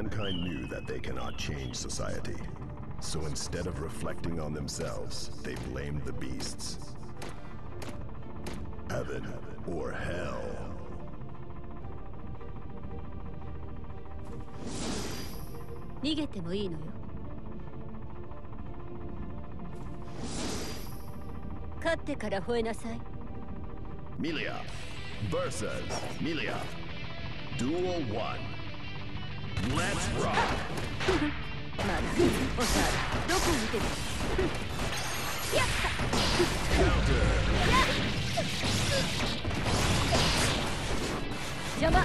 Mankind knew that they cannot change society. So instead of reflecting on themselves, they blamed the beasts. Heaven or hell. 逃げてもいいのよ勝ってから吠えなさい Milia versus Milia. Duel 1. Let's rock! まだおさどこ見てる Counter! 邪魔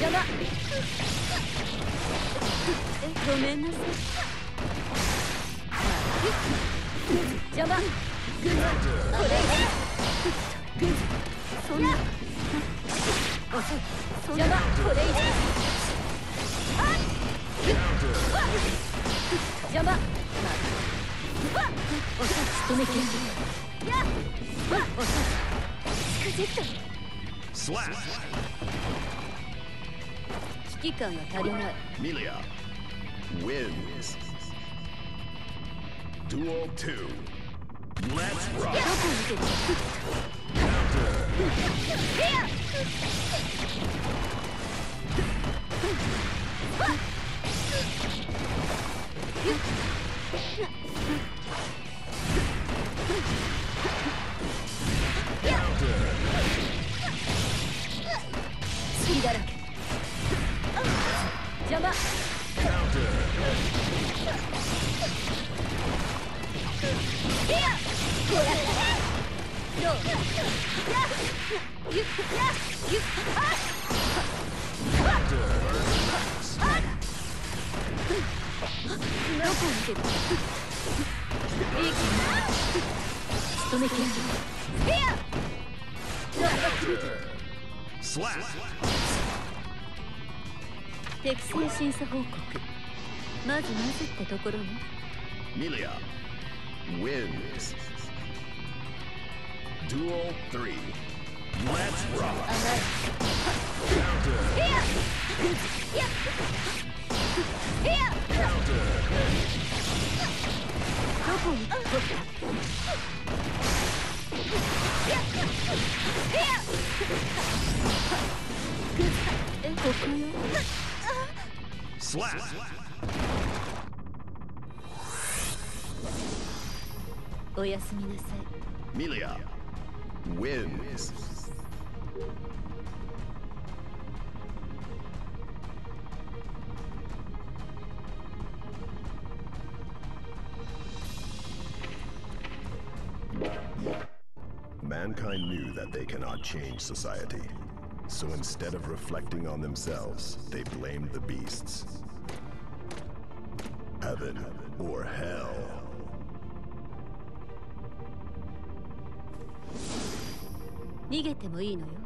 邪魔えごめんなさい邪魔 Counter! これそんな邪魔これ以上やった Slap! 危機感が足りない Milia wins. Duel 2. Let's ど rock! Counter! ところね。Mankind knew that they cannot change society. So instead of reflecting on themselves, they blamed the beasts. Heaven or hell. Ii no yo.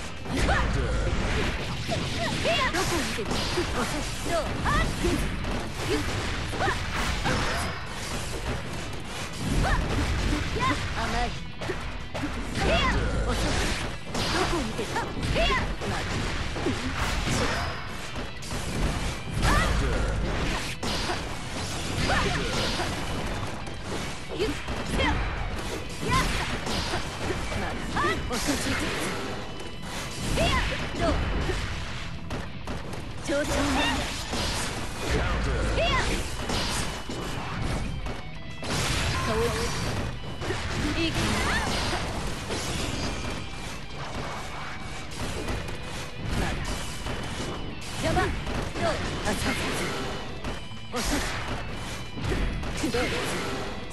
ど上々ね Counter! 顔をいい気まだ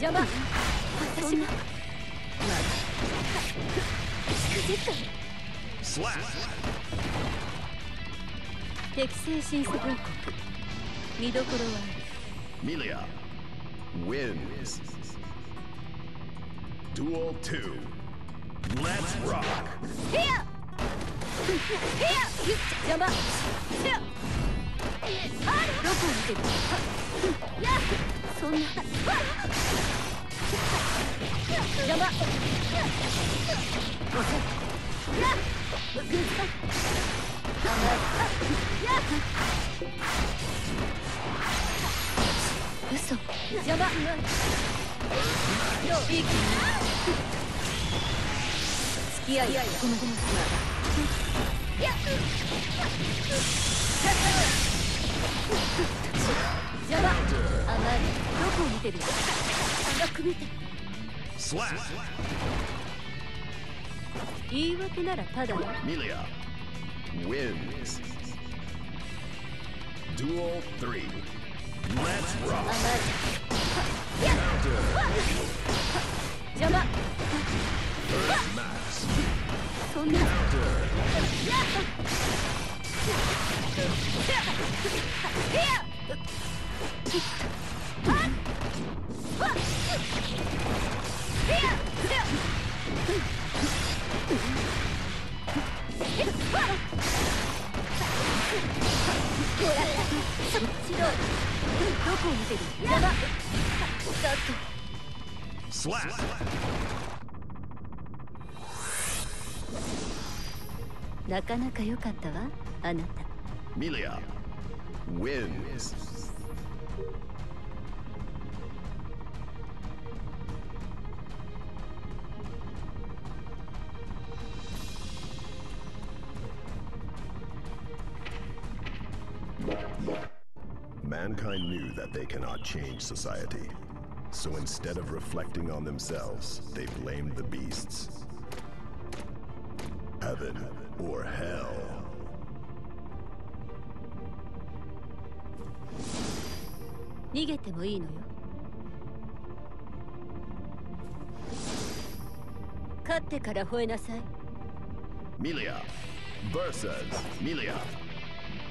邪魔私がまだしくじった Slap! 適正審査報告見どころは Melia wins. Duel 2. Let's rock. ヘアヘア邪魔ヘアどこを見てるやそんな邪魔遅いやグッズかや嘘邪魔よいい付き合いここまでのや邪魔甘いどこを見てる甘く見て Slap. 言い訳ならただよ Melia wins. Duel 3. Let's 甘 rock. いや邪魔 Max. そんな そ なかなか良かったわあなた Melia wins. Mankind knew that they cannot change society. So instead of reflecting on themselves, they blamed the beasts. Heaven or hell. 逃げてもいいのよ勝ってから吠えなさい Melia versus Melia.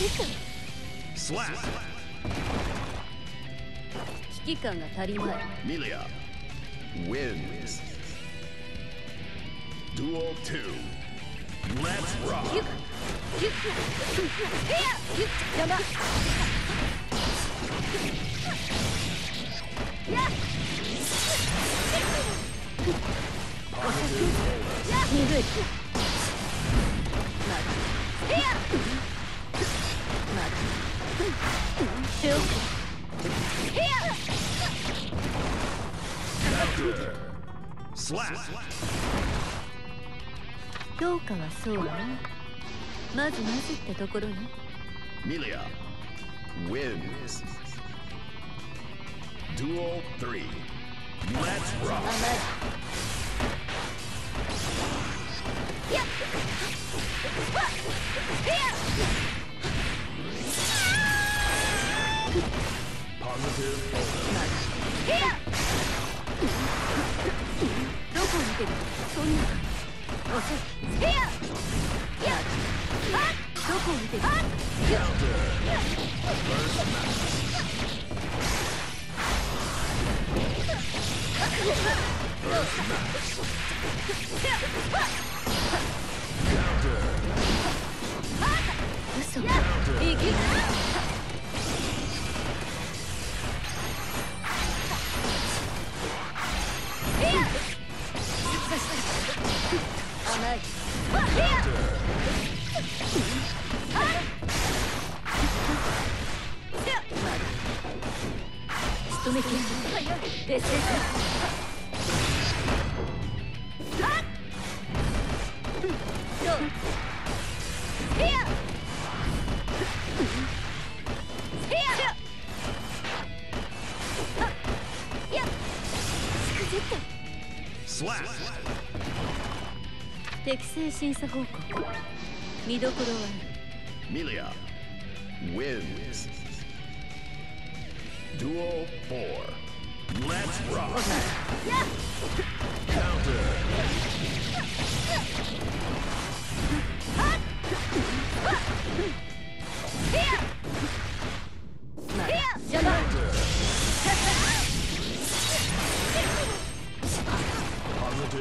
以危機感が足りない Melia wins. Duel 2. Let's rock. 鈍い評価はそうねまずまずってところね Melia wins. Duel 3. Let's 甘 rock. いやっ嘘いい Go! 適正審査報告見どころは Milia wins. Duel 4. Let's rock. Counter. Positive. First match. 適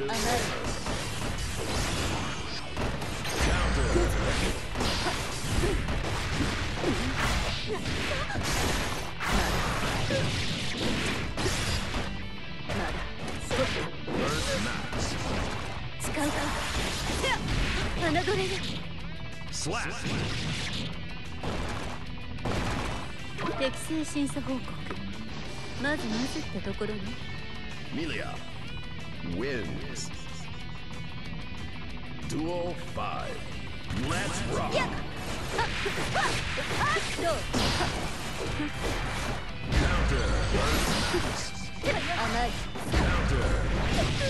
正審査報告。まずまずってところね。Milia wins. Duel 5. Let's rock! Counter! Counter! Counter! Counter!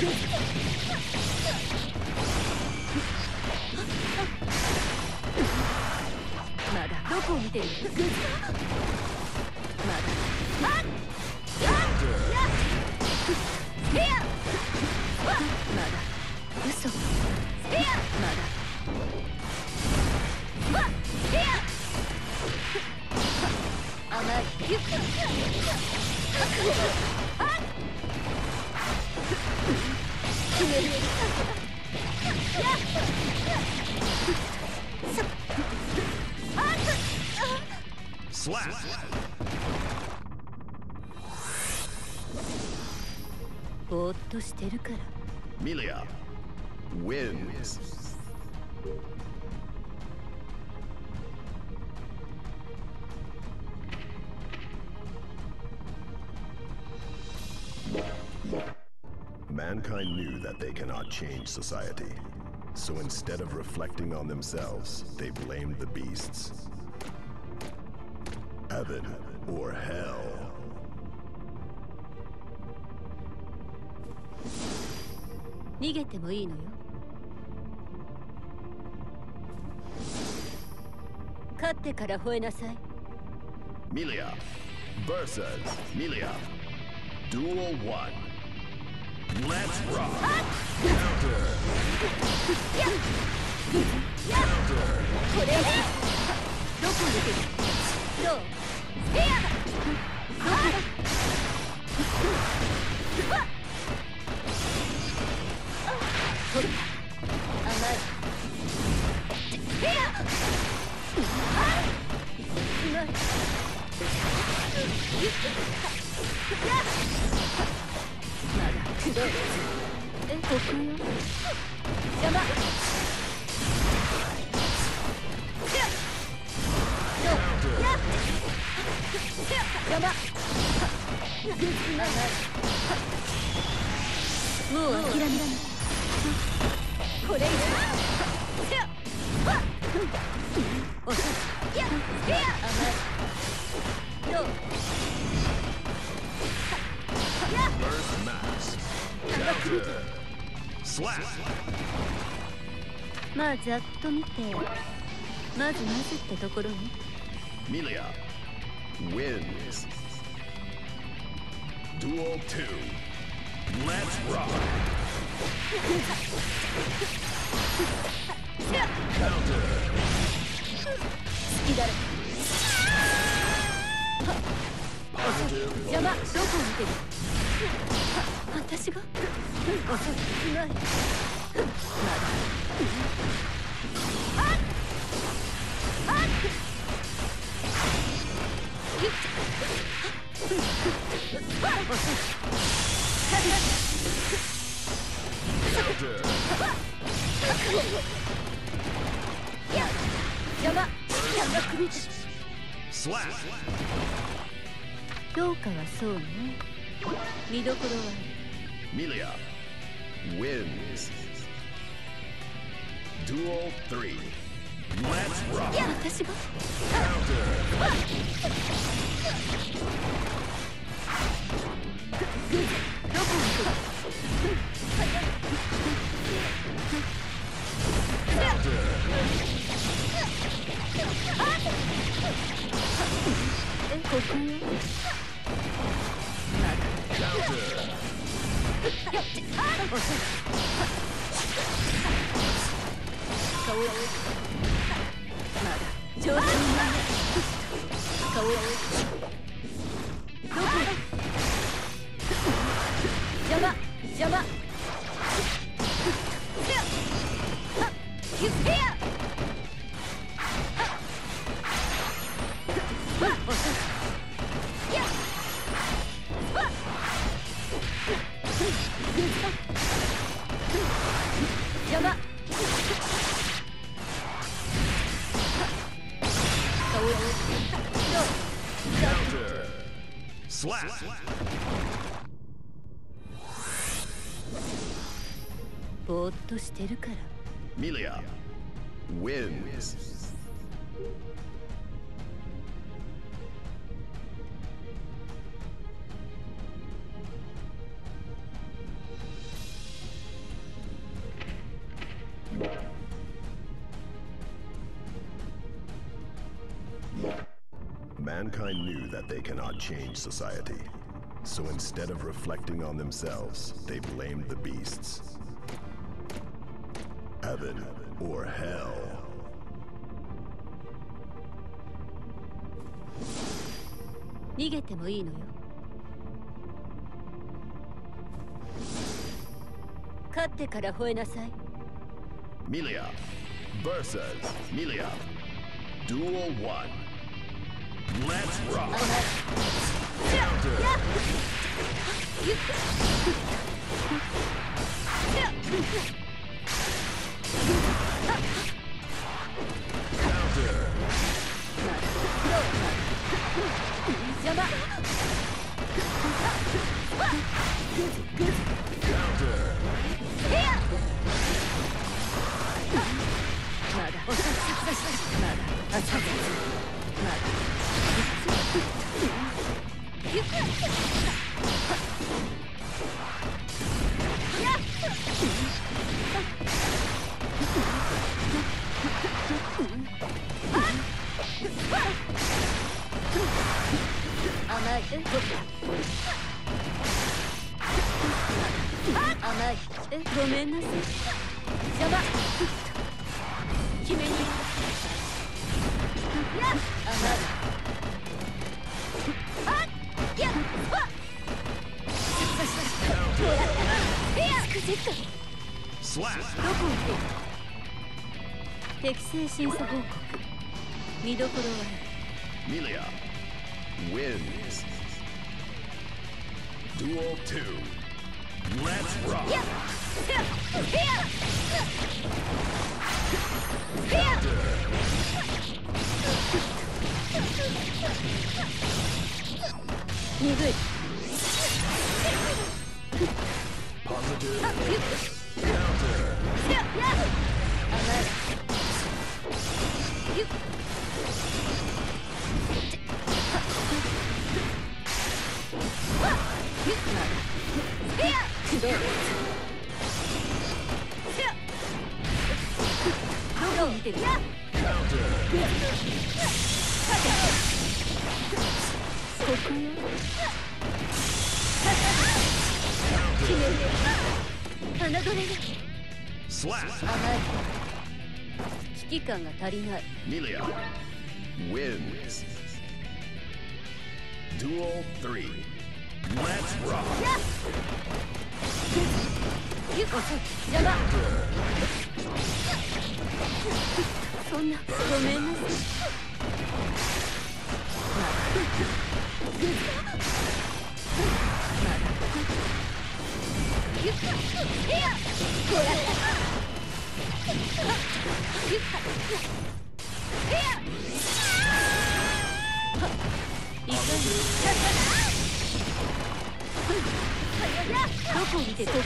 ぼーっとしてるから Milia wins. Mankind knew that they cannot change society. So instead of reflecting on themselves, they blamed the beasts. Heaven or hell. 逃げてもいいのよ勝ってから吠えなさい Milia versus Milia. Duel 1. Let's rock. Counter. Counter. これどこに出てるどうほら甘もう諦めらないまあざっと見てまずまずってところにミリア wins Dual Let's rock. Counter. 好きだろ.邪魔どこを見てる私が遅いうまだ Counter. 邪魔邪魔首 Slap. 評価はそうね見どころは Milia wins. Duel 3. Let's rock. 私が上手に顔を邪魔邪魔邪魔顔を Counter. ぼーっとしてるから Milia wins. Mankind knew that they cannot change society. So instead of reflecting on themselves, they blamed the beasts. heaven, or hell. Milia versus Milia. Duel 1. Let's rock! Counter! まだ。甘い甘いえごめんなさい。邪魔決めに。甘いあっやっわっしくじった Slap. どこを適正審査見どころは Milia wins. Duel 2. Let's rock. やっやっやっ鈍い Positive. あっゆっ Counter. ややっどうやっどこ見て。るここよ決める侮れない Slap. 甘い危機感が足りない Milia wins. Duel 3. Let's rock. やっゆっ邪魔そんなごめんなさいどこ見てここよ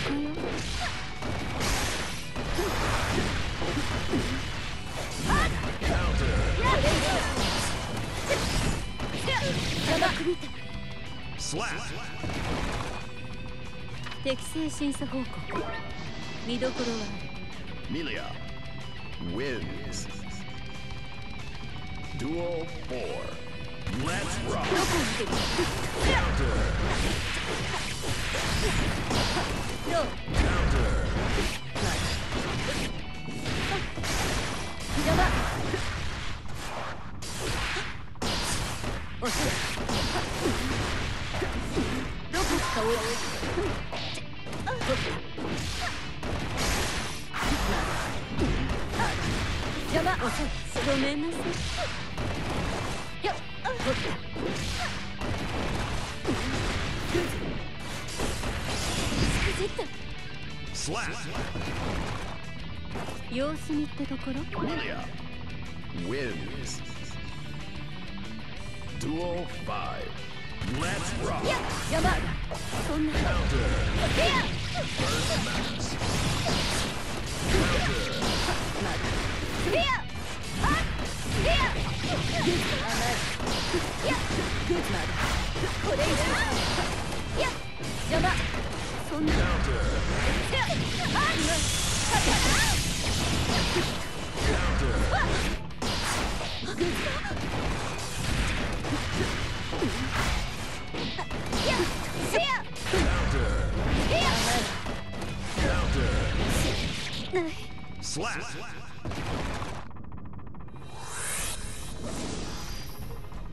適正審査報告見どころはある Milia wins. Duel 4. Let's rock. どこを見てごめんなさいよっしくじった Slap. 様子見ってところ Milia wins. Duel 5. Let's rock. いや邪魔そんな.いやあいや甘いいやまだこれ以上いや邪魔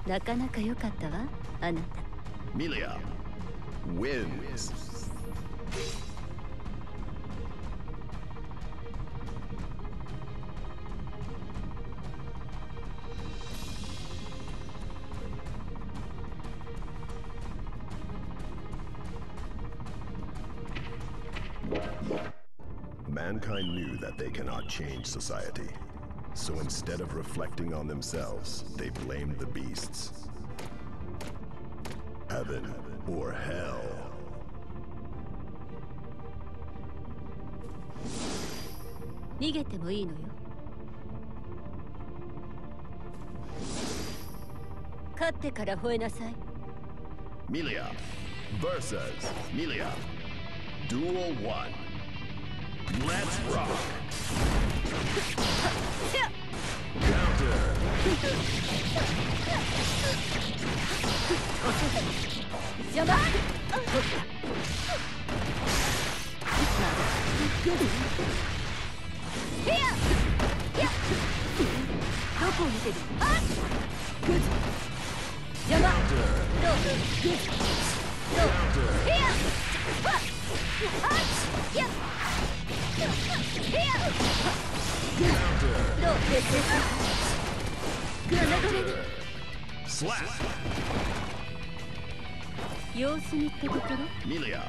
なかなか良かったわあなた。Milia wins. Mankind knew that they cannot change society. So instead of reflecting on themselves, they blamed the beasts. Heaven or hell. 逃げてもいいのよ勝ってから吠えなさい Milia versus Milia. Duel 1. Let's rock. Counter. 邪魔様子見ってところ？ミリア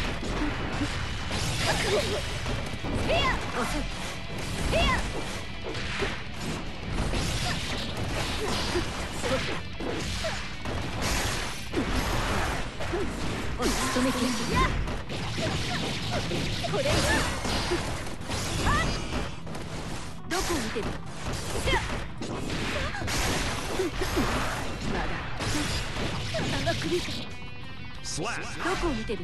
どこを見てる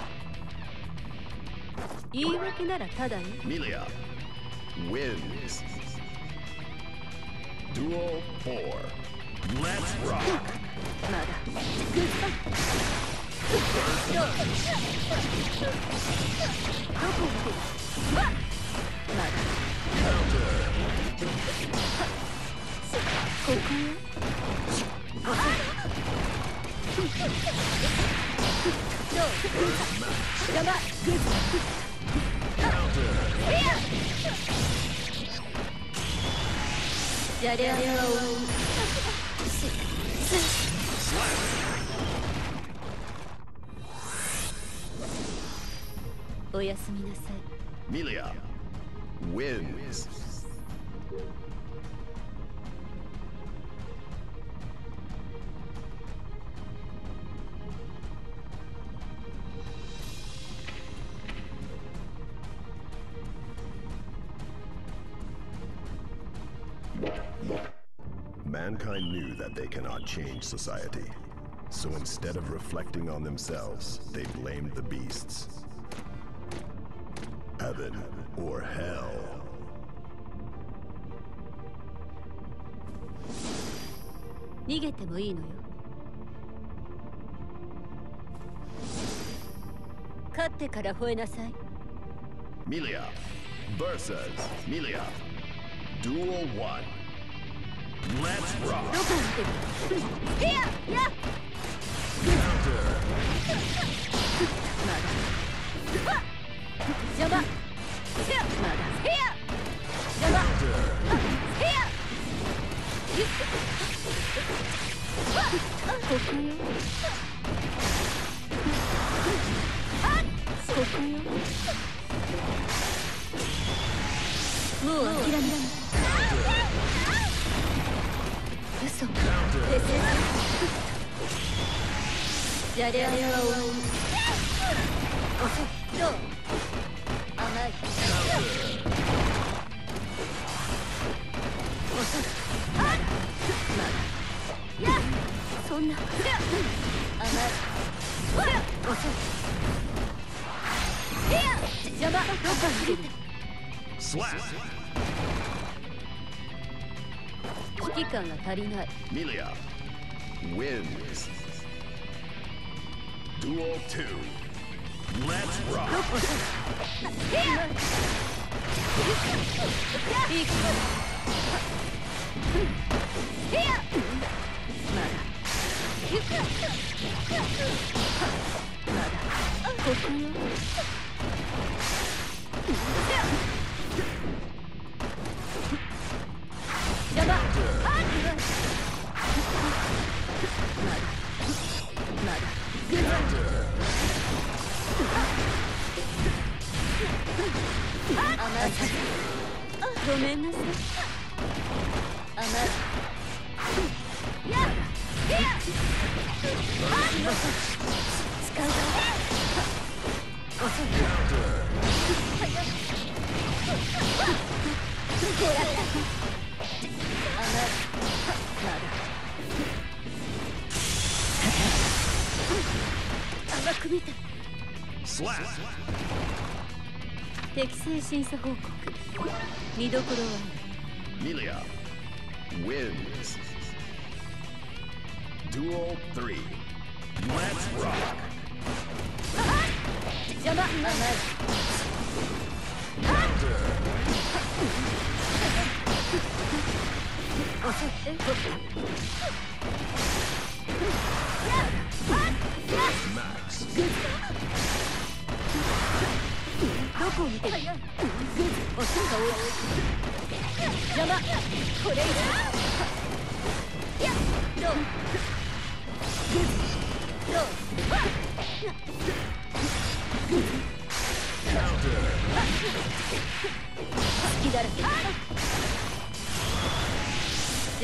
言い訳ならただよ Melia wins. Duel 4. Let's rock! まだグッバどこ見てるわっまだここよどうやばグッおやすみなさい Melia wins. Mankind knew that they cannot change society. So instead of reflecting on themselves, they blamed the beasts. Heaven or hell. 逃げてもいいのよ勝ってから吠えなさい Melia versus Melia. Duel 1. Let's ど rock. こを見てるいやいや Counter. まだわっ邪魔せやまだせや邪魔 Counter. せやゆっわっここよあここよもう諦められないじゃれあれは終わり遅いどう甘い遅いまだまだやそんな.危機感が足りない Melia wins. Duel 2. Let's 審査報告。見どころは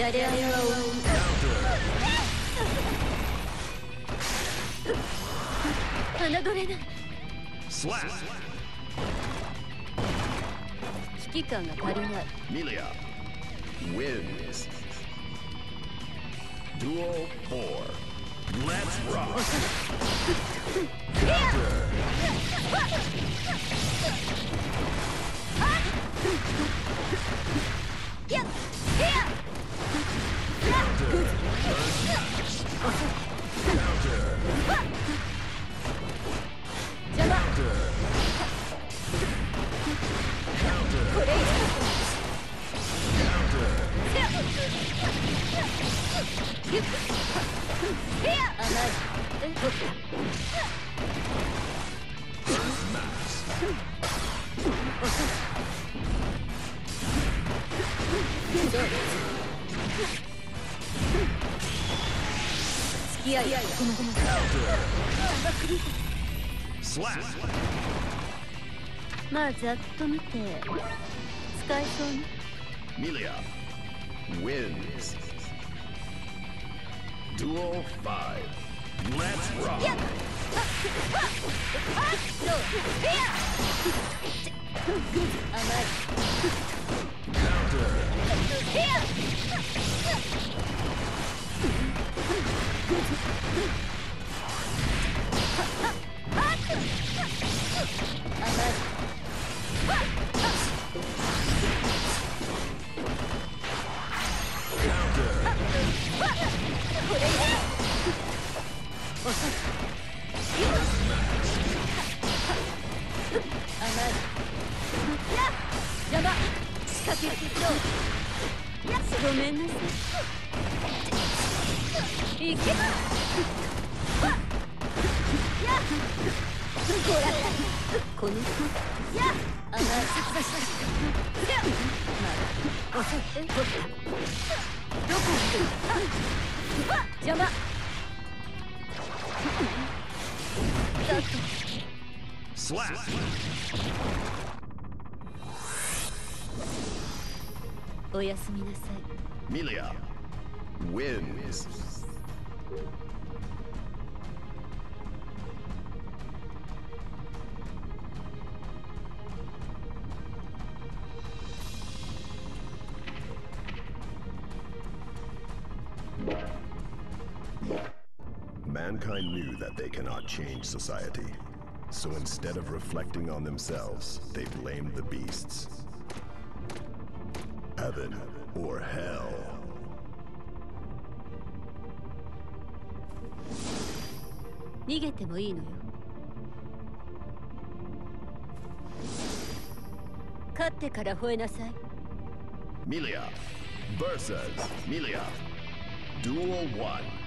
I do. はざっと見て。They cannot change society. So instead of reflecting on themselves, they blame the beasts. Heaven or hell. Milia versus Milia. Duel 1.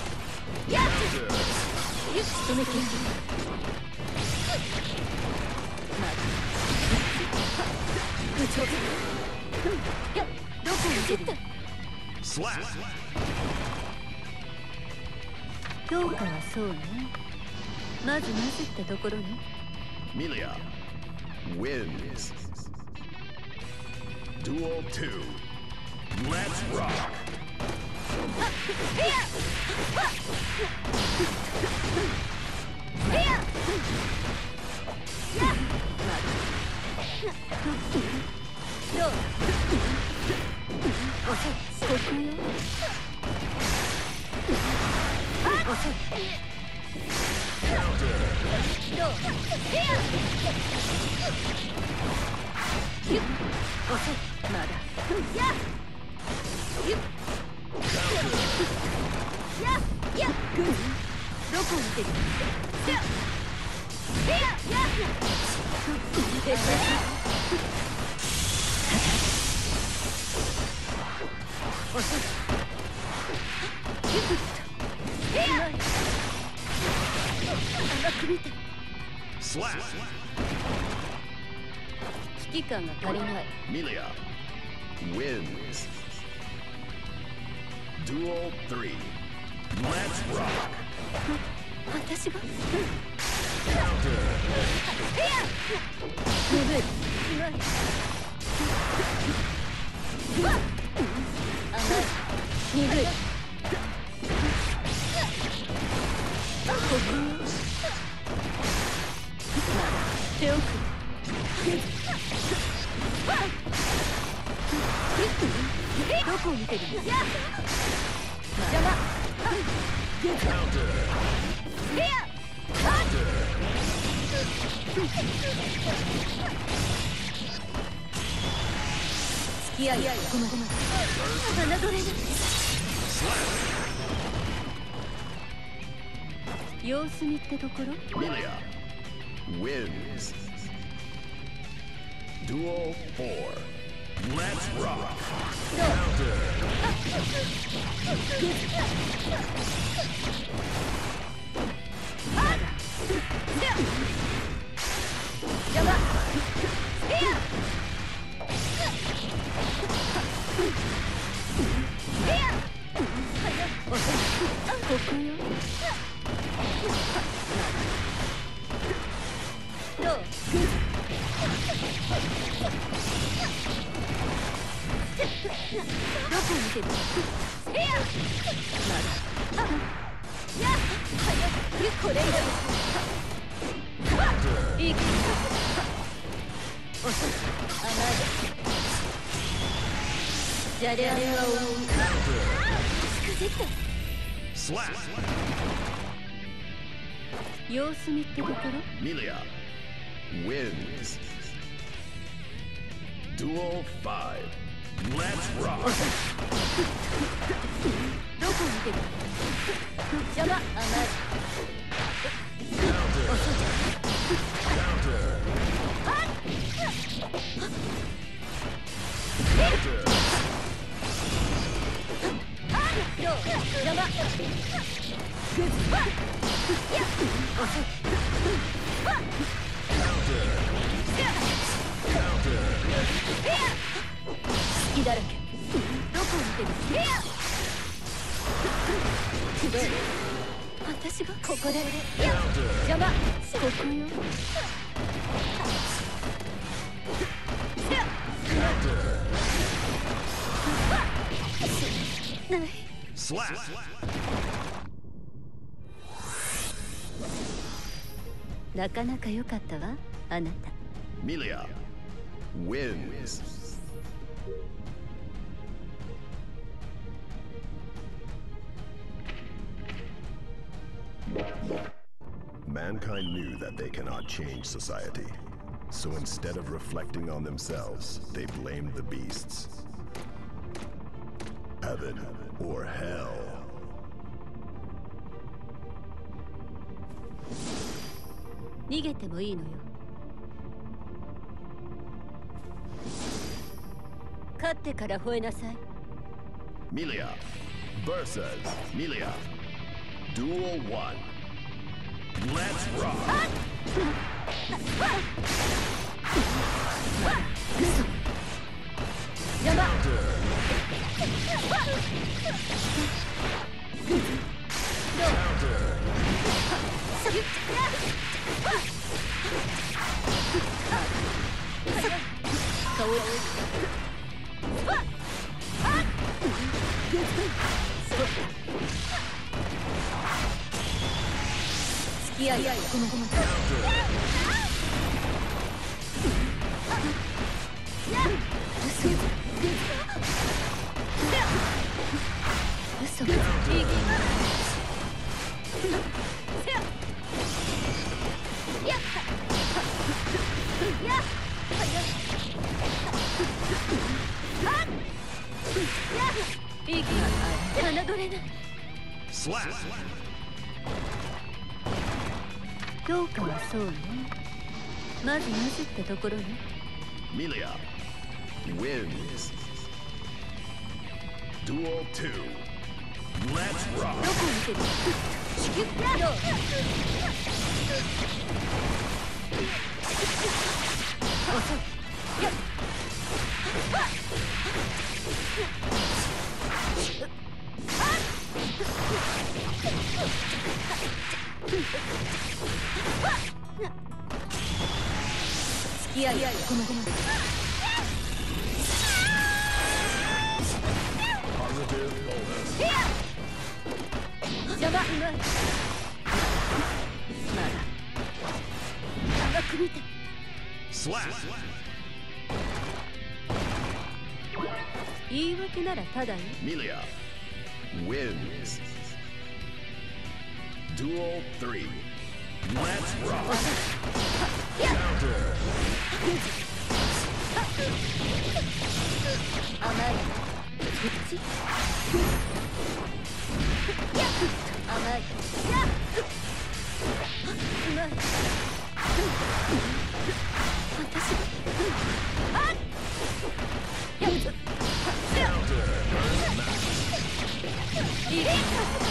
評価はそうまずってところねミリア wins Duel 2 Let's rock! まだ。Slap. 危機感が足りない。Milia wins. Duel 3. Let's rock! 私が Counter! 鈍い甘い鈍い手遅れどこを見てるの邪魔フェア付き合い。ここまで侮れない様子見ってところ Melia wins. Duel 4. Let's rock! Counter! まだや早くこれ以上いいかじゃれ合いは追う近づいた Slap! 様子見ってところ Melia wins. Duel 5. どこ見てる邪魔甘い Counter! どう邪魔グッここで邪魔ここよない Slap! なかなか良かったわあなた Melia wins. Mankind knew that they cannot change society. So instead of reflecting on themselves, they blamed the beasts. Heaven or hell. 逃げてもいいのよ勝ってから吠えなさい Melia versus Melia. Duel 1. Let's rock! 邪魔顔を付き合いこのこの嘘嘘いい侮れない評価はそうねまずまずってところね Melia wins. Duel 2. Let's rock. どこを見てる？キュッ付き合いここまでまで Positive bonus. 邪魔まだ長く見て Slap. 言い訳ならただよ Melia wins. Duel 3. Let's rock! Counter! Amai. Amai. Counter!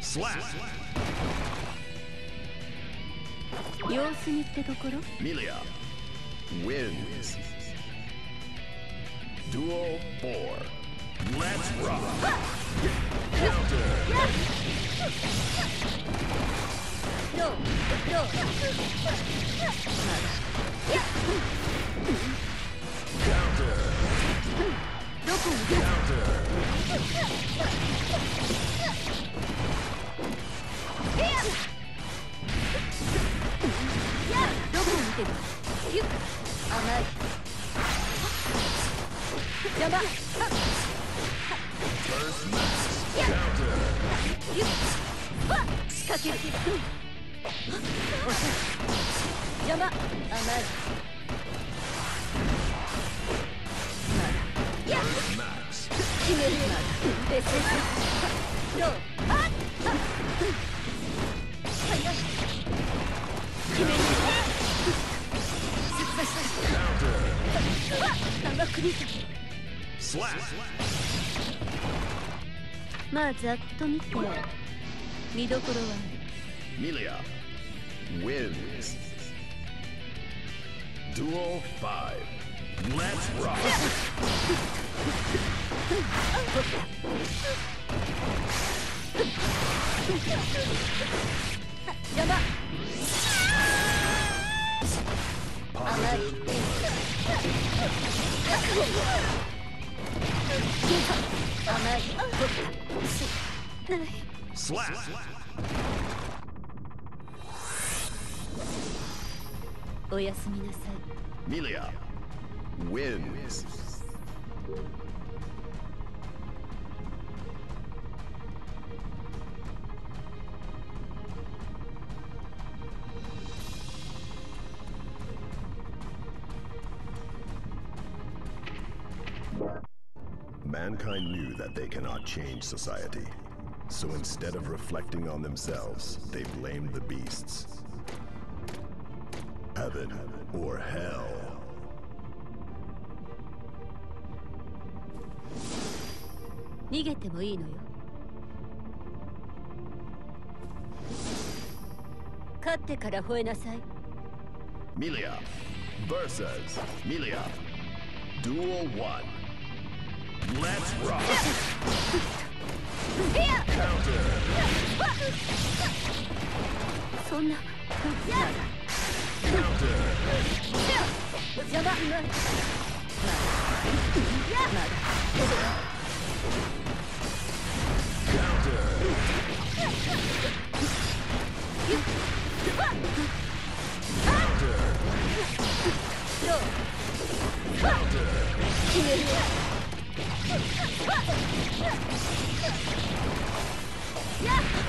Slap. 様子見ってところ Melia wins. Duel 4. Let's rock. Counter. Counter. どこに出る。Counter. どこを見てる。ゆっ甘い邪魔甘いまだやっ決める。まだ別にどうあっ早い決める。さささ Counter. わっ長く見た Slap. まあざっと見て見どころはある。Melia wins. Duel 5. Let's rock. 邪魔 Positive bonus. 甘いしない Slap. おやすみなさい Melia wins. Mankind knew that they cannot change society. So instead of reflecting on themselves, they blamed the beasts. Heaven or hell. 逃げてもいいのよ勝ってから吠えなさい Melia versus Melia. Duel 1. Let's rock. Counter. そんな.邪魔まだまだ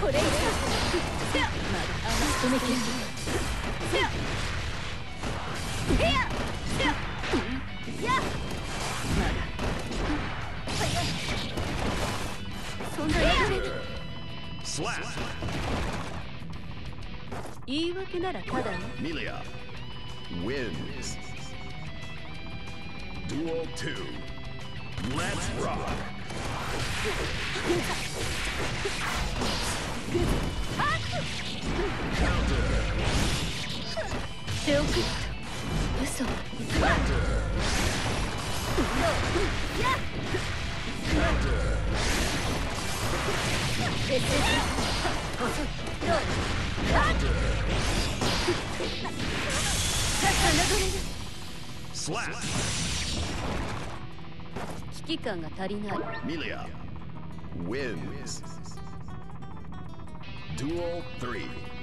これ。以上止めきれない Slap! 言い訳ならただ Melia wins. Duel 2. Let's rock! 手遅れた嘘!危機感が足りない Melia wins. Duel 3.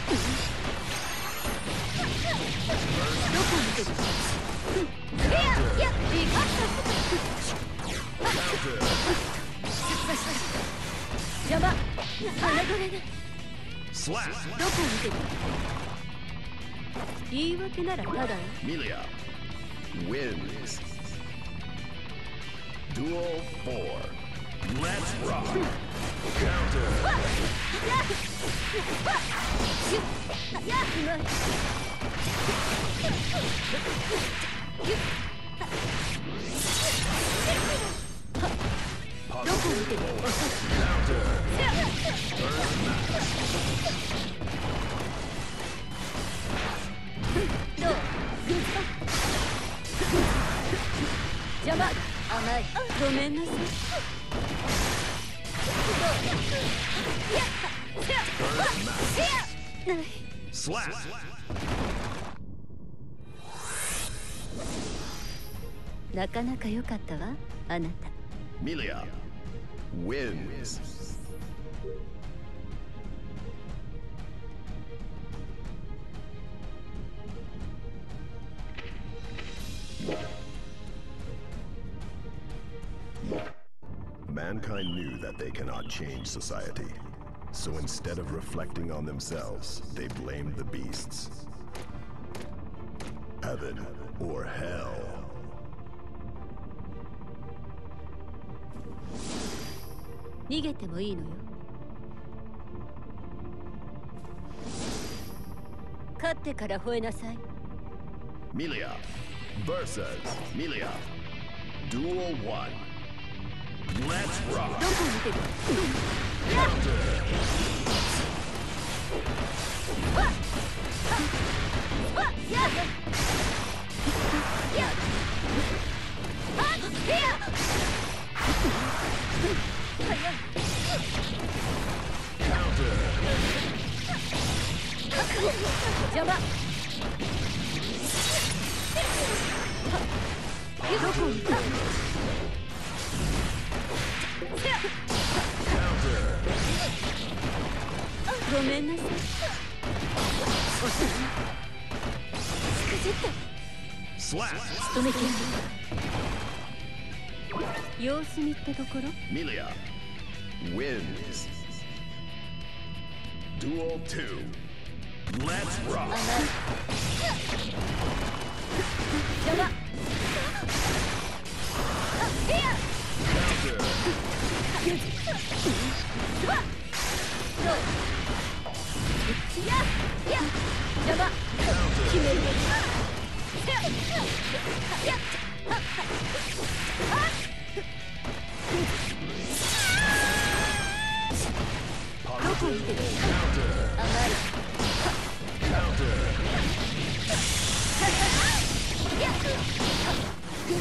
言い訳ならただよ Melia wins. Duel 4. Let's rock! Counter! うまい。どこ見てるなかなか良かったわあなた Melia wins. Mankind knew that they cannot change society. So instead of reflecting on themselves, they blamed the beasts. Heaven or hell. 逃げてもいいのよ勝ってから吠えなさい Melia versus Melia. Duel 1. Let's ど rock. こ見てる邪魔どこ見てるごめんなさい。しくじった.仕留めきれない様子見ってところ？Melia wins. Duel 2. Let's rock. 甘い邪魔どういやいや邪魔決めるどこ見てる甘い邪魔まだくどいどこを見てるどっち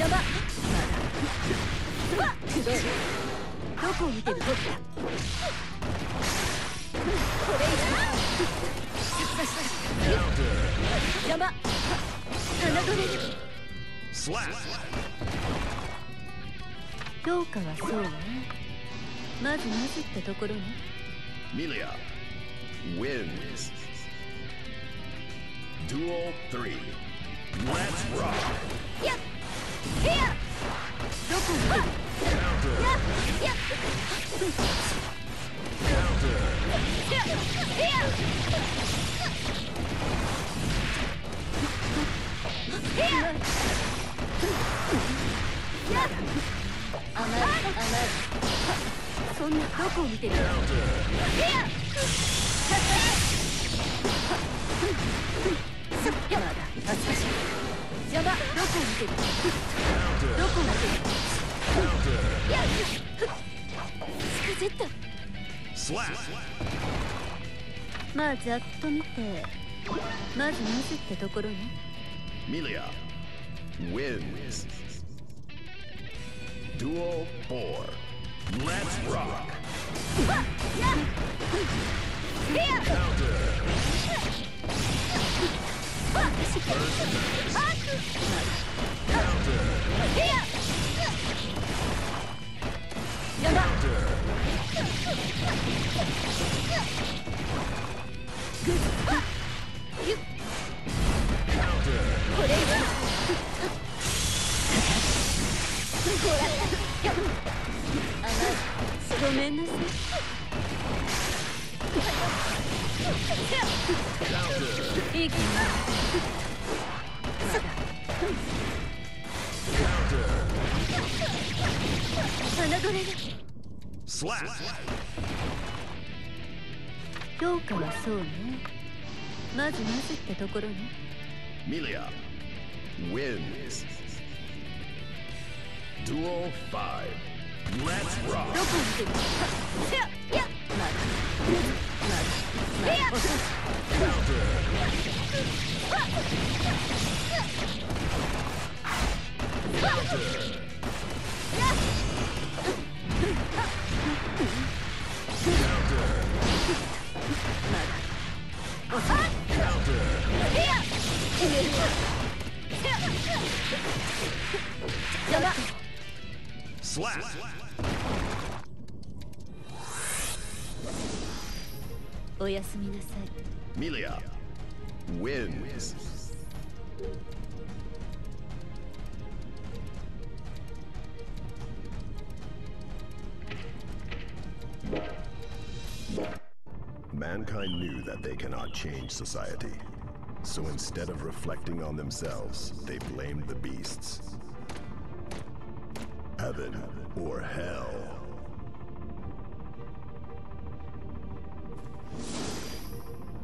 だ？これ以上邪魔侮れる？Slap. 評価はそうねまずまずってところね Melia wins. Duel 3. Let's rock. やっいやどこ？に Counter. やっいや甘い甘いそんなどこを見てるまだ。恥ずかしい邪魔どこを見てる？どこを見てるやスクゼットまあざっと見て。まずまずってところね。Melia wins. Duel 4. Let's rock. やいや Counter. Counter. いや邪魔 Counter. ゆっ Counter. これ以上ほらやっ甘いごめんなさい価はそうね。まずまずってところね。Melia wins. Duel 5. Let's rock! Counter! Counter! Counter! Slap! Melia wins. Mankind knew that they cannot change society. So instead of reflecting on themselves, they blamed the beasts. Heaven or hell.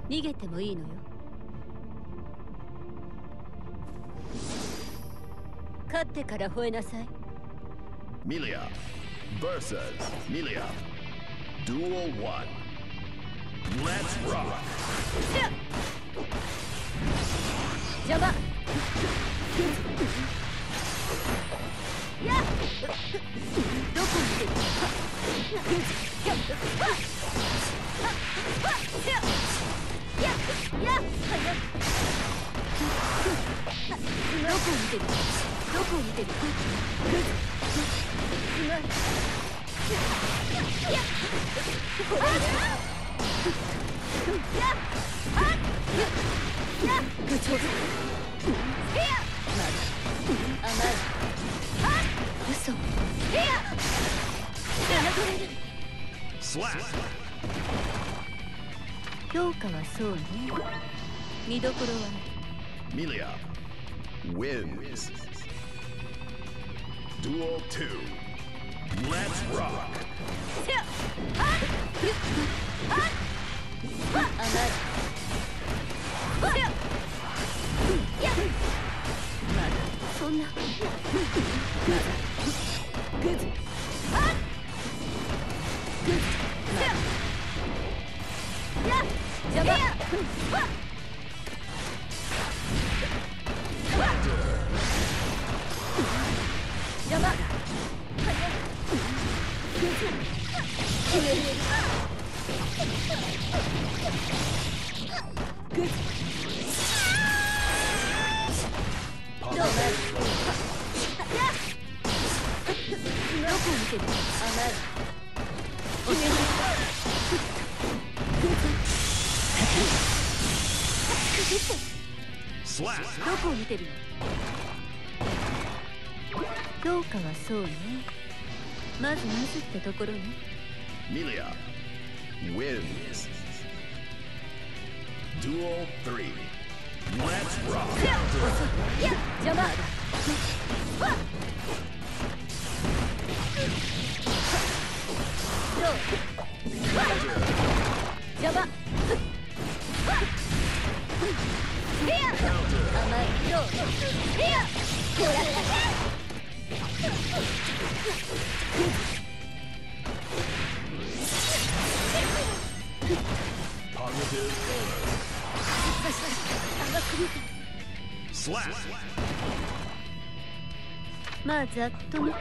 逃げてもいいのよ勝ってから吠えなさい Melia versus Melia. Duel 1. Let's rock. 邪魔やっどこにいる？やっやっやっどこを見てる？どこを見てる？やっ部長甘い嘘評価はそうね見どころはミリア wins Duel 2 Let's rock 甘いそんな。グズグズやや邪魔邪魔グズどうこを見てるのどうかはそうねまずまずってところねミリア3 Let's rock. いや邪魔どう邪魔ヘア甘いまあざっと見て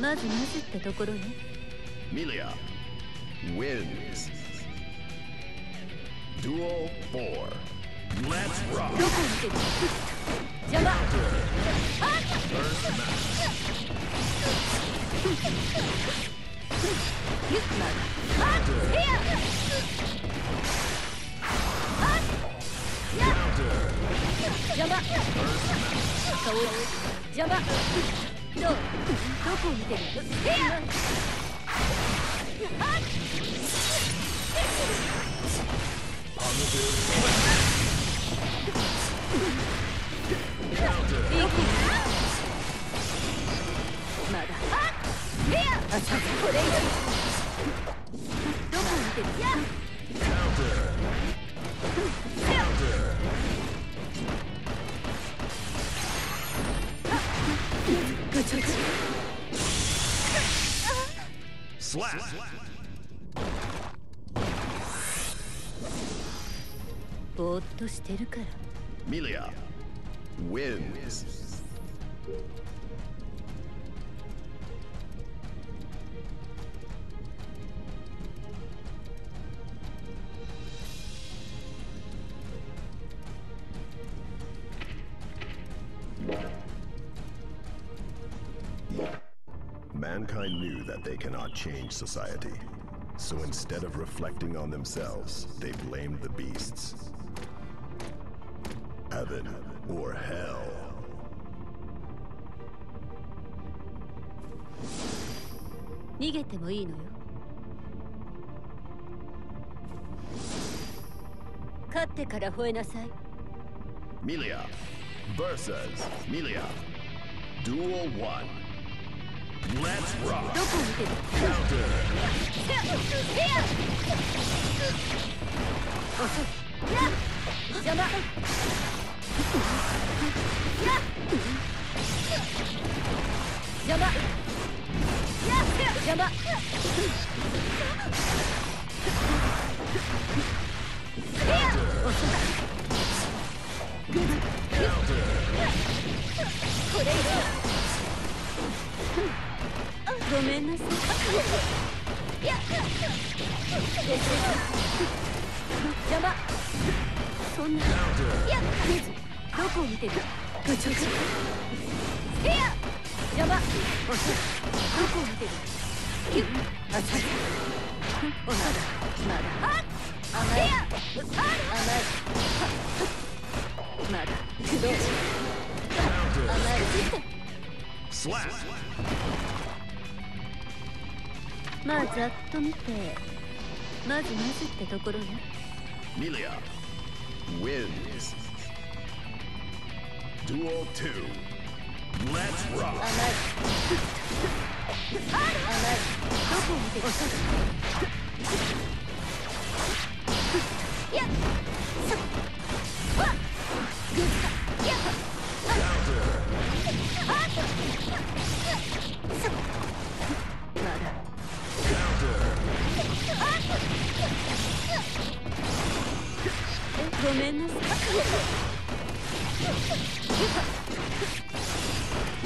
まずまずってところね Melia wins. Duel 4. Let's rock. どこを見てる邪魔 First match. ユ邪魔顔邪魔どうどこを見てる？ヘアあっ Slap! ぼーっとしてるからミリア wins バ Mankind knew that they cannot change society. So instead of reflecting on themselves, they blamed the beasts. Heaven or hell. 逃げてもいいのよ勝ってから吠えなさい Melia versus Melia. Duel 1. どここれ以上ごめんなさい邪魔そんないやどこを見てる部長ヘア邪魔どこを見てるキュッあちゃおなだまだあ甘い甘いまだ駆動甘い Slap. まあざっと見てまずまずってところね Melia wins. Duel 2. Let's 甘い rock. 甘いどこを見てる？いやそわっグッやまごめんなさい。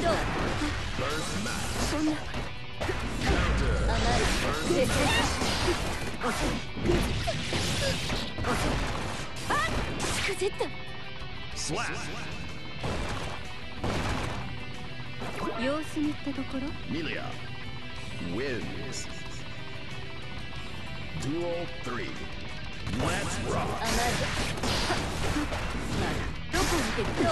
どうそんな甘い。くれて遅い。遅い。あっしくじった様子見ってところ Melia wins. Duel 3. Let's rock. どこ見てるの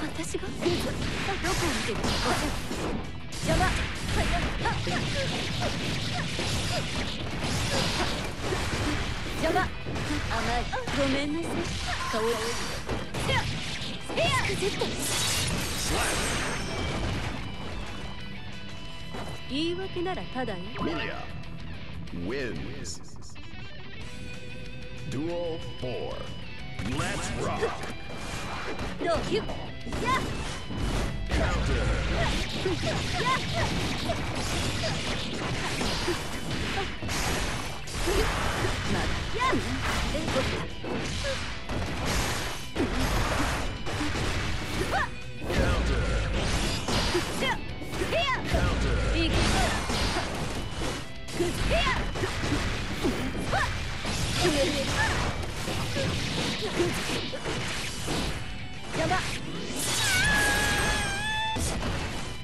私がどこ見てる邪魔邪魔甘いごめんなさい顔を言い訳ならただよ Milia wins. Duel 4. Let's rock. どうゆや Counter. ま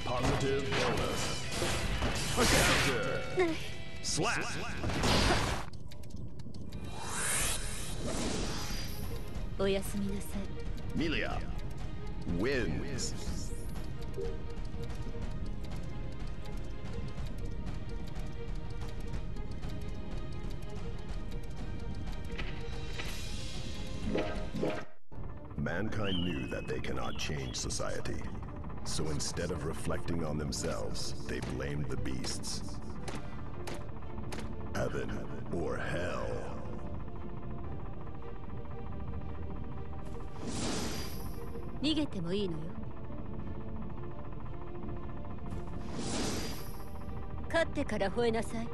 Positive bonus. Counter. Slap. おやすみなさい Milia wins. Mankind knew that they cannot change society. So instead of reflecting on themselves, they blamed the beasts. Heaven or hell. 逃げてもいいのよ勝ってから吠えなさい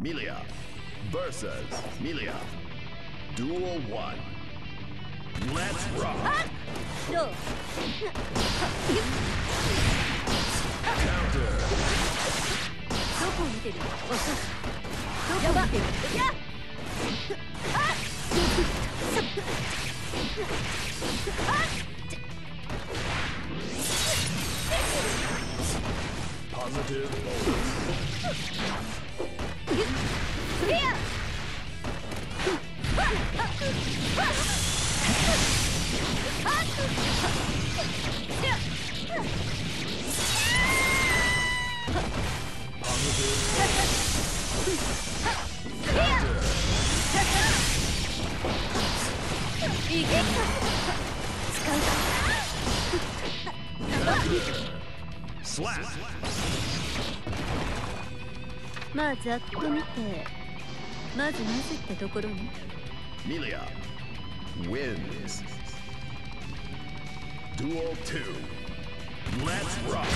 Milia versus Milia. Duel 1. Let's rock. Counter. Positive bonus. いけ使う Slap. まあざっと見てまずなぜってところに Milia wins. Duel 2. Let's rock.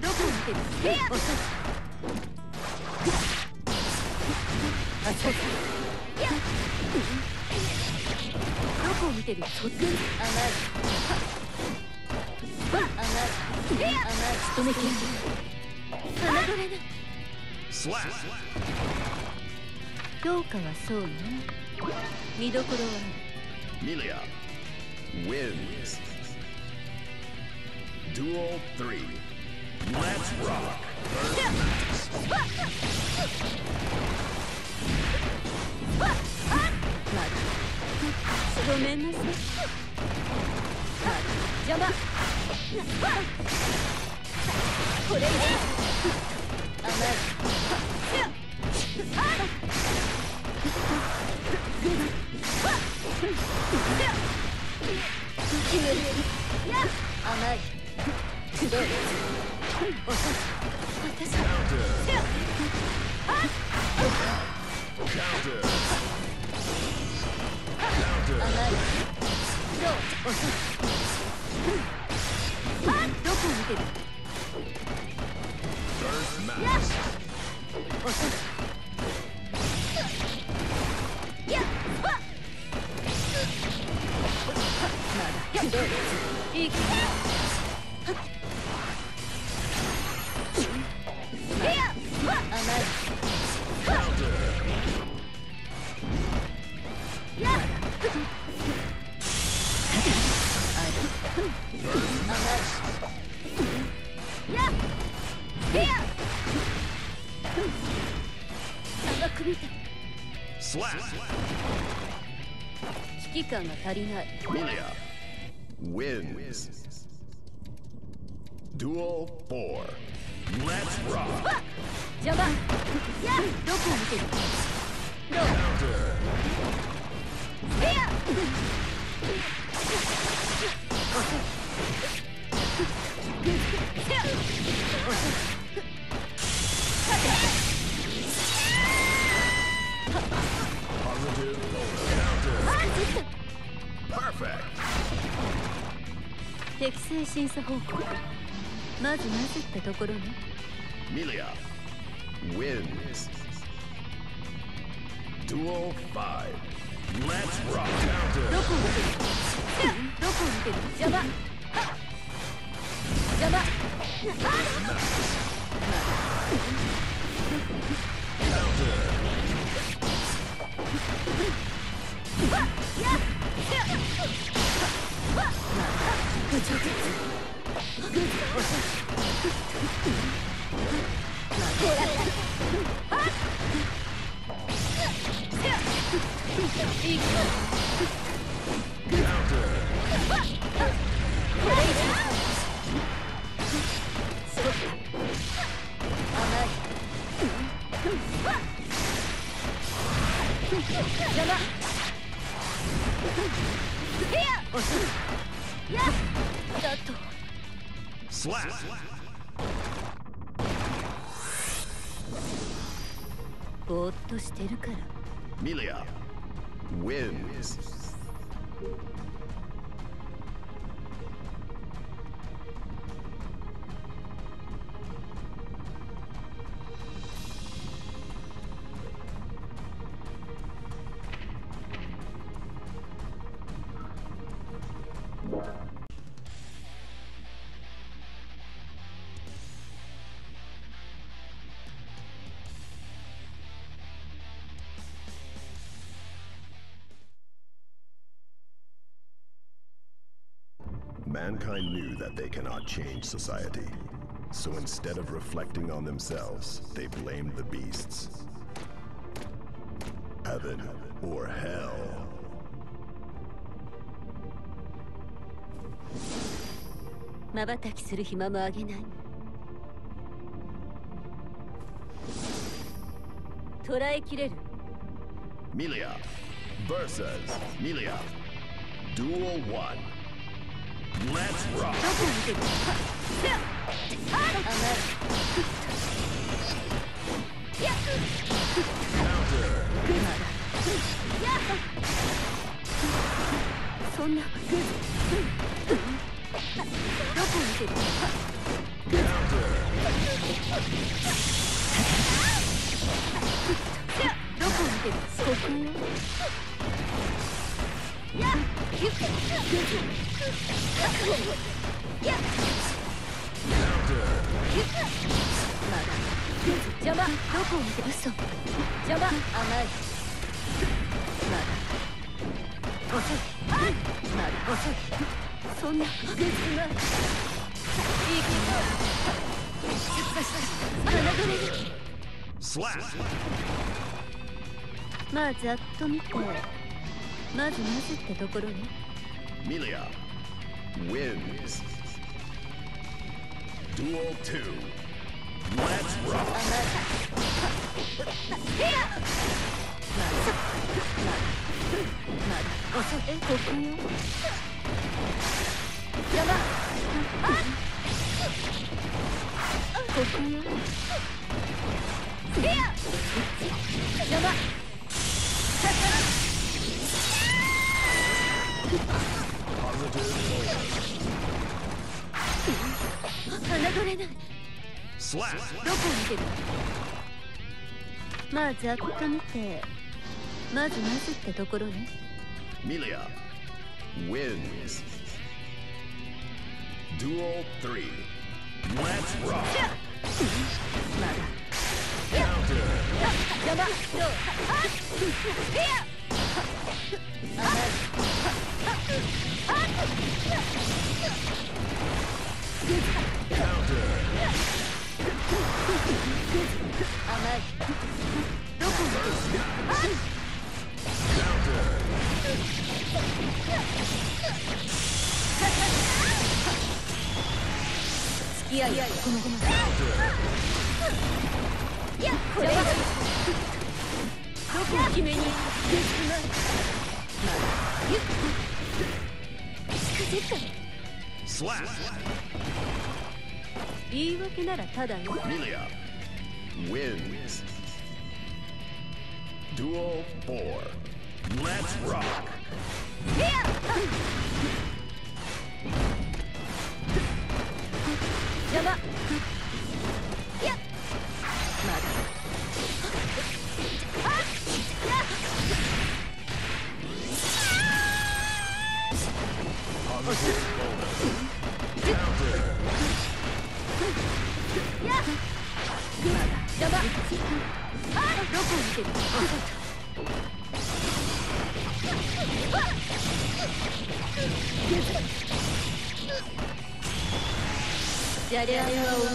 どこを見てるまだ邪魔甘いるどこを見てる遅いあそうかどこを見てるそっち甘い甘い甘い仕留めきれない侮れない評価はそうね見どころは Milia wins. Duel 3. Let's rock. First match. 審査方法まずなぜってところね。ミリア Mankind knew that they cannot change society. So instead of reflecting on themselves, they blamed the beasts. Heaven or hell. まばたきする暇もあげない捕らえきれる Milia versus Milia. Duel 1. そんなどこを見てるどこを見てるここ邪魔どこを見て嘘。邪魔甘いまだ遅いまだ遅いそんなグズがいいけど侮れる Slap! まあざっと見てまずなぜってところね Milia wins. Duel 2. Let's rock! まだ遅いえここよ邪魔あここよ邪魔侮れない!どこを見てるまあざっと見てまずなぜってところね Milia wins. Duel 3. Let's rock. まだ Counter. 邪魔どうあっいや甘い Counter. 甘いどこに Counter. 付き合いこのごま Counter. いやこれはどこを決めに行く？まだゆっしくじ った Slap. 言い訳ならただよ Melia wins. Duel 4. Let's rock. い じゃれ合いは終わ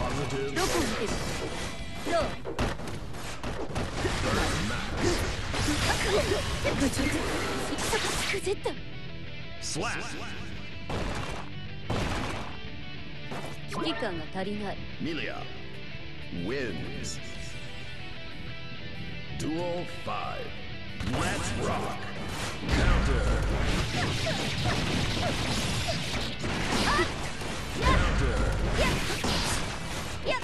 Positive りどこを見てる？どう Slap. 危機感が足りない Melia wins. Duel 5. Let's rock. Counter. Counter. いや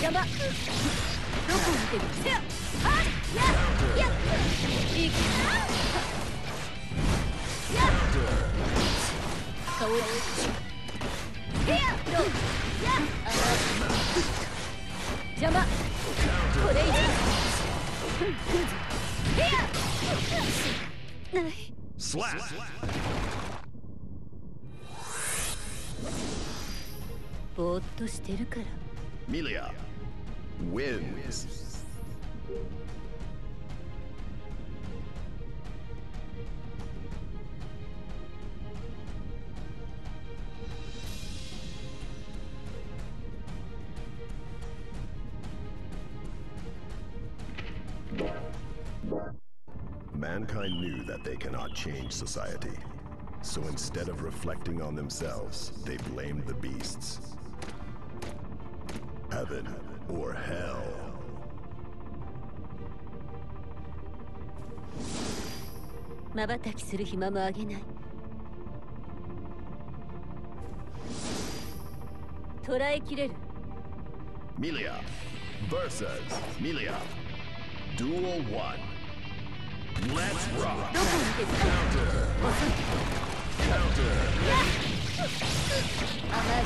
山どこ見てるやや邪魔これ以上ない。Slap. ぼーっとしてるから Melia wins. Mankind knew that they cannot change society. So instead of reflecting on themselves, they blamed the beasts. Heaven or hell. まばたきする暇もあげない捕らえきれる Melia versus Melia. Duel 1. Let's rock. どこを見てる Counter. 遅い Counter. 甘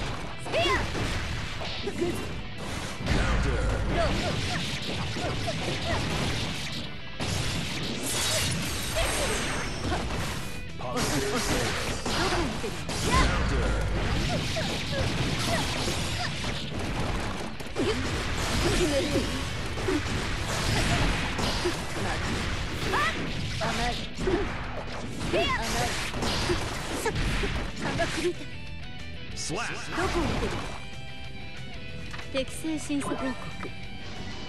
適正審査報告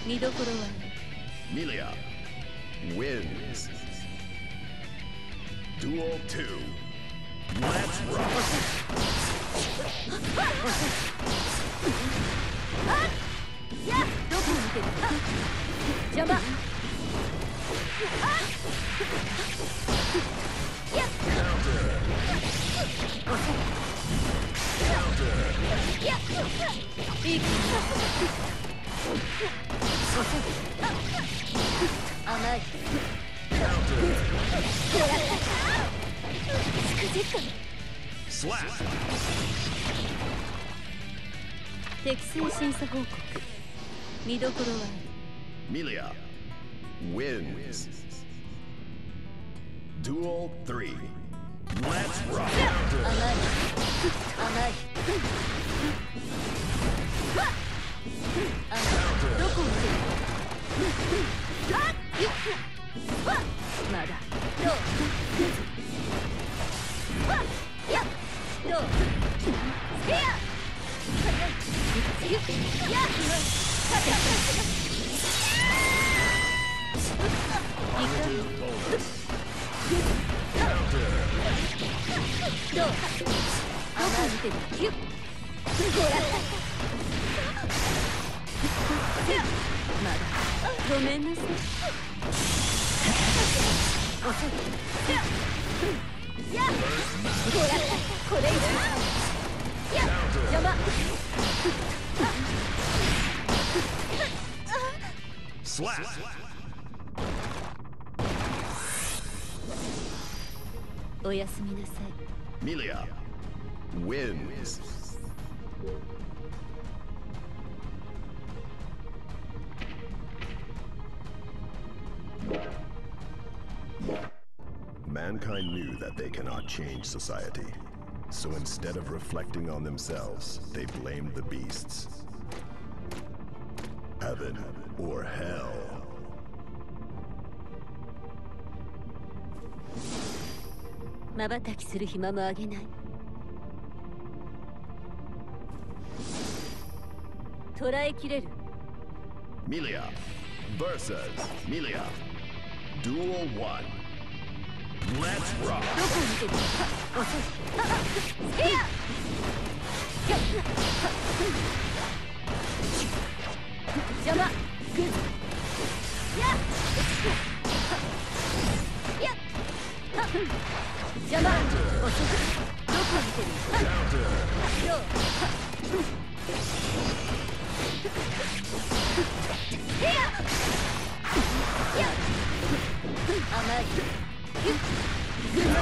見どころはミリア wins. Duel 2. Melia wins. Mankind knew that they cannot change society. So instead of reflecting on themselves, they blamed the beasts. Heaven or hell. まばたきする暇もあげない捕らえきれる Melia versus Melia. Duel 1. Let's rock. どこを見てる遅い邪魔グッやや邪魔遅いどこ見てるどういや甘い。ゆっぐま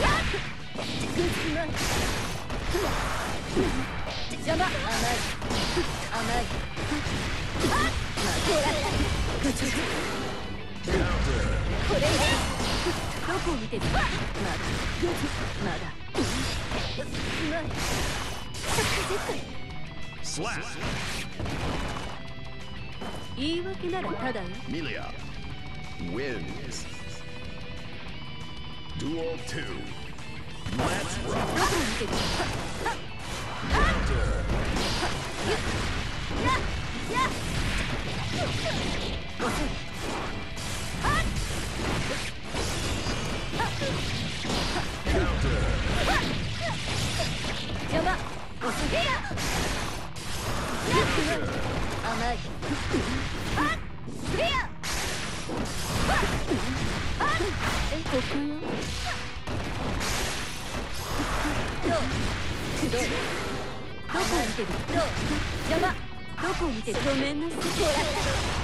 やっ邪魔甘い。甘いあっこれどこを見てるまだぐまだうまい絶対 Slap. 言い訳ならただよ Melia wins. Duel 2. Let's ど rock. こを見てるやや遅いあっ邪魔遅いやや甘いあっクリアあっえここよどうどうどこを見てるどう邪魔どこを見てるごめんなさい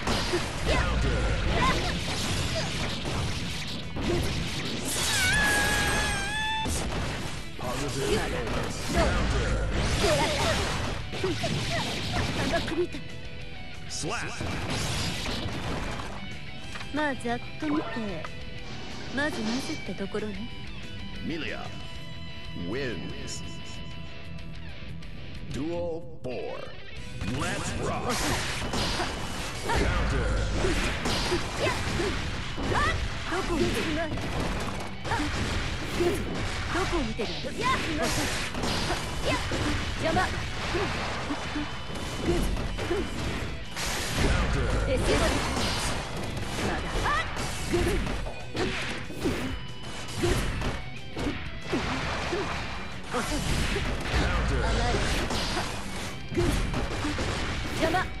まあざっと見てまずまずってところねミリア wins デュオ4 four let's rock こどこを見てる？ん邪魔。ググググ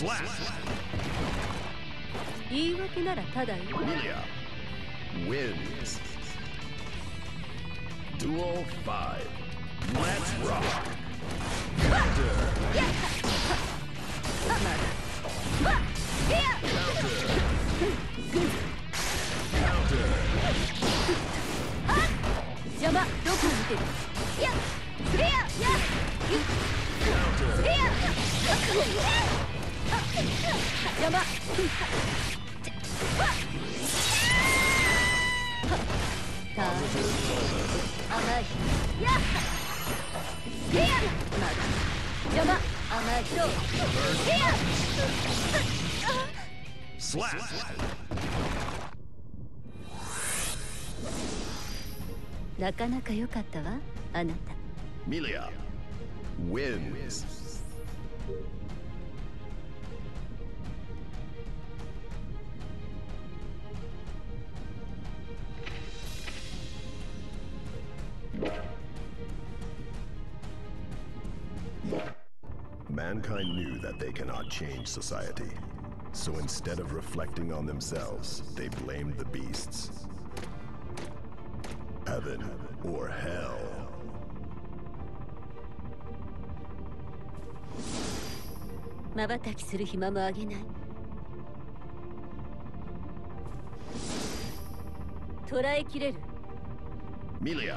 Slap! 言い訳ならただよ Milia wins. Duel 5. Let's rock! まだわっヘア邪魔どこ見てる？いやヘアやゆヘアなかなか良かったわあなた Milia wins. Mankind knew that they cannot change society. So instead of reflecting on themselves, they blamed the beasts. Heaven or hell. まばたきする暇もあげない捕らえきれる Milia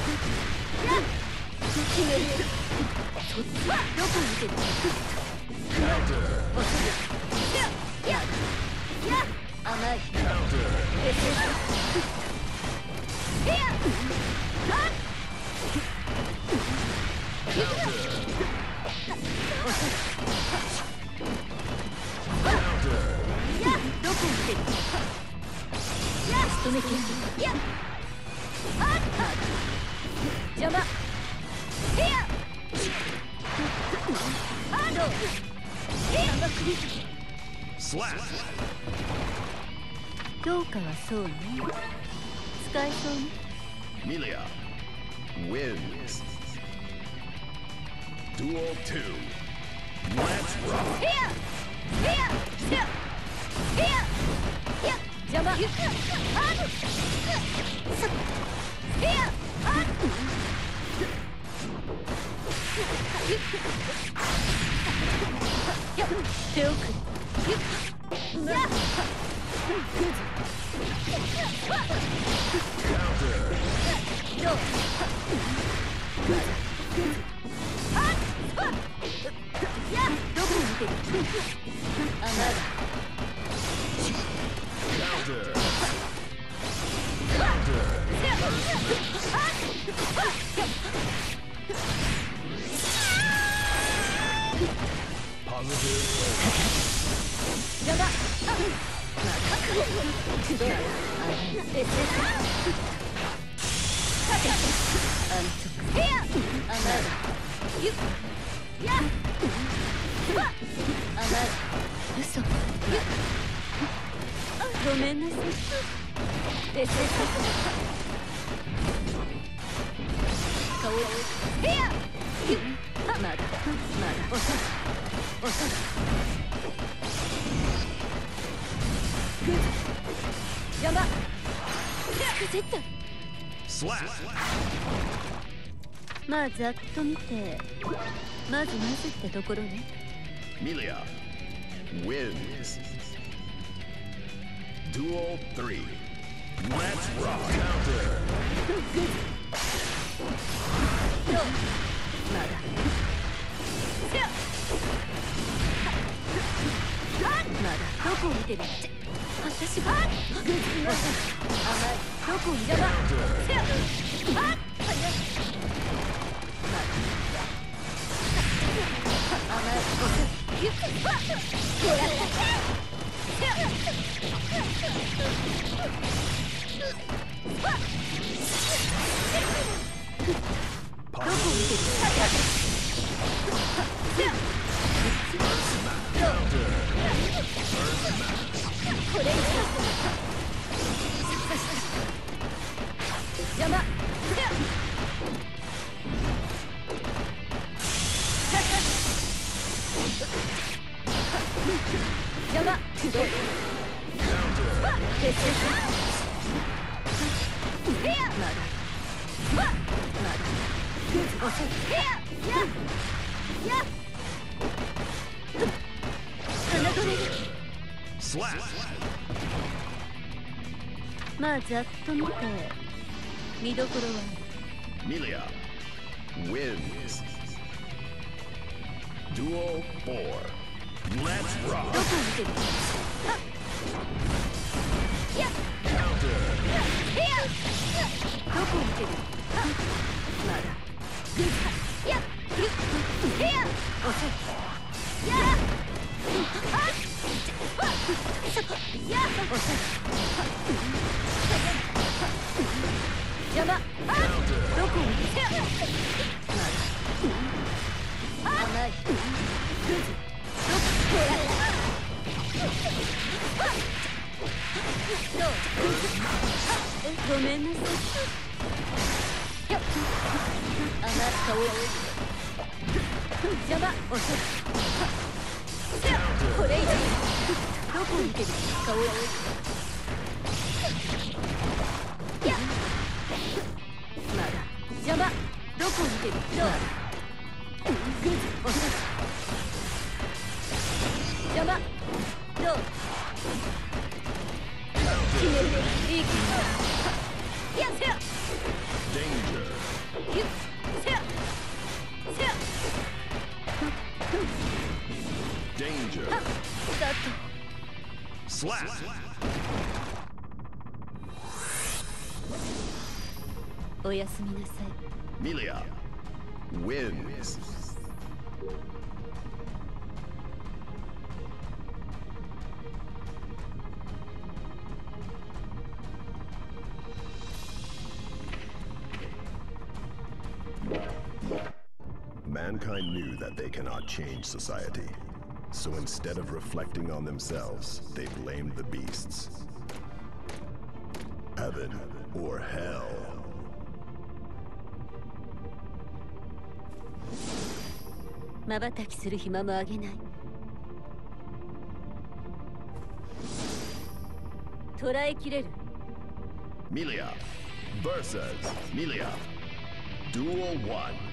やそうね。使えそうね。まあざっと見てまずまずってところね。ミリアやすみなさいミリア wins Mankind knew that they cannot change society. So instead of reflecting on themselves, they blamed the beasts. Heaven or hell. 瞬きする暇もあげない。捕らえきれる。ミリア vs ミリア Duel 1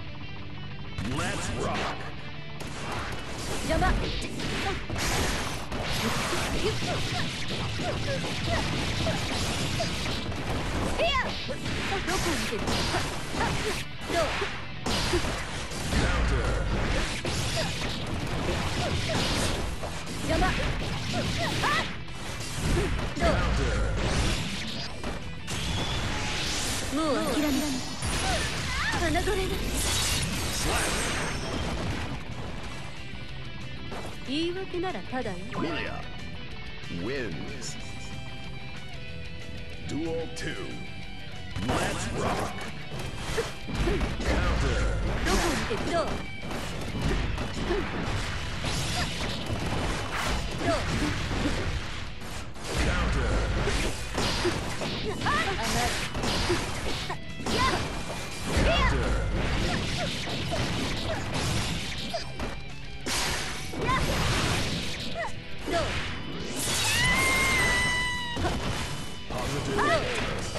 Let's rock. 邪魔。ど うもう Wins. Duel 2 Let's rock どこにいどう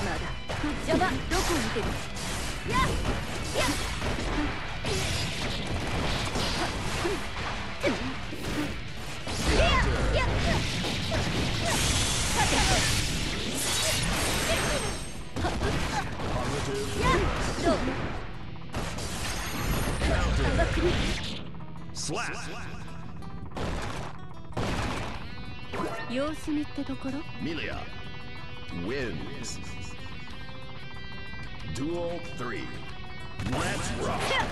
まだ邪魔どこにいてる？様子見ってところ？ミリア wins. Duel 3. Let's rock! Counter!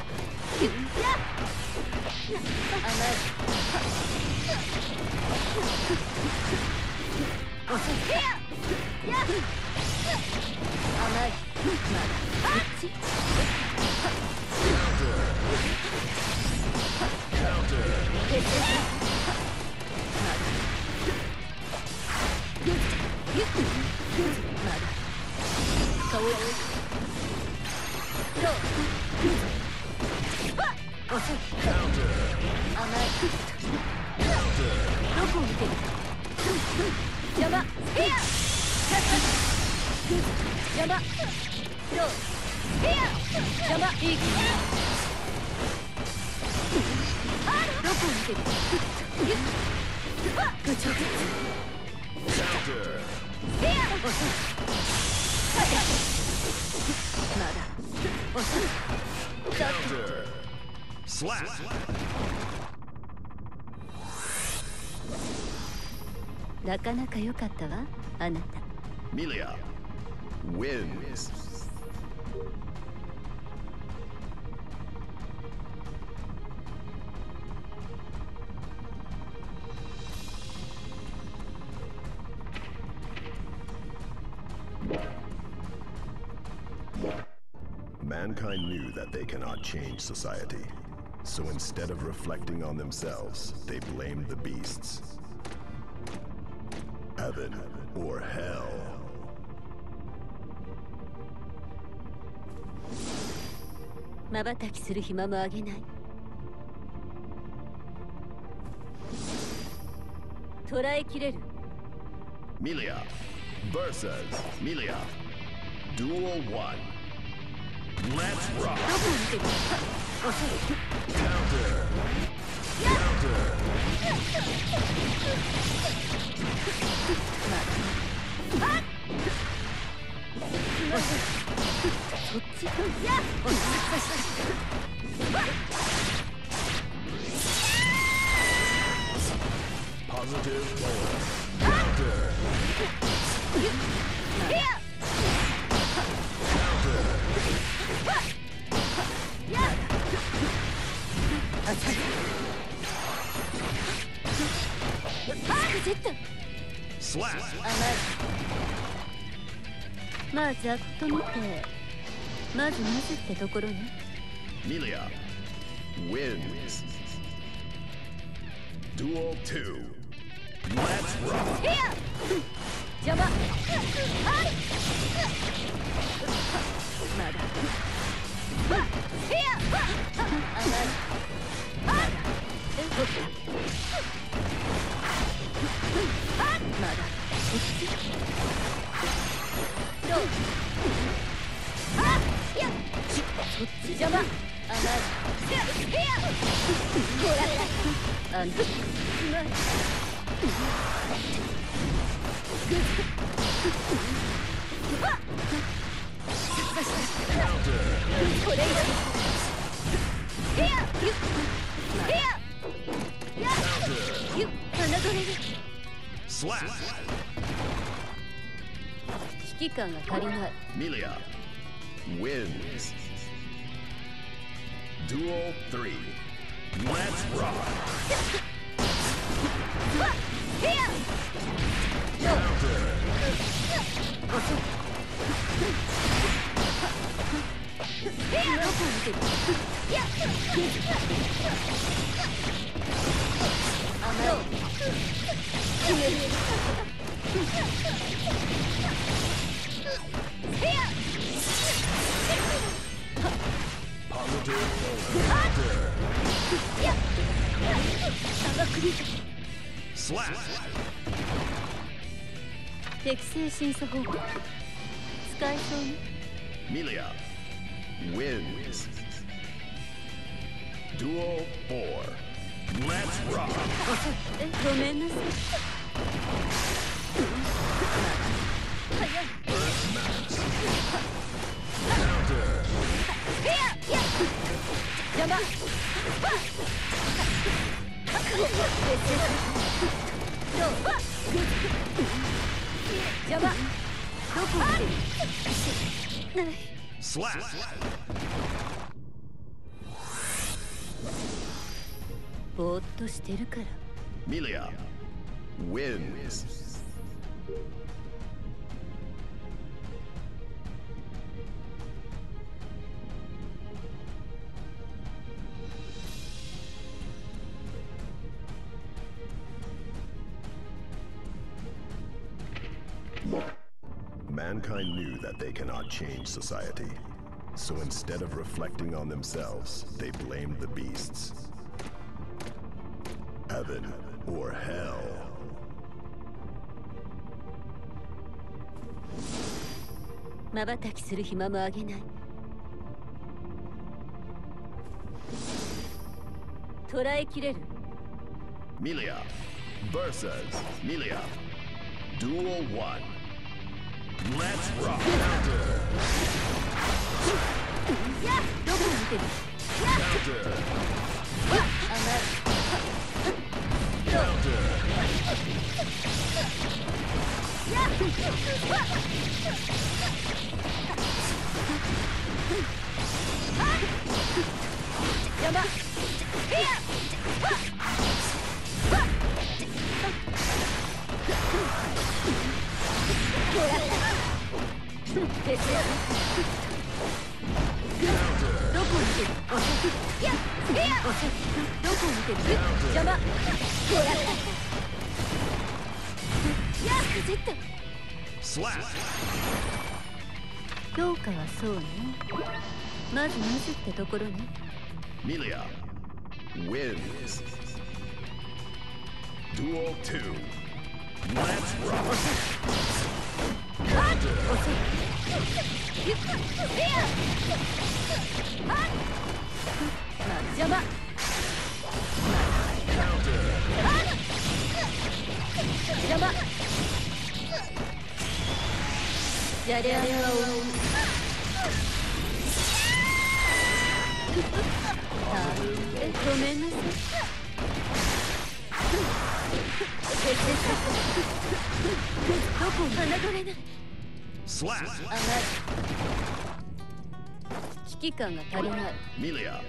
Counter! Counter! まだ。Counter. Slap. なかなか良かったわあなた Milia wins. Mankind knew that they cannot change society. So instead of reflecting on themselves, they blamed the beasts. Heaven or hell. まばたきする暇もあげない捕らえきれる Milia versus Milia. Duel 1. Let's rock. Counter. Counter. Positive power. Counter. ゼット.甘いまあざっと見てまずまずってところね Milia wins. Duel 2. Let's rock. ヘア邪魔はいままだ。こっちどうあいやっち邪魔甘いヘアヘアほらあんたうまいこれ以上ヘアゆっヘアやゆっ侮れる Slap. 危機感が足りない Milia wins. Duel 3. Let's rock. ヘア Counter. ヘアどこを見てるや甘い決めるヘア Positive force. Counter. や長首 Slap. 適正審査方法使えそうね Milia wins. Duel 4. ごめんなさい早い Earth Max. Counter. ヘアや邪魔どうグッ邪魔どこ見てる Slap! ぼーっとしてるから Milia wins. Mankind knew that they cannot change society. So instead of reflecting on themselves, they blamed the beasts. heaven, or hell. Milia versus Milia. Duel 1. Let's rock. Counter. Counter. 甘い Counter. 邪魔徹底どこ見てる？おせやおせどこ見てる？邪魔。ほらやゼッ。ト Slap. 評価はそうねまずまずってところね Milia wins. Duel 2. Let's rock. おせまあ邪魔 Counter. 邪魔じゃりゃりゃえごめんなさい決定したどこ侮れない Slap. 甘い危機感が足りない Milia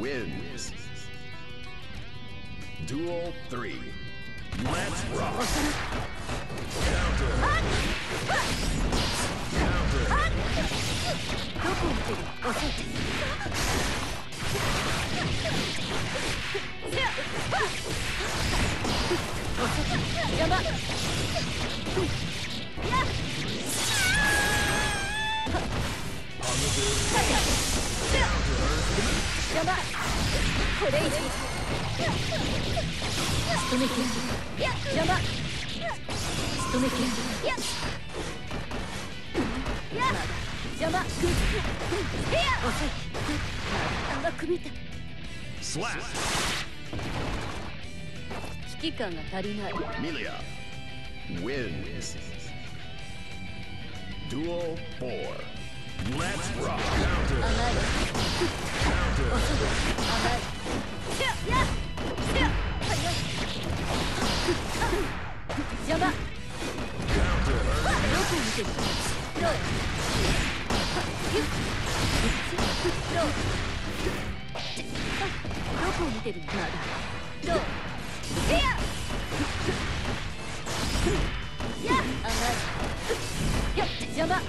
wins. Duel 3. Let's rock. Counter. Counter. どこ見てる押さ邪魔邪魔これ以上仕留めきれ邪魔仕留めきれまだ邪魔遅い甘く見た Slap. 危機感が足りない。Milia wins. Duel 4. Let's rock. 甘 Counter. い Counter. 邪魔 Counter. どこ見てるどうどうどこ見てるまだどういやや甘いよっ邪魔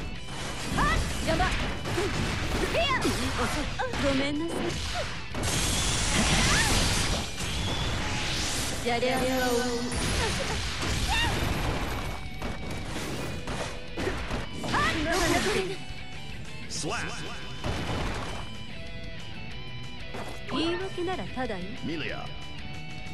邪魔いや遅いごめんなさい。じゃりゃりゃお Slap. 言い訳ならただよ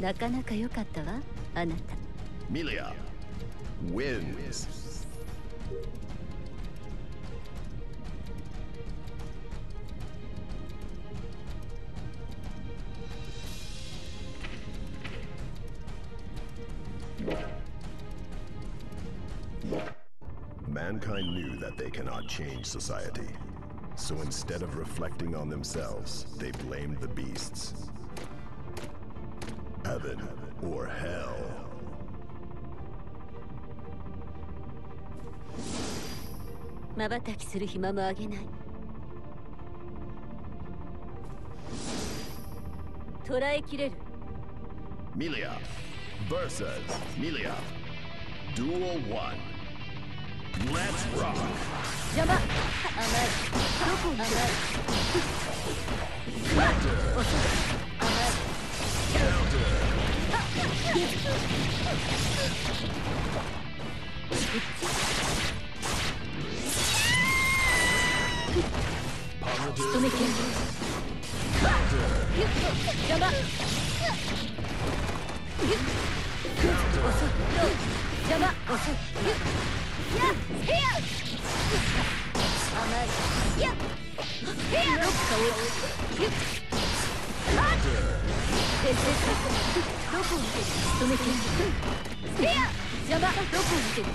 なかなか良かったわあなた Milia wins. Mankind knew that they cannot change society. So instead of reflecting on themselves, they blamed the beasts. Heaven or hell. まばたきする暇もあげない捕らえきれる Milia versus Melia. Duel 1. Let's rock! Yama. Counter! Counter! Counter! どこ甘い遅い甘い Positive 仕留めきる邪魔遅い邪魔遅いやヘア甘いやヘアロッカーを先生どこを見てる仕留めきるヘア邪魔どこを見てる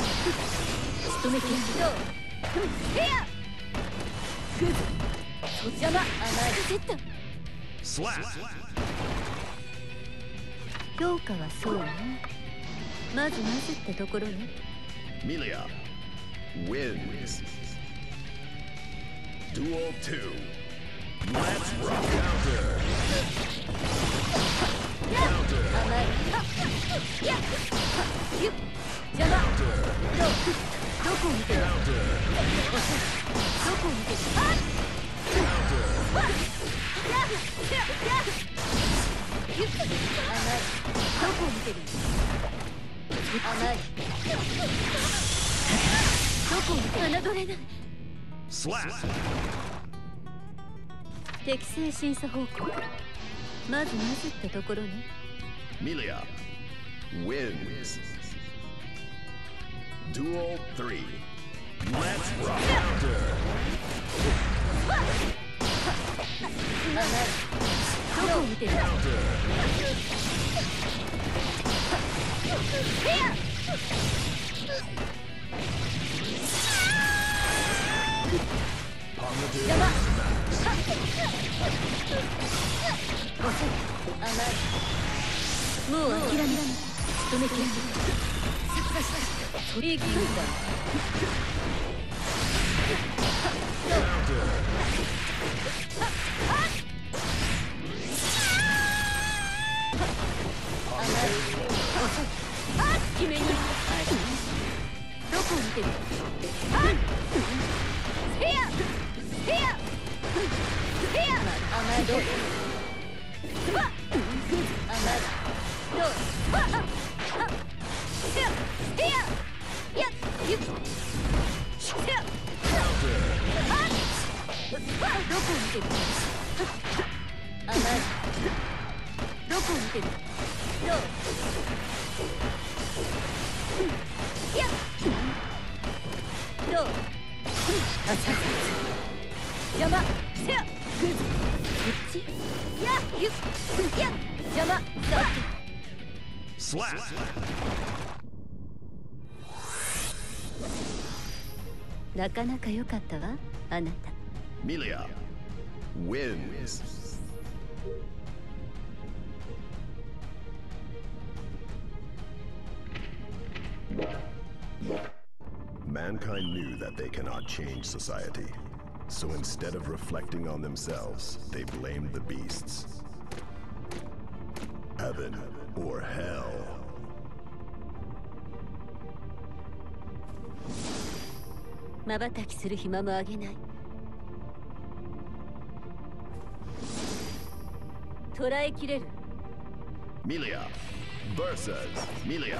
仕留めきるどうヘアグッ邪魔甘いセット slap. 評価はそうねまずまずってところね Milia wins. Duel 2. Let's rock. Counter. 甘いやっゆっ邪魔どうどこを見てる遅いどこを見てるあっやこを見てる甘いどこを見てる侮れない.適正審査報告まずまずってところね Milia wins. Duel 3. Let's rock. Counter. 甘いどこを見てる。邪魔甘いもう諦められ仕留めきれないさささトリギーだ決めにどこを見てる。ヘアヘアヘア甘どうわっ甘どうわっヘアヘアやっゆっヘアあっどこ見てる。甘どこ見てる。どうやっどうあさ邪魔せやグズこっちやゆっや邪魔だ Slap. なかなか良かったわあなた Milia wins. Mankind knew that they cannot change society. So instead of reflecting on themselves, they blamed the beasts. Heaven or hell. まばたきする暇もあげない捕らえきれる Milia versus Milia.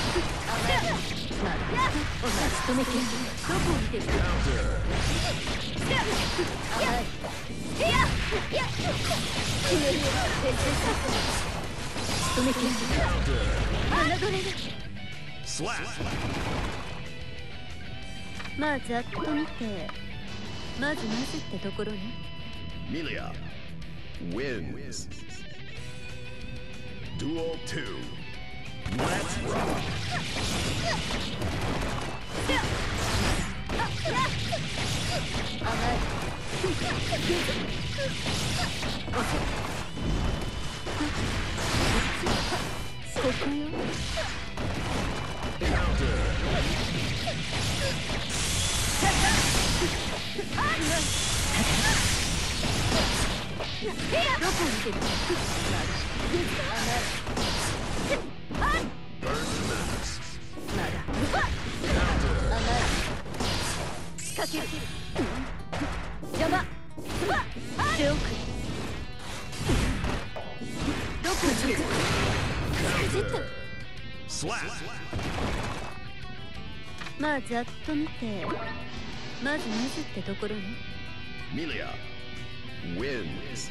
まだお前仕留めてどこを見てる甘いいやいや決める徹底さ仕留めてやる侮れる Slap! まあざっと見てまずまずってところね Milia wins. Duel 2. どこを見てるまだ甘いる邪魔手遅れどこを見てるじっ Counter. まあざっと見てまずまずってところね Milia wins.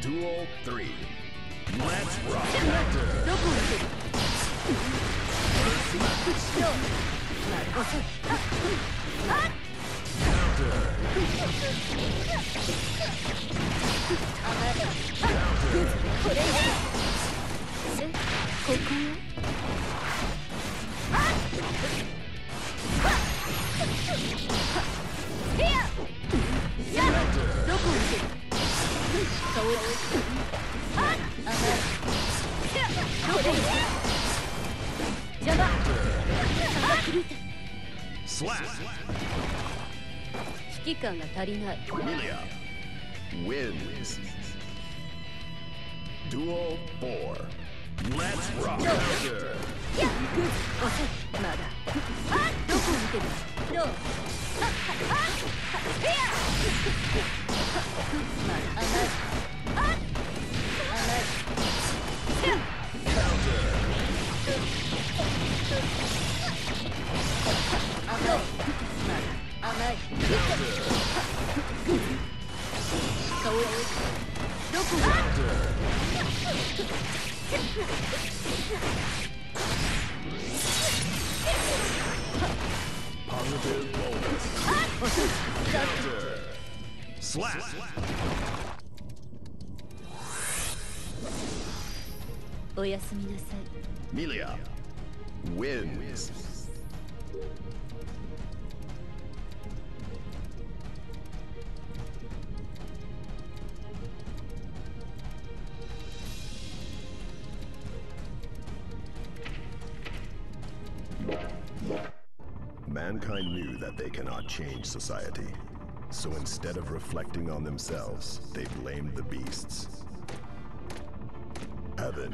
Duel 3. どこてるてるどうまだ遅いこれでここよどこを見てる顔甘いどこを見てる邪魔狂った Slap! 危機感が足りない Milia wins. Duel 4. Let's rock! Counter. 遅いまだどこを見てるどうまだ甘い Positive bonus. Counter. Slap! おやすみなさい Milia wins. Mankind knew that they cannot change society. So instead of reflecting on themselves, they blamed the beasts. Heaven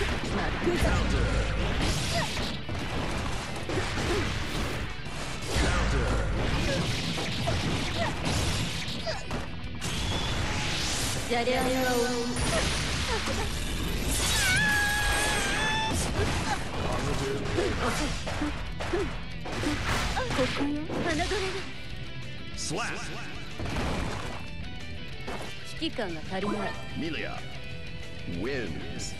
じゃれ合いは終わり Positive ここよ。侮れない slap. 危機感が足りない。Milia wins.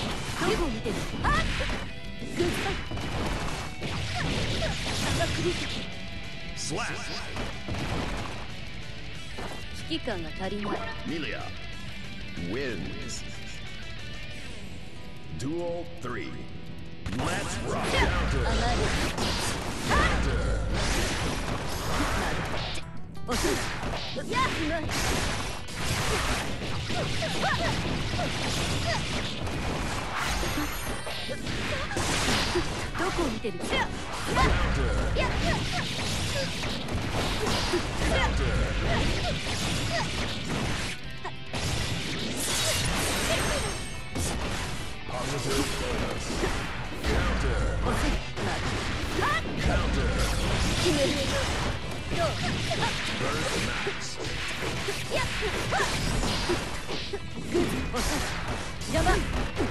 てる甘いいい気が顔をやっどこを見てるあっグッバイ首 Slap. 危機感が足りない Melia wins. Duel 3. Let's rock. 甘い遅いやうまいどこを見てる？やや Positive bonus. 遅い決めるどう Burst max. やグッ遅い邪魔あ甘止めていい気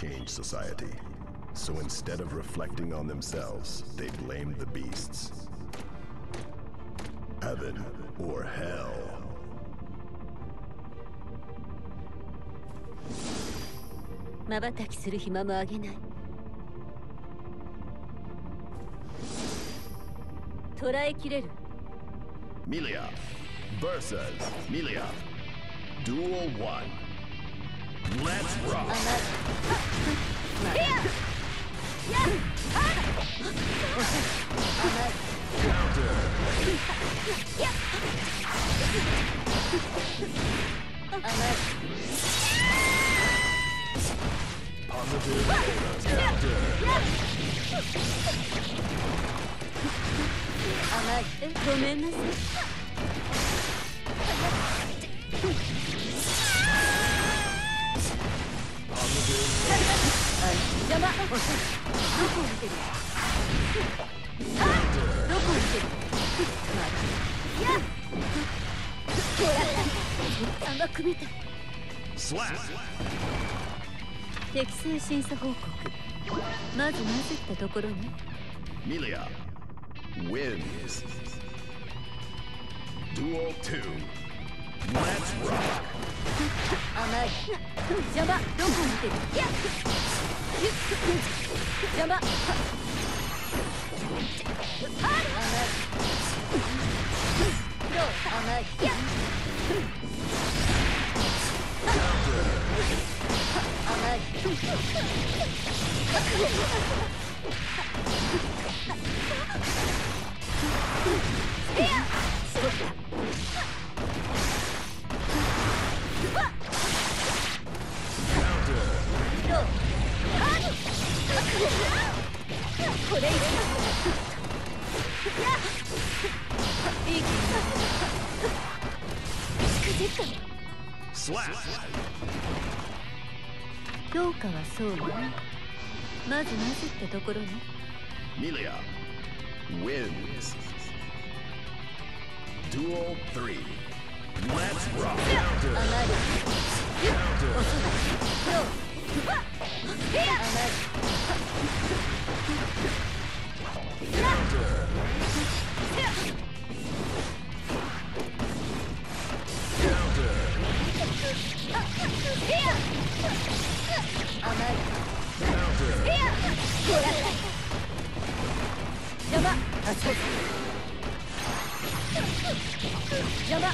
change society. So instead of reflecting on themselves, they blamed the beasts. Heaven or hell. まばたきする暇もあげない捕らえきれる Melia versus Melia. Duel 1. Let's 甘 rock. いまだや遅い甘い Counter. 甘い Positive bonus. Counter. 甘いえごめんなさい邪魔どこを見てるどこを見てるまだやほら甘く見た Slap. 適正審査報告まずなぜったところね Melia wins. Duel 2. 甘い邪魔どこ見てるやっゆっ邪魔甘いどう甘いやっ甘いやそ評価はそうねまずまずってところねミリアウィンズドゥオル3レッ。ツロッ。クいどう甘い Counter. Counter. 甘い Counter. ほら邪魔あそう邪魔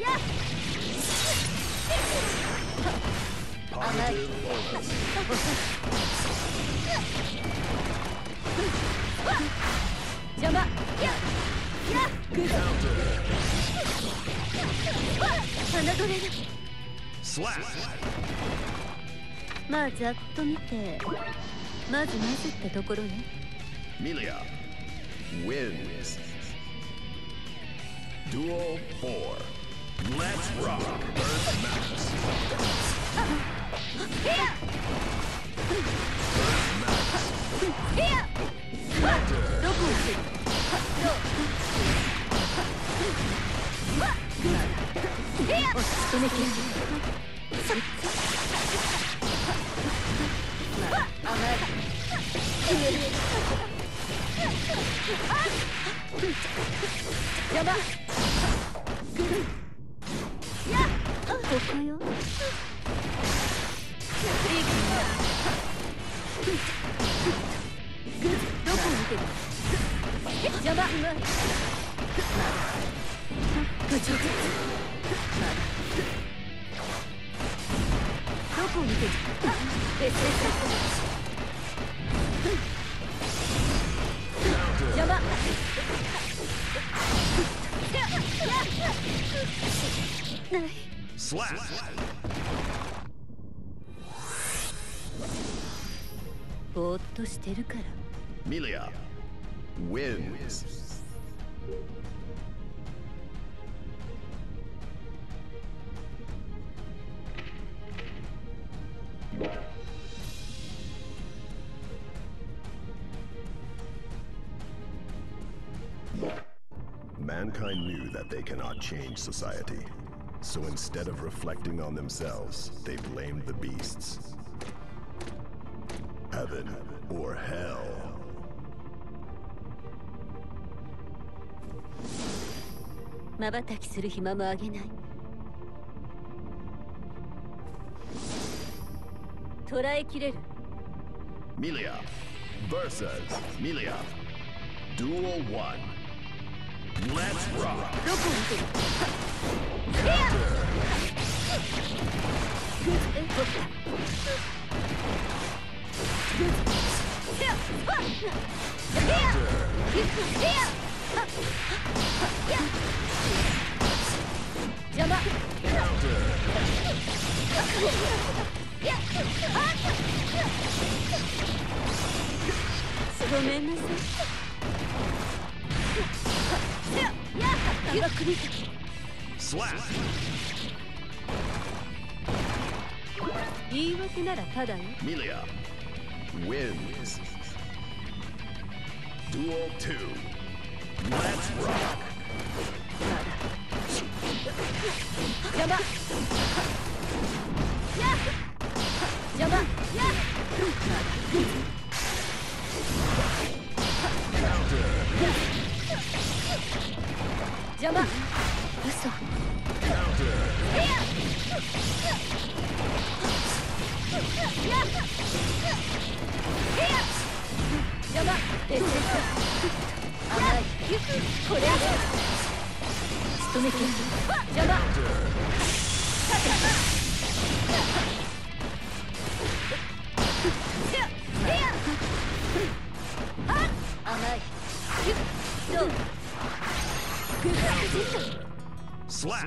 やっざっと見て、まずなぜってところね。ミリア、wins。Dual ーフォー。や Counter. どこを受けるいここよどこ見て。る邪魔まだ部長まだどこ見てる別々邪魔 Slap. ぼーっとしてるから Melia wins. Mankind knew that they cannot change society. So instead of reflecting on themselves, they blamed the beasts. Heaven or hell. まばたきする暇もあげない捕らえきれる Melia versus Melia. Duel 1. ごめんなさい言い訳ならただよ Melia wins. Duel 2. Let's rock. 邪魔や邪魔や Counter. 邪魔嘘 Counter. 邪魔別々甘いこれ仕留めきれ邪魔 Counter. 甘いどう Slap.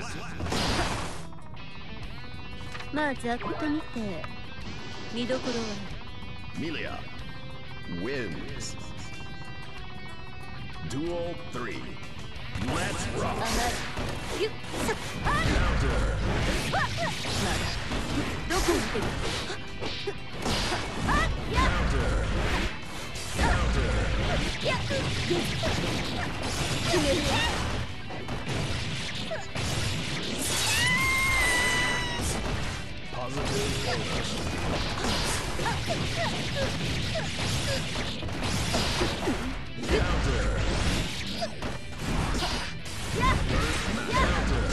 まあざっと見て見どころは Melia wins. Duel 3. Let's rock. いゆっさ Counter. まだどこ見てる Counter. Counter. Positive bonus. Counter. Counter.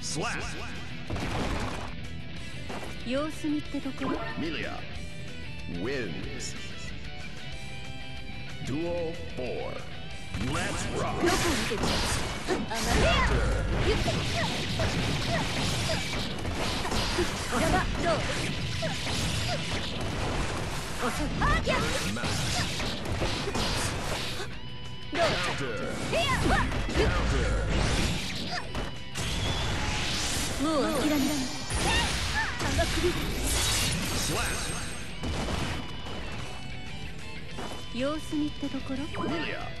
Slap. 様子見ってところ Melia wins. Duel 4. もう諦めらない様子見ってところ？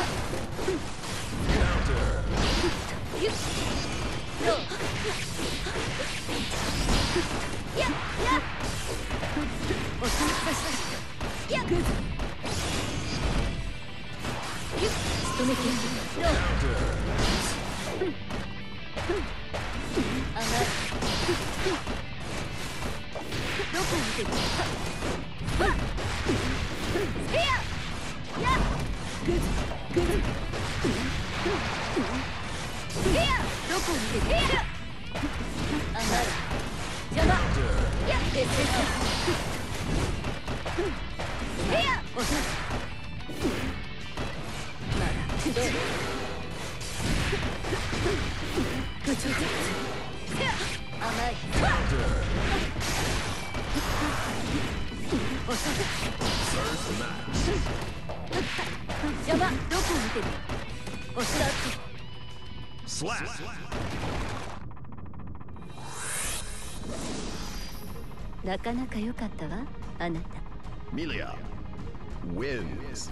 こどこにいる？甘い邪魔。やっ別々 かなか良かったわあなた Milia wins.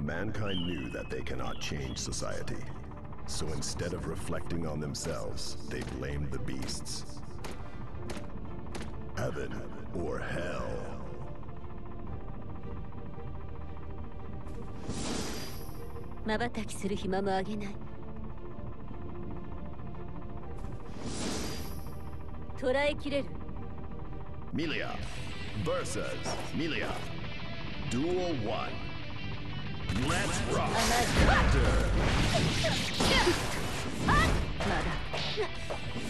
Mankind knew that they cannot change society. So instead of reflecting on themselves, they blamed the beasts. Heaven or hell. まばたきする暇もあげない捕らえきれる Milia versus Milia. Duel 1. Let's rock. Counter.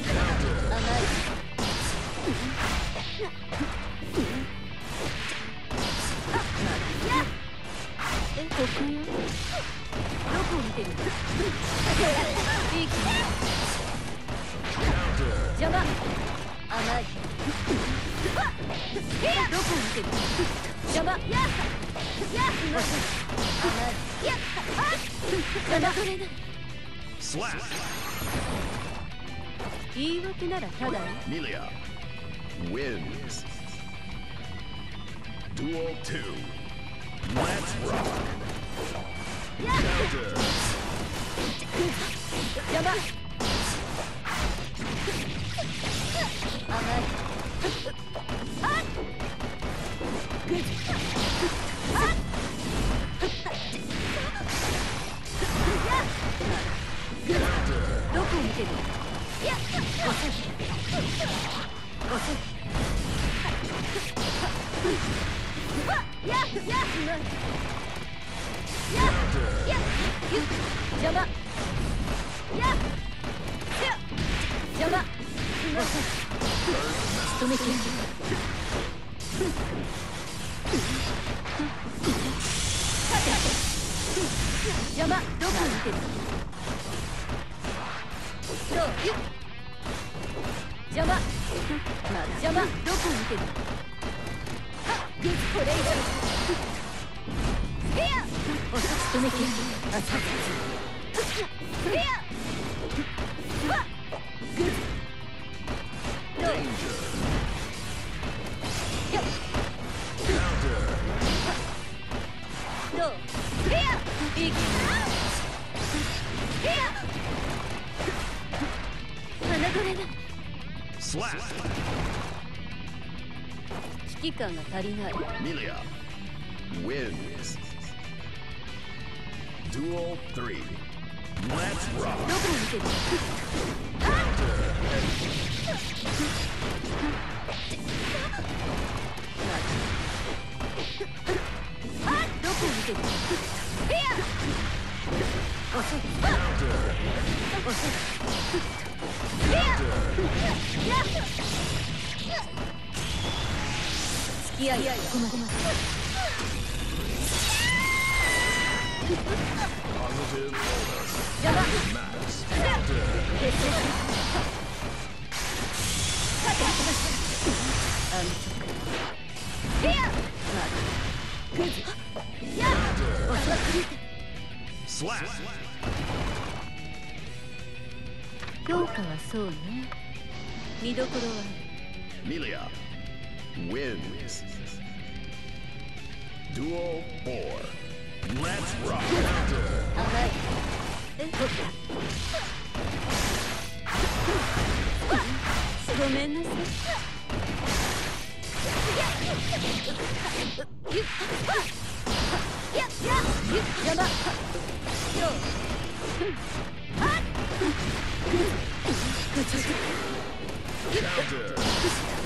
Counter. ここよどこを見てるいい気味 Counter. 邪魔甘いどこを見てる邪魔やっやっ甘いやっ邪魔それな Slap. 言い訳ならただ wins. Duel 2. Let's rock. Counter. 邪魔甘いあっグッあっやっ Counter. どこを見てるいや遅い遅いわっ邪魔やっやっ邪魔遅い仕留めきれ邪魔どこを見てるどうゆっ邪魔まだ邪魔どこを見てるはっグッこれ以上いや遅く止めきれあさいやわっグッどう Danger. よっ Counter. どういやいい気いや侮れない Slap. 危機感が足りない。Milia wins. Duel 3. Let's ど.こを見てる？どこを見てる？遅い遅い付き合いここまで邪魔 Max. 安直まだクズや遅い Slap. 評価はそうね見どころは Milia wins. Duel 4. Let's rock. 甘いえごめんなさい邪魔よ Counter.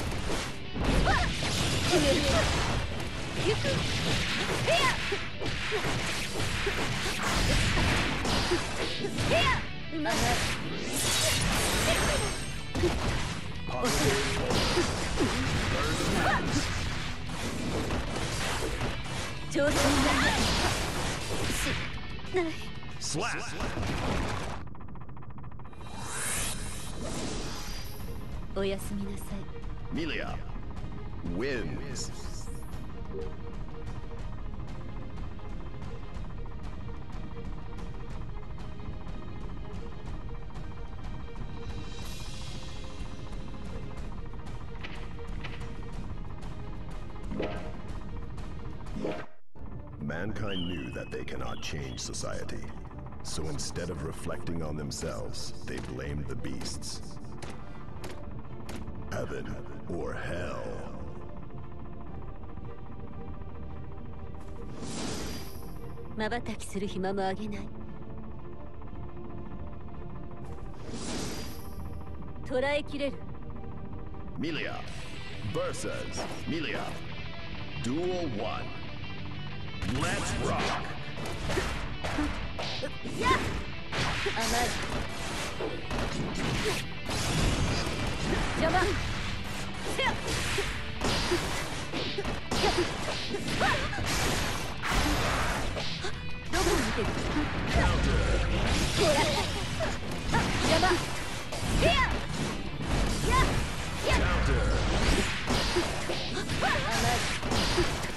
おやすみなさい。Wins. Mankind knew that they cannot change society. So instead of reflecting on themselves, they blamed the beasts. Heaven or hell. まばたきする暇もあげない捕らえきれる Milia versus Milia. Duel 1. Let's rock. 甘い邪魔せやどこを見てる？ほら邪魔せややや甘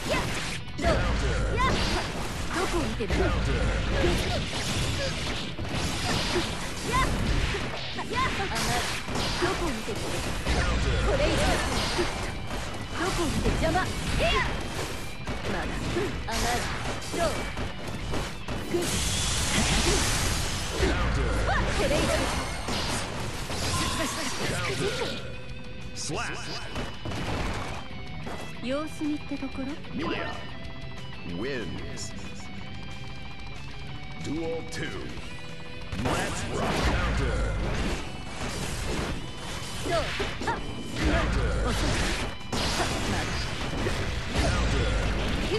いやどうやどこを見てるやや甘いどこを見てるこれ以上どこを見てる邪魔いやまだ甘いどうグッこれ以上 Slap. 様子見ってところ Milia wins. Duel 2. Let's rock. Counter. Counter. 遅いはまだ Counter. ギ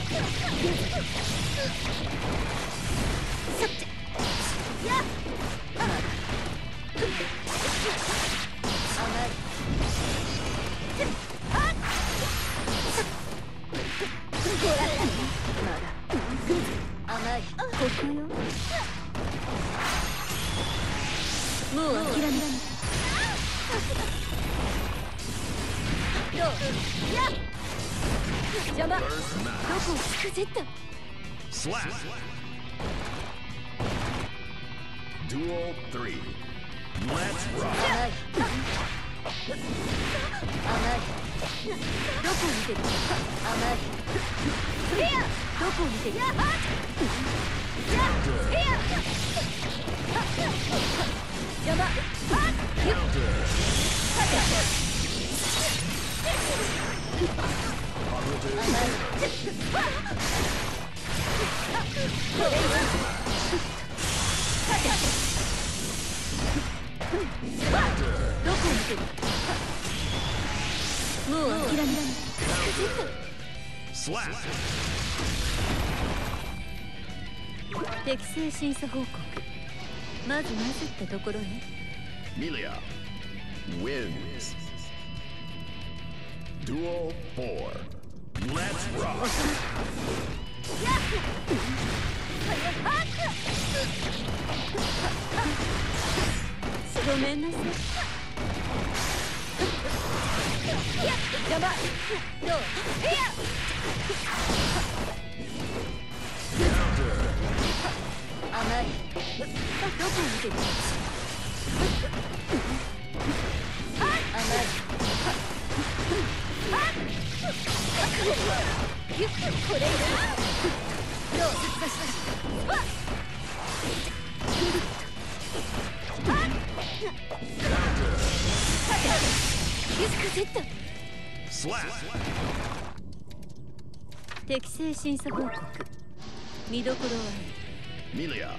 邪魔。どこをくじった Slap. Duel 3. Let's rock. 甘い。どこを見てる甘い。い。やどこを見てるやっやい。や邪魔あっ Counter. どこを見てるもう諦められない適正審査報告まずまずってところね Melia wins. Duel 4. Let's rock! ごめんなさ適正審査報告見どころは Melia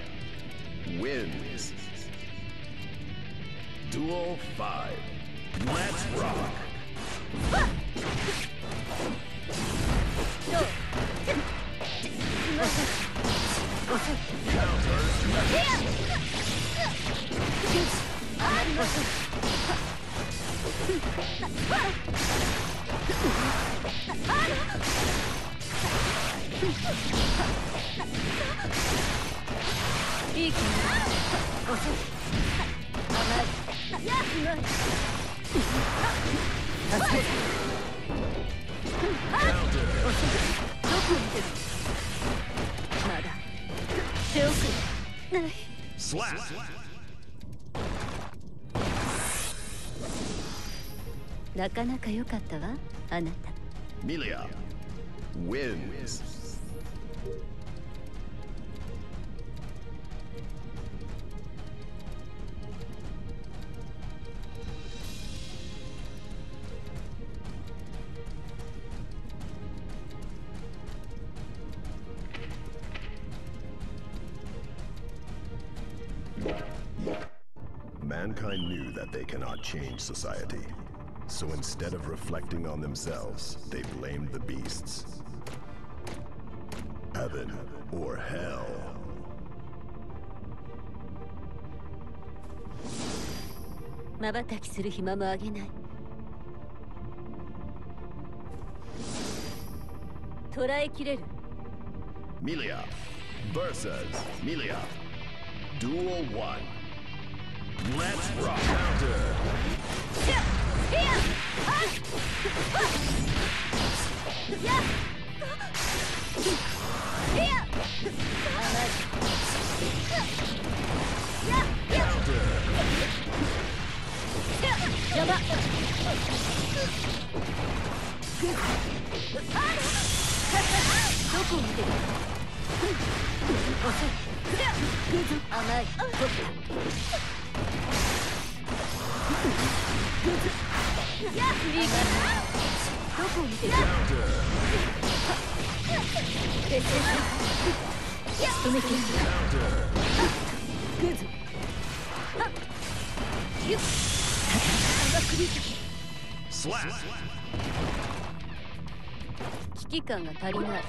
wins. Duel 5. Let's rock! やうまい助けてるまだ手遅れない Slap! なかなか良かったわあなた Melia wins. Mankind knew that they cannot change society. So instead of reflecting on themselves, they blamed the beasts. Heaven or hell. まばたきする暇もあげない捕らえきれる Melia versus Melia. Duel 1. Let's rock. Counter. 邪魔どこを見てる遅い 甘いどこ.危機感が足りない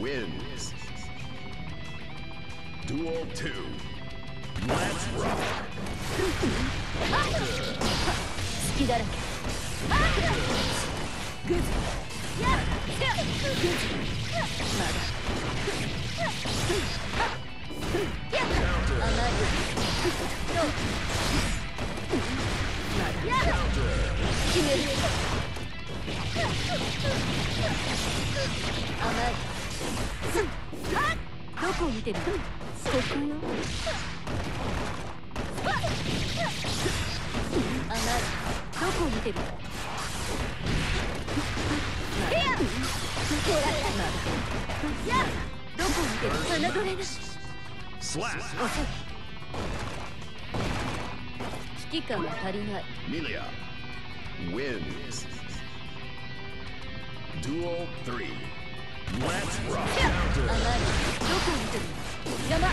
wins. どこを見てるここよ甘いどこを見てるまだやどこを見てる侮れない Slap. 遅い危機感が足りない Melia wins. Duel 3. Let's rock. 甘いどこを見てる邪魔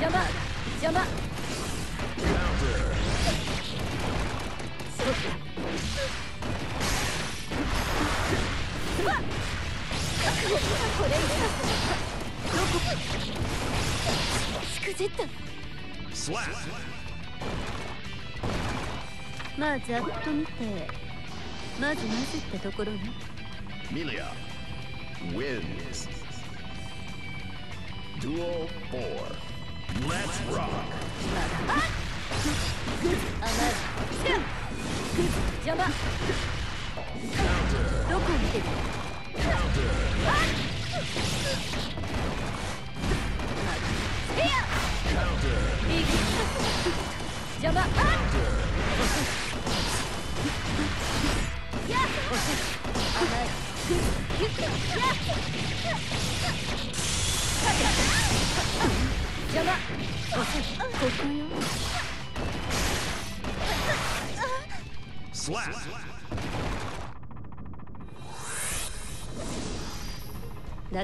邪魔邪魔これどこしくじったまあざっと見てまずまずってところね Milia wins. Duel 4. Let's rock. どこを見てるいいな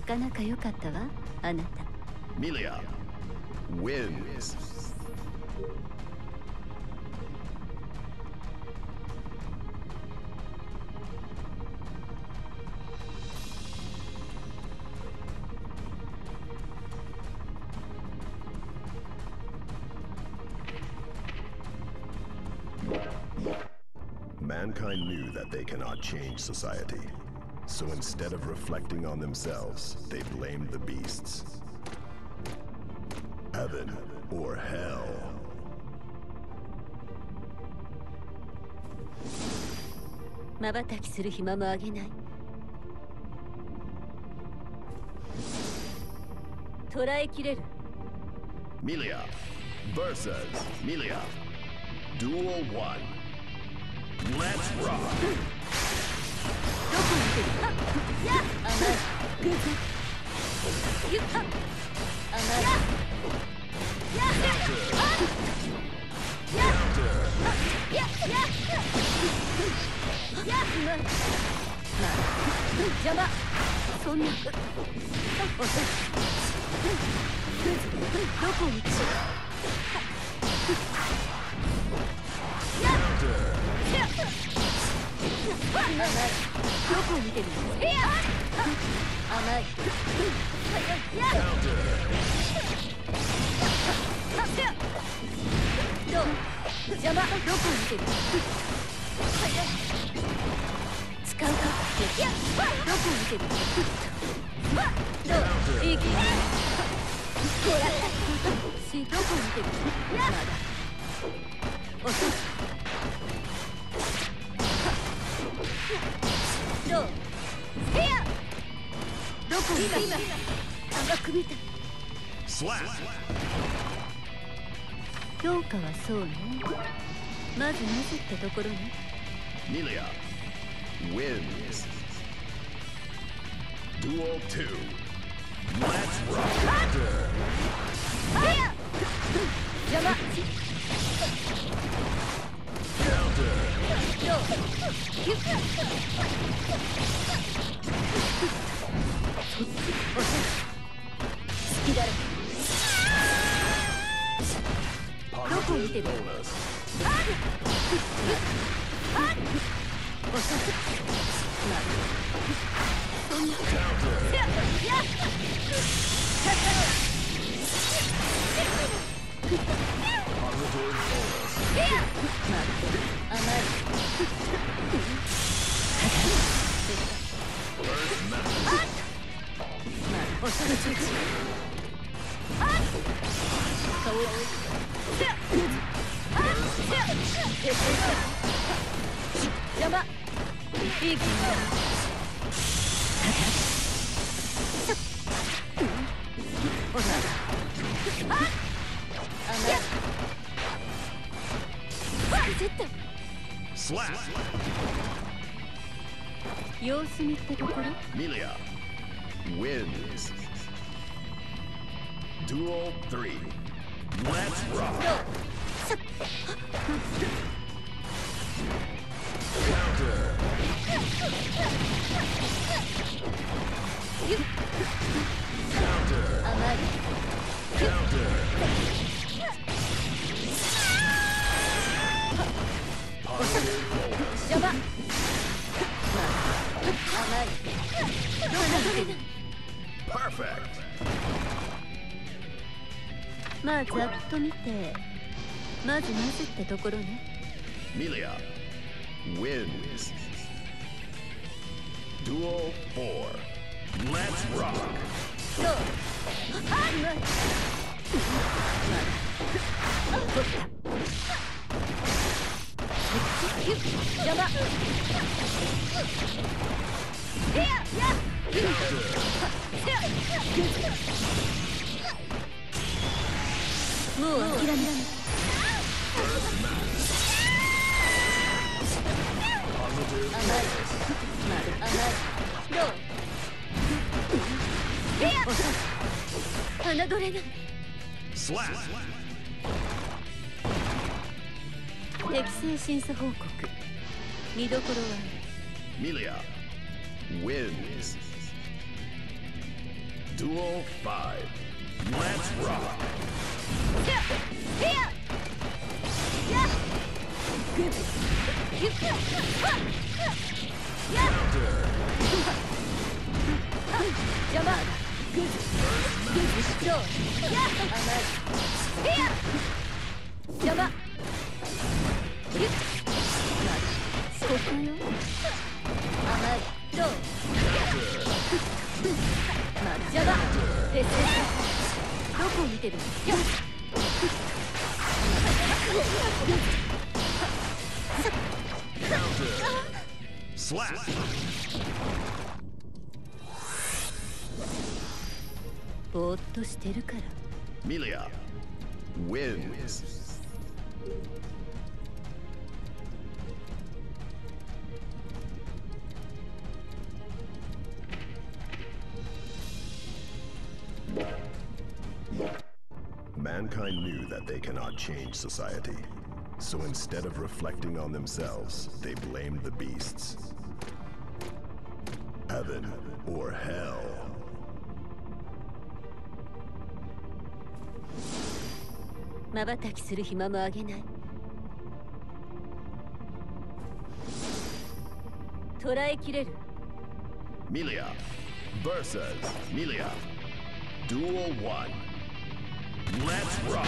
かなか良かったわあなた Milia wins. 'Mankind knew that they cannot change society. So instead of reflecting on themselves, they blamed the beasts. Heaven or hell. まばたきする暇もあげない捕らえきれる Milia versus Milia. Duel 1. Let's rock. ど こ見てるや甘いグーゆっ甘いやややややうまいまあ邪魔そんな遅いどこ見てる？どういやどこを見てる甘く見た評価はそうねまずまずってところね Milia wins. Duel 2. Let's rock. Let's go. Milia と見てまずまずってところね。してるから Melia wins. Mankind knew that they cannot change society. So instead of reflecting on themselves, they blamed the beasts. まばたきする暇もあげない捕らえきれる Melia versus Melia. Duel 1. Let's rock.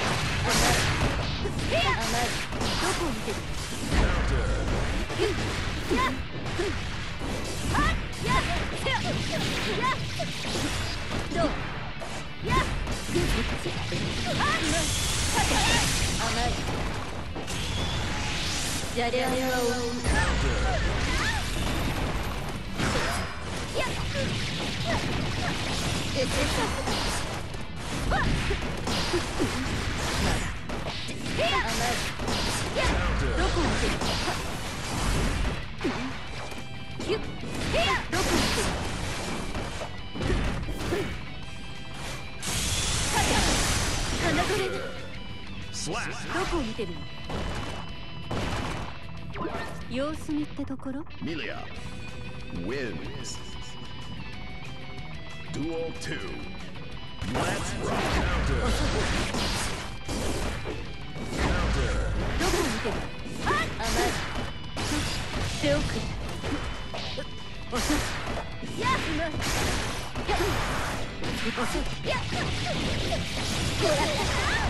甘いどこを見てる Counter. やっはっやっやっやっどうやっはて甘いじゃれ合いは終わりやっえっはっ甘いやっ Counter. どこを見てるキュッヘアどこを見てる侮れない Slap. どこを見てるの？様子見ってところ？Melia wins. Duel 2. Let's rock. Counter. Counter. どこを見てる？甘い手遅れ遅いやうまいや遅いやほらやや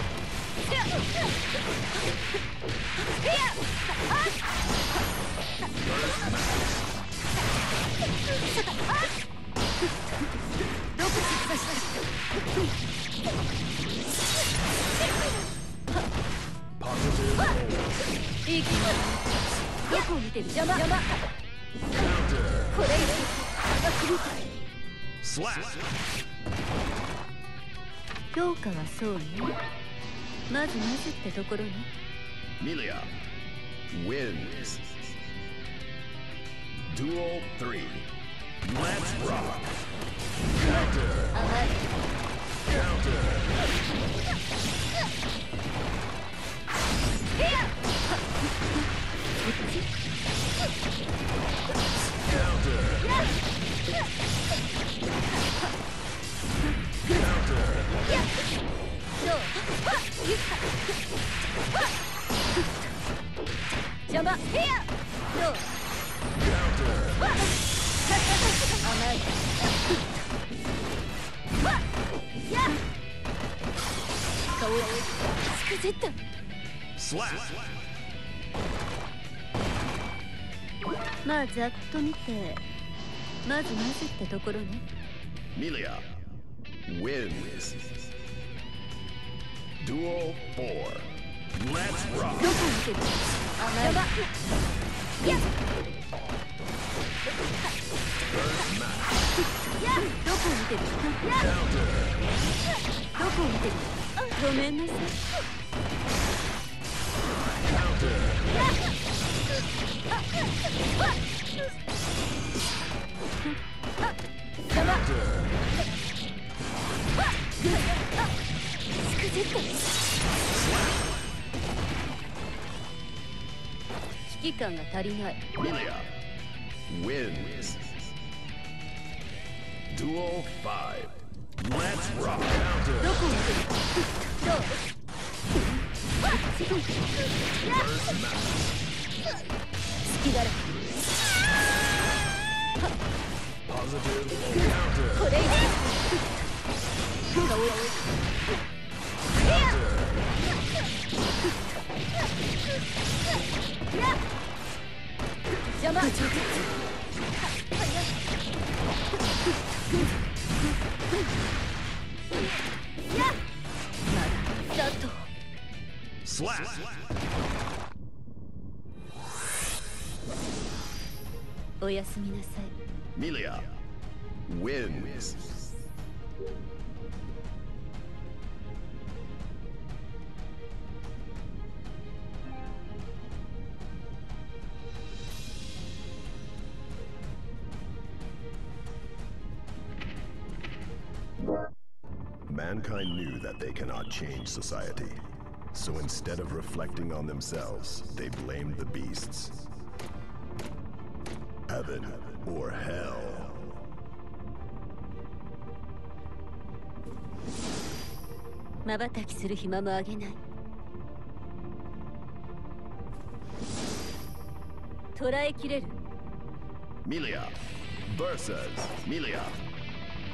どこを見てる？邪魔。邪魔.評価はそうね Melia wins. Duel 3 Let's rock. Counter. Counter. Counter. Counter. 邪魔アどう甘スまあざっと見て。まずまずってところね。ミリア wins. Duel 4. Let's ど rock. First match. Counter. Counter. Counter. 危機感が足りない Melia wins. Duel 5. Let's rock. ど.こ見てるどう First match. 好きだら Positive counter. これ以おやすみなさい wins. Mankind knew that they cannot change society. So instead of reflecting on themselves, they blamed the beasts. Heaven or hell. まばたきする暇もあげない捕らえきれる Melia versus Melia.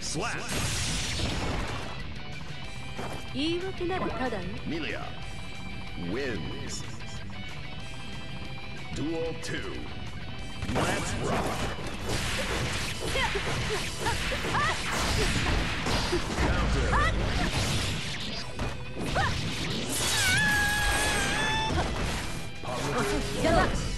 Slap. 言い訳ならただよ Melia wins. Duel 2. Let's rock. Counter. Positive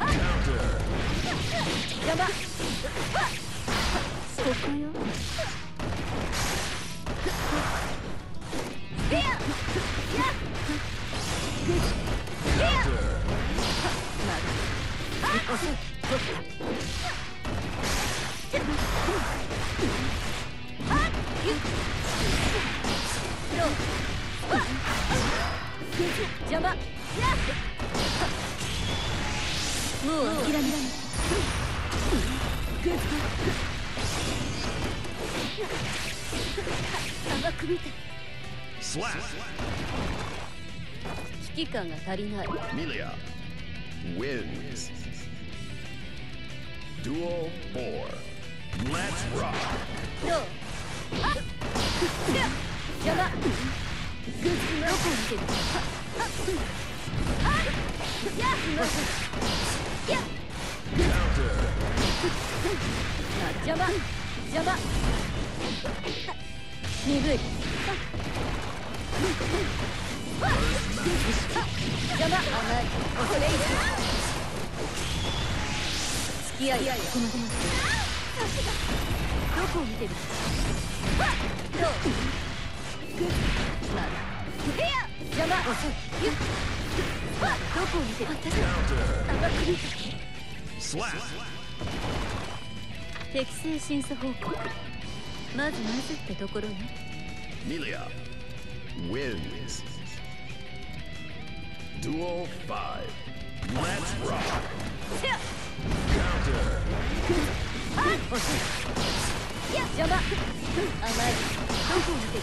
邪魔ここよいやや Counter. まだ遅い取ったあっゆっローわっ邪魔やもう諦められないグッ甘く見て危機感が足りない Melia wins. Duel 4. Let's rock. どうあっ邪魔グッどこ見てる邪魔邪魔鈍い邪魔甘いこれ以上付き合いここまでどこを見てるどうグッまだ邪魔遅いゆっどこを見て!適正審査報告まずまずってところね Melia wins. Duel 5. Let's rock. Counter. い や邪魔甘いどこを見てる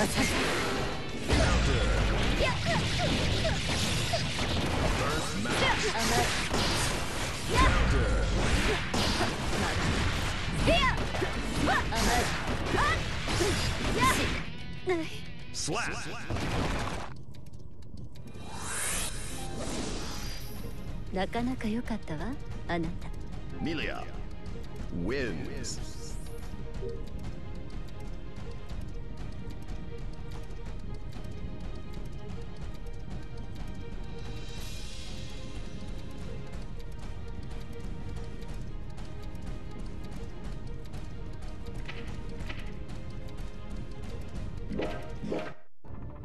なかなか良かったわあなた Melia wins.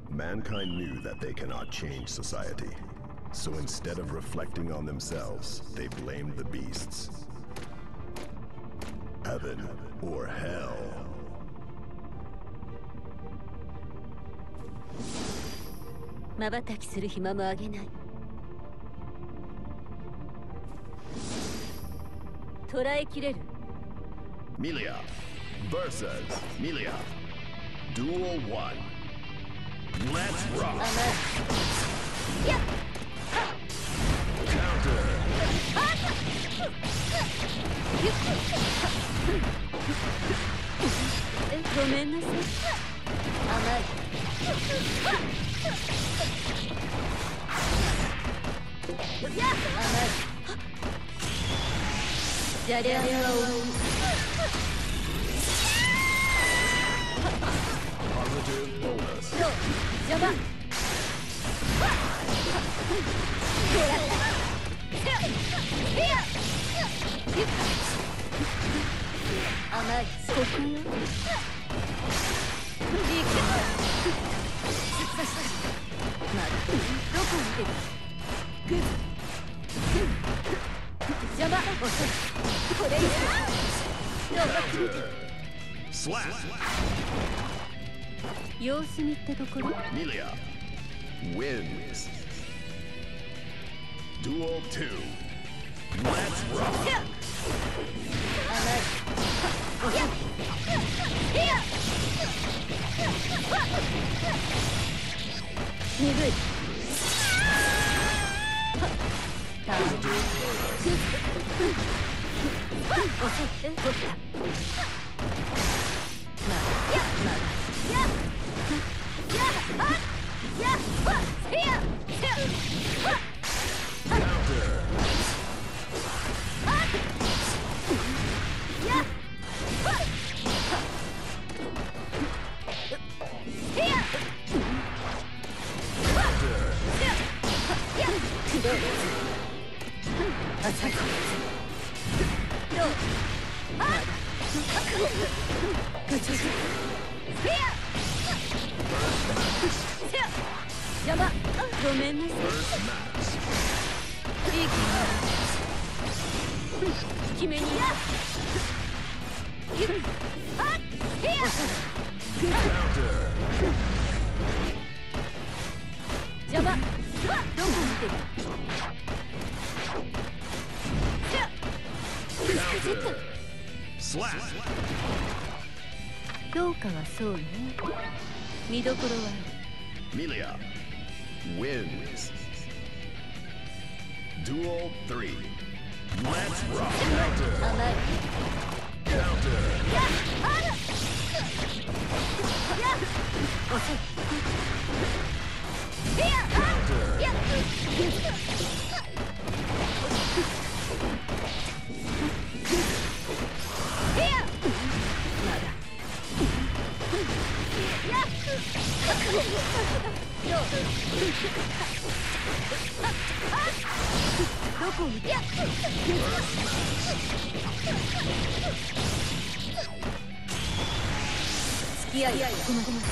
Mankind knew that they cannot change society. So instead of reflecting on themselves, they blamed the beasts. Heaven or hell. まばたきする暇もあげない捕らえきれる Melia versus Melia. Duel 1. Let's rock. 甘いやっ Counter. えごめんなさい甘いやっ甘いじゃりゃりゃ Positive bonus. どう邪魔甘いここよいいかまだどこ見てるグッ邪魔遅いこれ以上どう Counter. Slap. 様子見ってところ Melia wins. Duel 2. Let's rock. ややあやわせやせやわ Counter. やわせや Counter. やどうあさこどうあぐちゃぐせやせや邪魔ごめんなさいいい決めにやゆっあっせや Counter. 邪魔どこ見てる Slap. 評価はそうね見どころは Melia wins. Duel 3. Let's rock. 甘い Counter. 付き合いここまで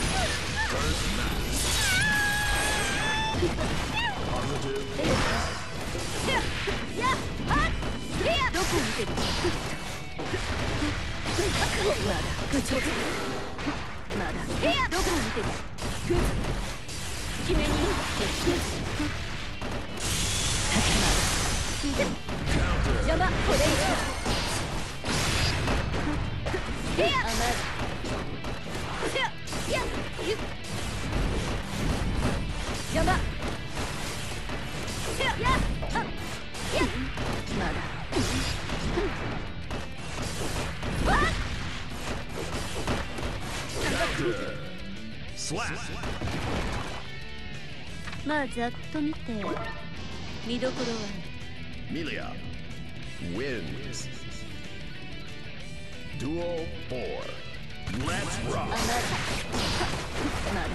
どこ見てる？まだ部長まだ。どこを見てる決めに邪魔これ以上甘い邪魔まだまあざっと見て見どころは？Melia wins. Duel 4. Let's rock. まだ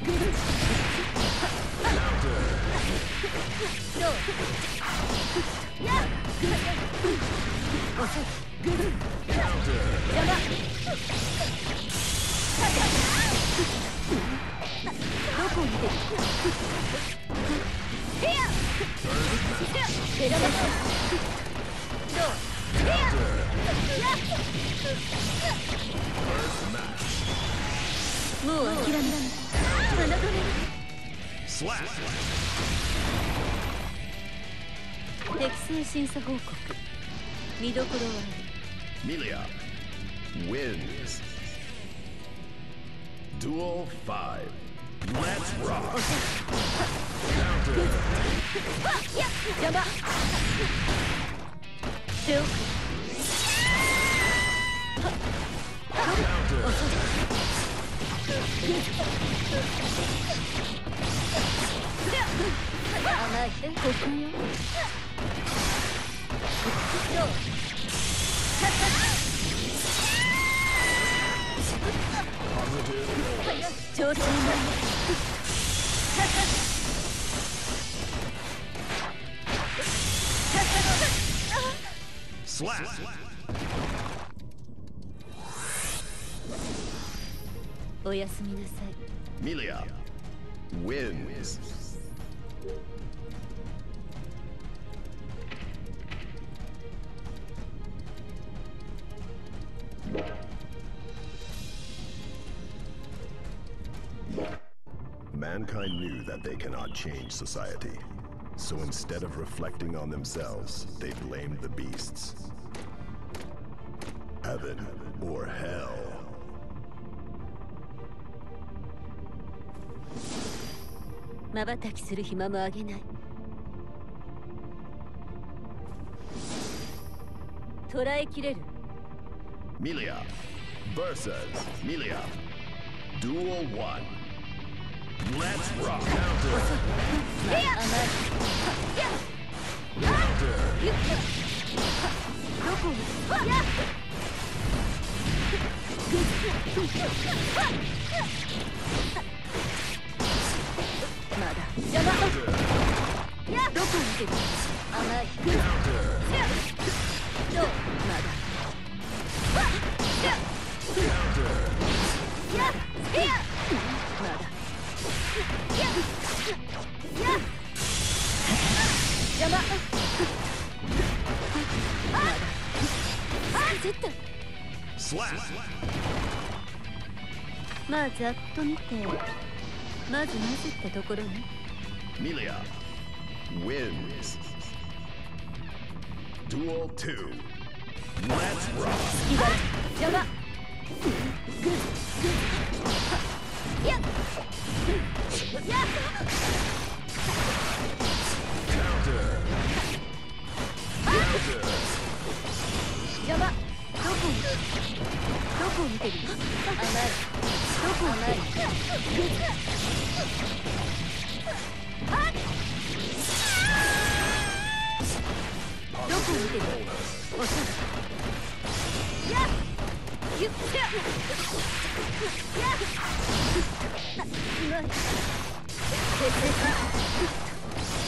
どこを見てる選べどう？もう諦められないあなたね Slap. 適正審査報告見どころは Melia wins. Duel 5. Let's rock. 邪魔手を甘いここよどう調子に乗る Slap. おやすみなさい Melia wins. Mankind knew that they cannot change society. So instead of reflecting on themselves, they blamed the beasts. Heaven or hell. まばたきする暇もあげない捕らえきれる Melia versus Melia. Duel 1. Let's rock. 甘いどこをまだ。邪魔どこを見てる甘いどうまだ。まだ。邪魔まだ.まあざっと見てまずまずってところね Melia wins. Duel 2. Let's rock. 好きだ邪魔グッグッやっやっ Counter. Counter. 邪魔どこにどこを見てる？の甘いどこを甘いグッあっどこを見てる Bonus. おそうやっゆっやっやっうまい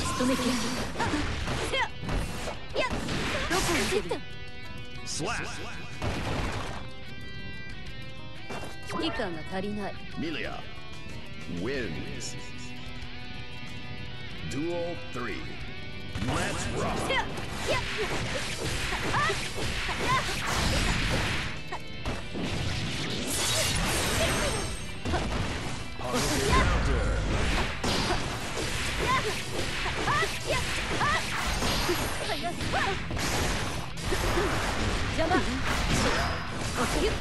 仕留めきるやっやっどこを見てる Slap. 危機感が足りない Melia wins. Duel 3. Let's rock. やっやっあっやっ Positive counter. 邪魔おゆっ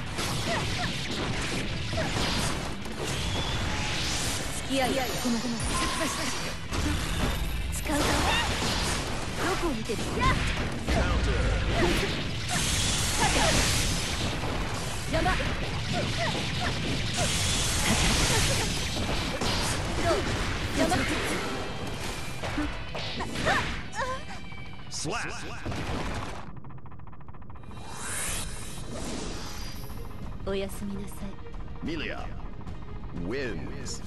付き合いここまで使うかどこを見てるやっ Counter. 邪魔どう邪魔 Slap. おやすみなさい Melia wins.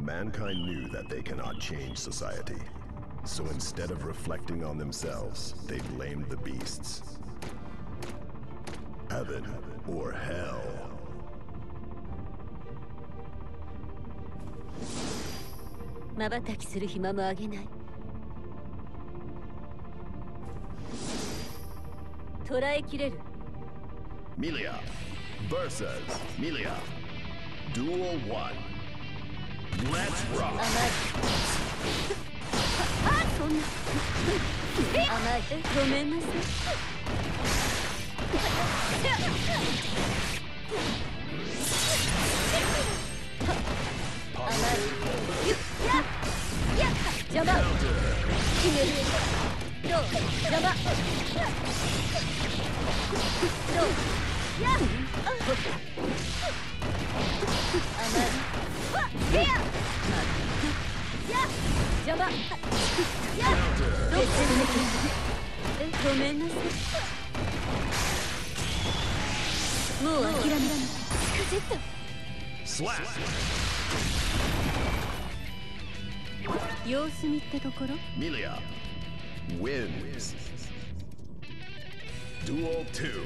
Mankind knew that they cannot change society. So instead of reflecting on themselves, they blamed the beasts. heaven or hell. まばたきする暇もあげない捕えきれるミリア vs ミリア Duel 1 Let's rock! 甘いそんな甘ごめんなさいやっやっ邪魔決めるどう邪魔どうやっ甘いわっへややっ邪魔やっどうえごめんなさい。もう諦めないスカジェット Slap. 様子見ってところ？Melia wins. Duel 2.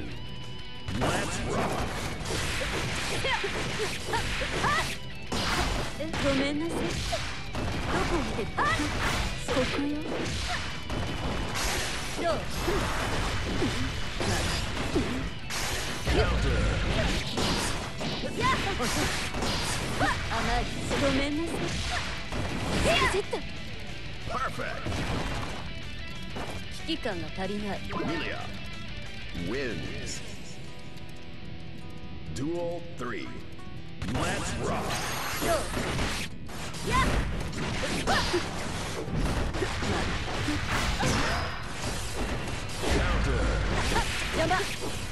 Let's rock. えごめんなさいどこを見てるここよどうごめんなさい。ジェット。危機感が足りない。wins. Duel 3. Let's rock. どうやっわっ Counter. 邪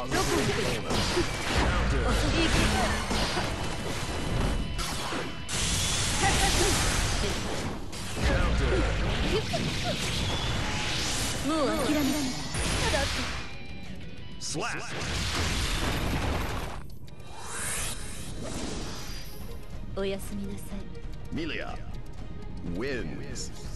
どこに行くのもう諦められない Slap! おやすみなさい Melia wins.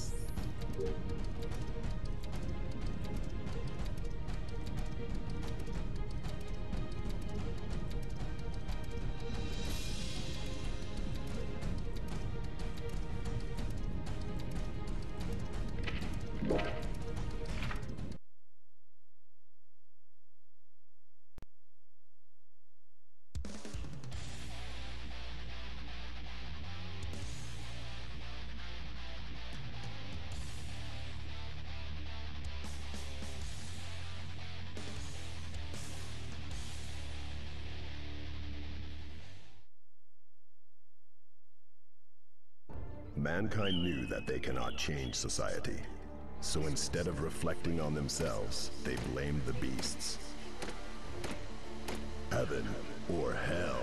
Mankind knew that they cannot change society. So instead of reflecting on themselves, they blamed the beasts. Heaven or hell.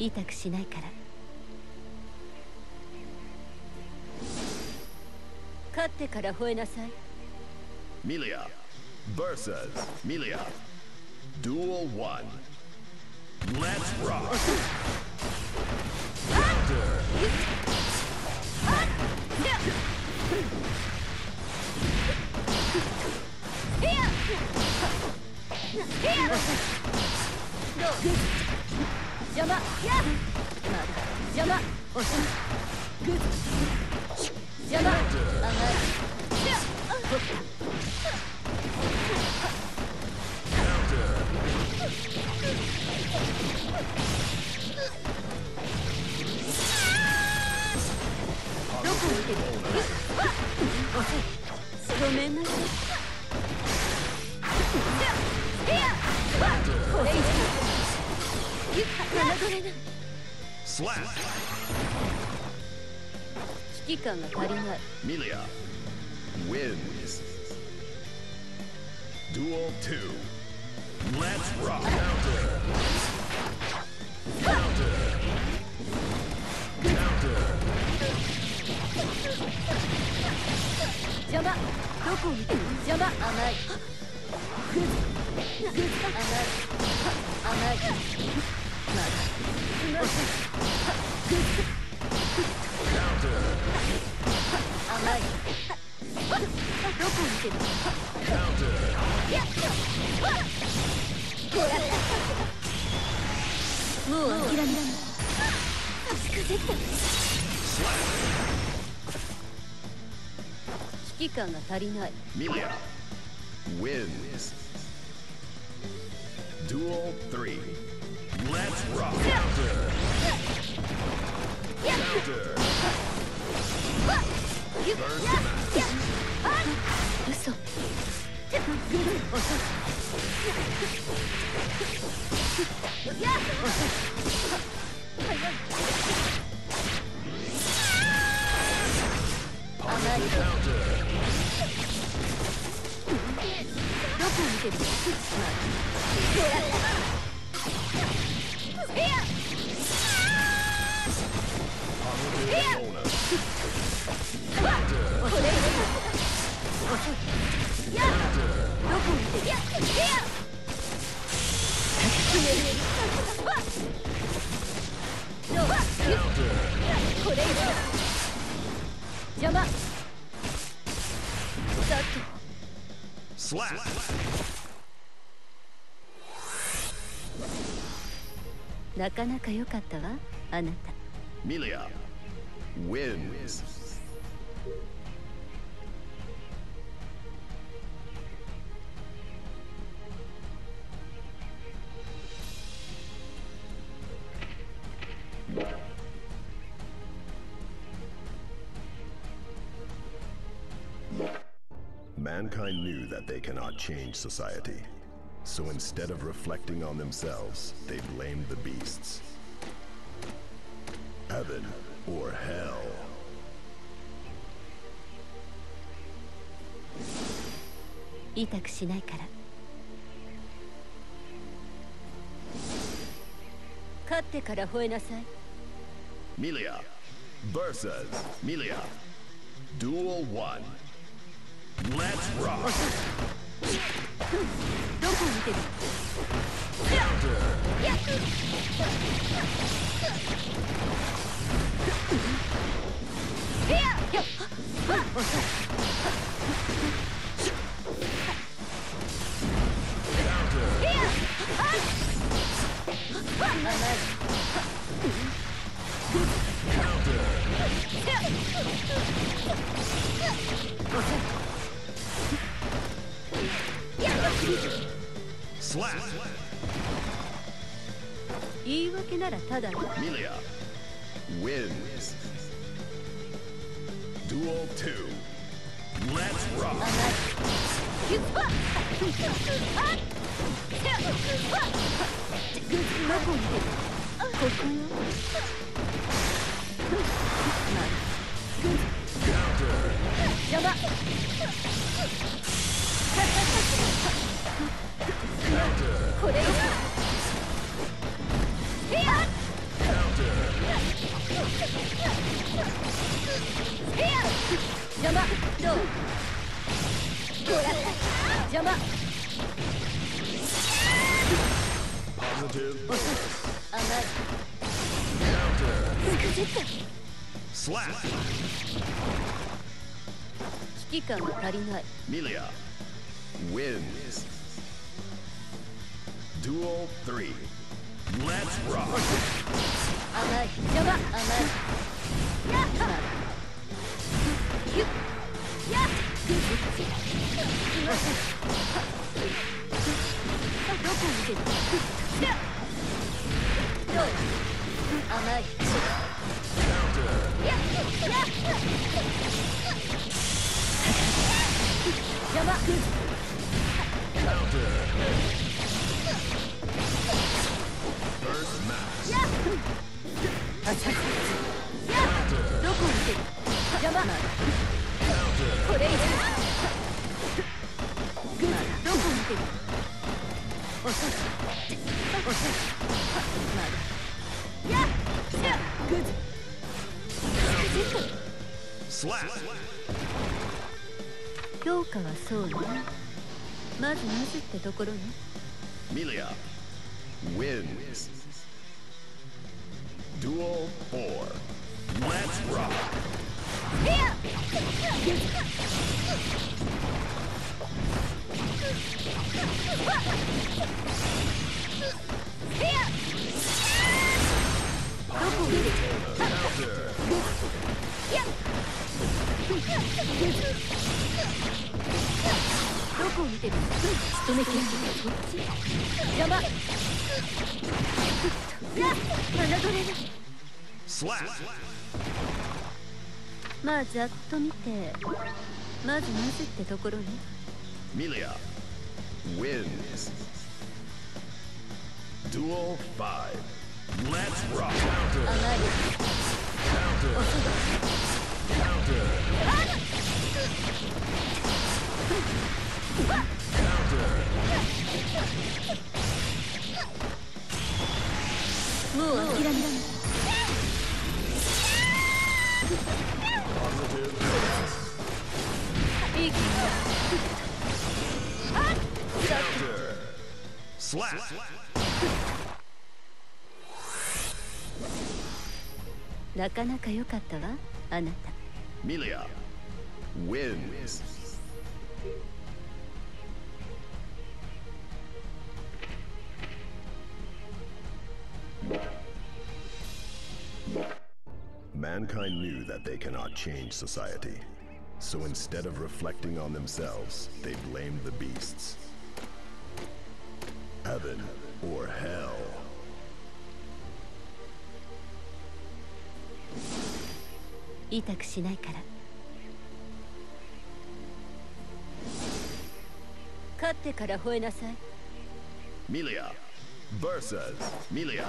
痛くしないから勝ってから吠えなさい Melia versus Melia. Duel 1. Let's rock! Counter! 邪魔やまだ邪ごめんなさいこれ以上侮れない Slap! 危機感が足りない Melia wins. Duel 2. Let's rock! Counter! Counter! 邪魔。どこを見てる邪魔。甘い。グズ。グズ。甘い。甘い。まだ遅いグズ。Counter! 甘いどこ見てる Counter! やっほらもう諦められない足かせて危機感が足りない Melia wins. Duel 3. Let's rock! 嘘遅いや wins Mankind knew that they cannot change society. So instead of reflecting on themselves, they blamed the beasts. Heaven or hell. 痛くしないから勝ってから吠えなさい Milia versus Milia. Duel 1. Let's rock! ど言い訳ならただよ wins. Duel 2. Let's rock! Counter! Counter! Counter! スクジッ危機感が足りない Milia wins. Duel 3. Let's rock! 甘い邪魔甘いやっまあヒュッやっどこを見てるやっどう甘いやっやっ邪魔どこ見てる邪魔これ以上グッどこを見てる遅い遅いまだやっやっグッジッ Slap! 評価はそうねまずなぜってところね Milia wins. Duel 4. Let's rock! いやどこを見てる Counter. どこを見てる仕留めきれそっち邪魔やっ侮れるまあざっと見てまずなぜってところね Milia wins. Duel 5. Let's rock! 甘い遅いもう諦められないいい気 Counter. Slap! なかなか良かったわあなた Milia wins. Mankind knew that they cannot change society. So instead of reflecting on themselves, they blamed the beasts. Heaven or hell. Milia versus Melia.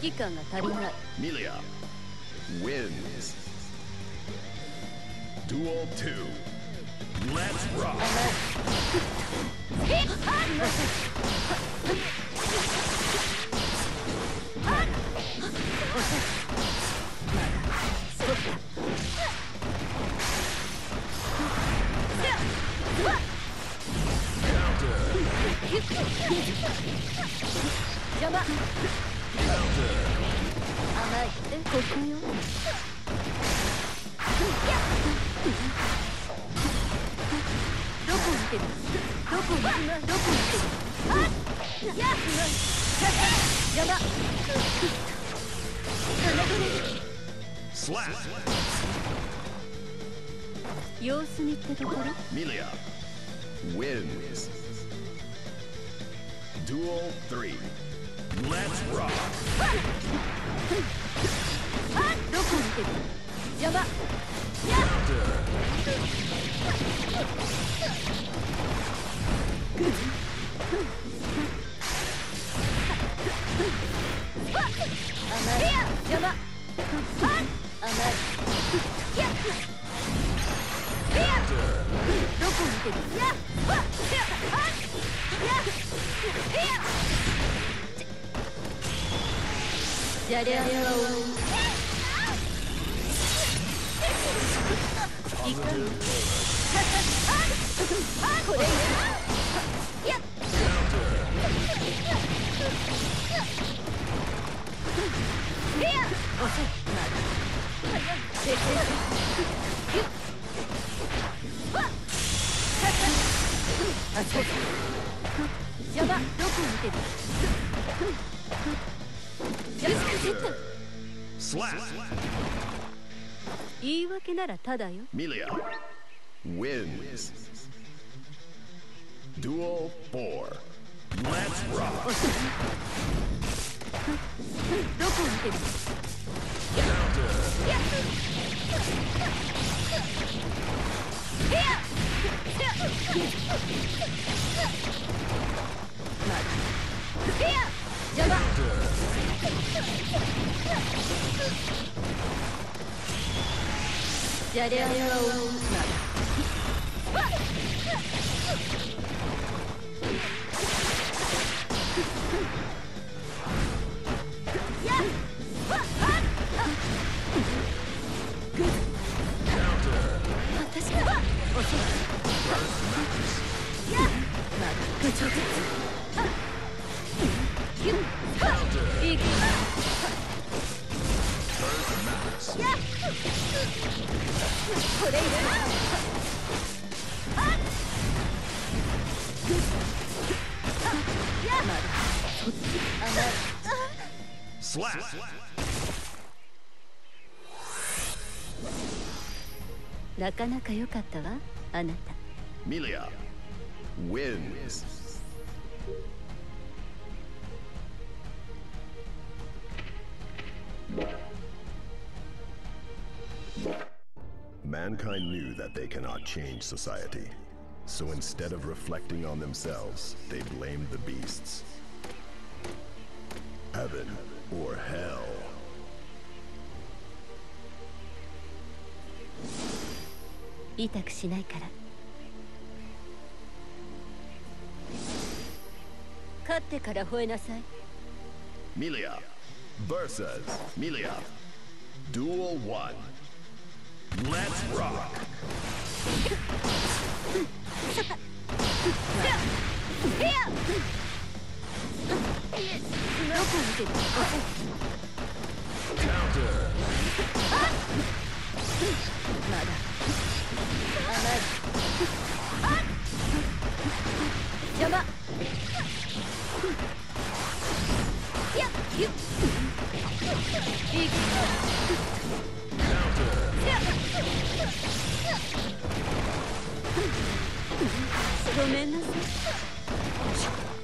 危機感が足りない wins. Duel 2. Let's rock! らただよ。ミリアなかなか良かったわあなた wins Mankind knew that they cannot change society. So instead of reflecting on themselves, they blamed the beasts. Heaven or hell. 痛くしないから。勝ってから吠えなさい。ミリア vs ミリア Duel 1 Let's rock! Counter! 邪魔やゆっいい気 Counter! ごめんなさい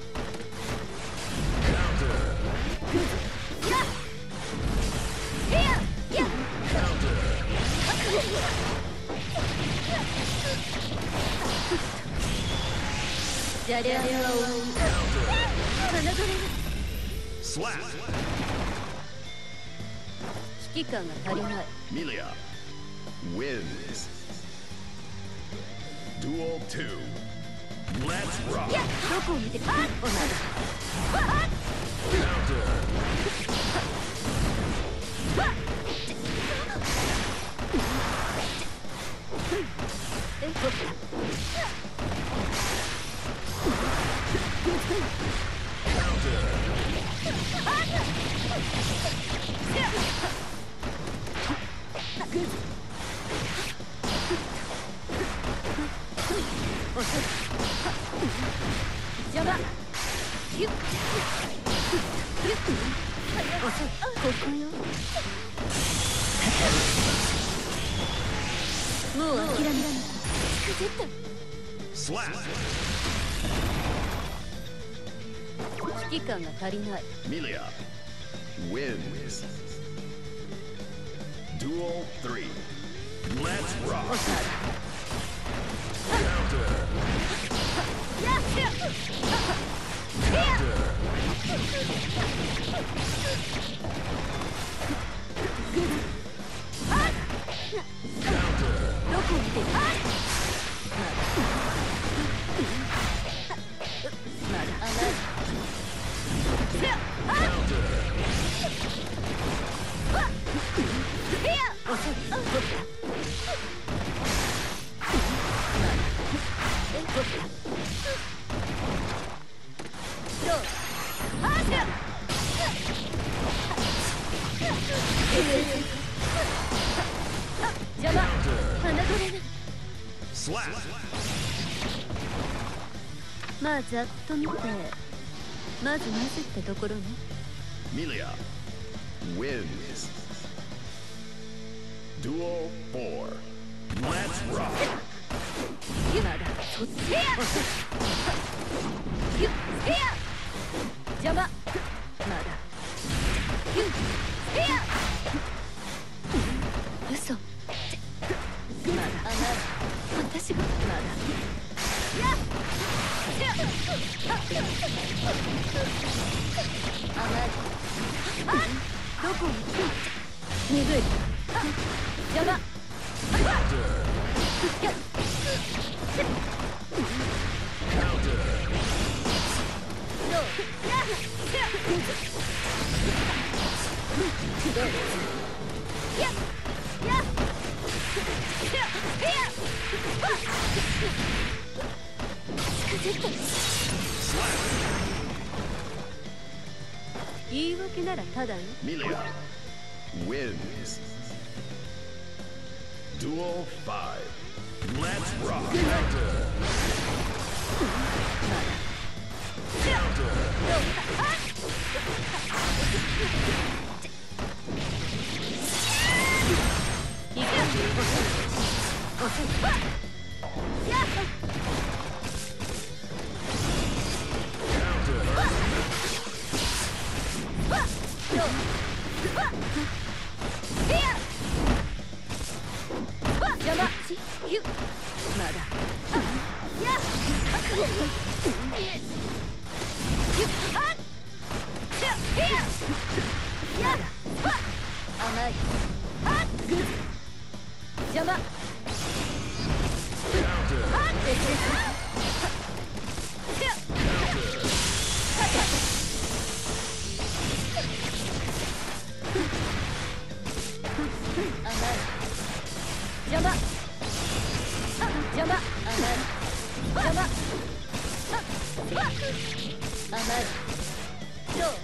じゃりゃは侮れない Slap! 危機感が足りない Milia wins. Duel 2. Let's rock! いやどこを見てるお前 Counter! もう諦められない。絶対 Slap! 危機感が足りない Milia wins. Duel 3. Let's rock! Counter! やっやっ Counter! どこを見てるまあざっと見てまずなぜってところね Milia wins. Duel 4. Let's rock! まだそっちやゆっや邪魔まだゆっや嘘まだ私がまだやっどこに鈍い邪魔 Counter! やっ Counter! どう言い訳ならただよ Milia wins. Duel 5. Let's rock! Counter! Counter! い邪魔あっ邪魔邪魔甘い邪魔甘いどう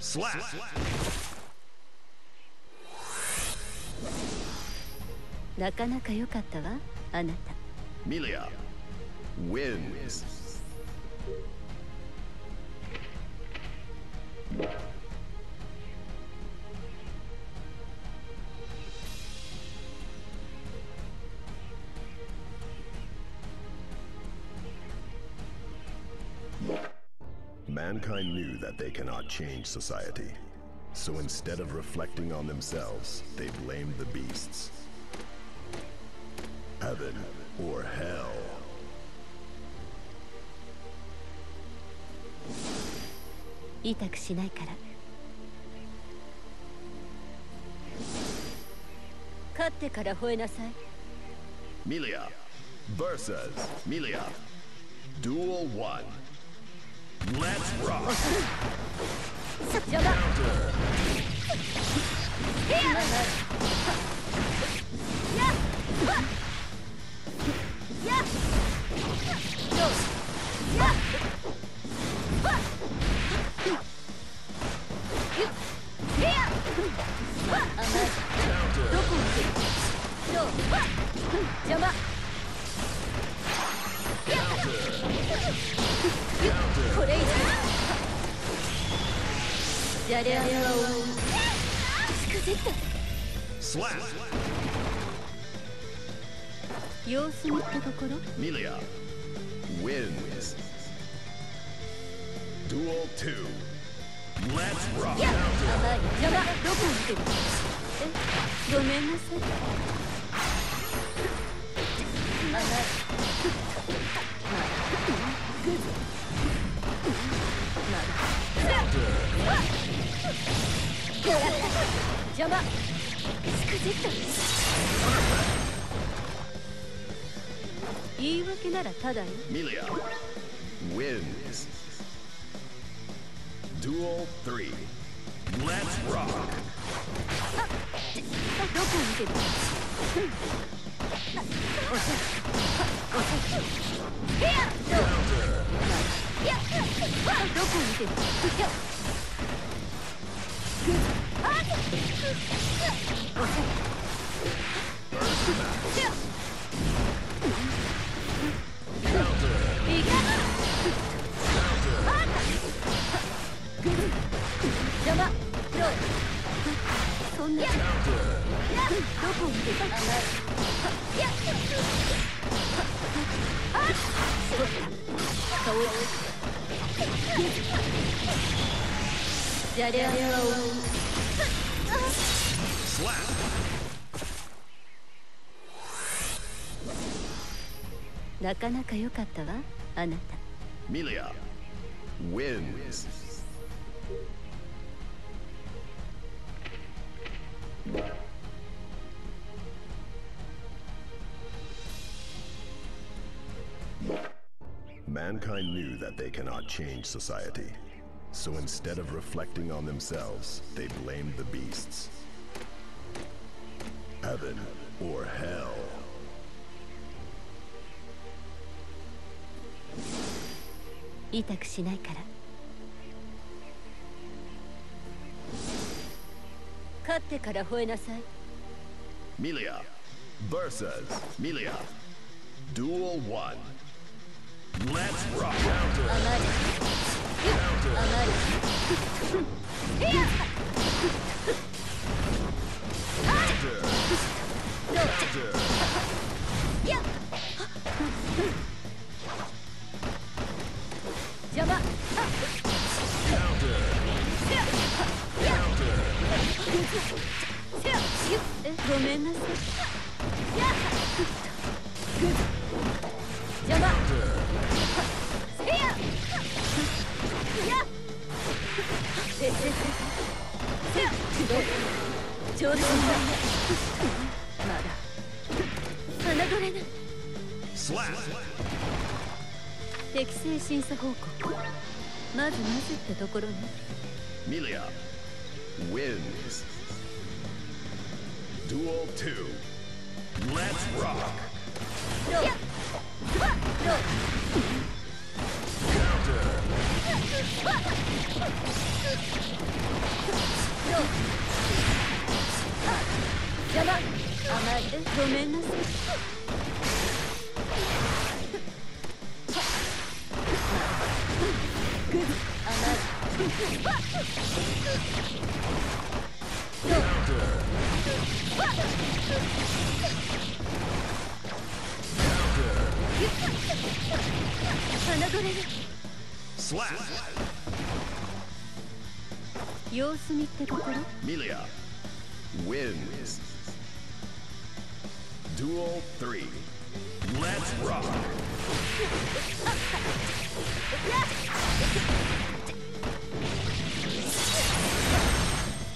Slap! Slap. なかなか良かったわあなた Melia wins. Mankind knew that they cannot change society. So instead of reflecting on themselves, they blamed the beasts. Heaven or hell. 痛くしないから勝ってから吠えなさい Melia versus Melia. Duel 1. Let's rock! 邪魔やややどうやや甘いどこに行くどう邪魔これ以上じゃれ合いは終わりしくじった Slap! 様子見ってところ？Melia wins. Duel 2. Let's rock! や甘い邪魔どこに行ってるえ？ごめんなさい。甘いまだグズまだ邪魔しくじった言い訳ならただよ Melia wins. Duel 3. Let's rock! どこ見てるおせおせいやどういやどこ見てる？い やそんなやどこ見てた甘いじゃれ合いは終なかなか良かったわあなた Melia wins. Mankind knew that they cannot change society. So instead of reflecting on themselves, they blamed the beasts. Heaven or hell. 痛くしないから。勝ってから吠えなさい。ミリア vs ミリア Duel ア Let's rock. あまりアまりいやはいどうやっ邪魔。適正審査報告まずまずってところね Melia wins. Duel 2. Let's rock. ローロー Counter. ごめんなさい Slap. 様子見ってところ Melia wins. Duel 3. Let's rock.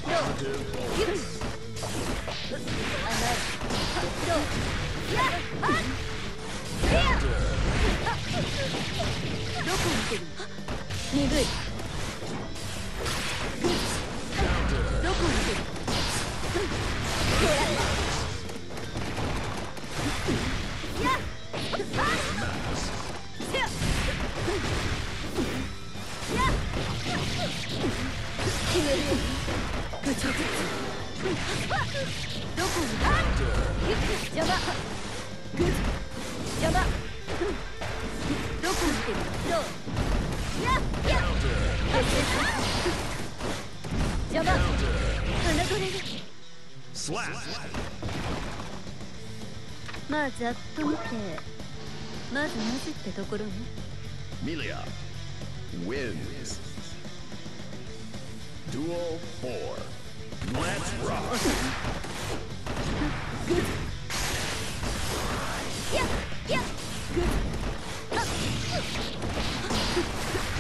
Counter. どこに邪魔グッ邪魔どこ見てどうやっやっ邪魔侮れるまあざっと見てまずまずってところね Melia wins. Duel 4. Let's rock. やっやっグッはっ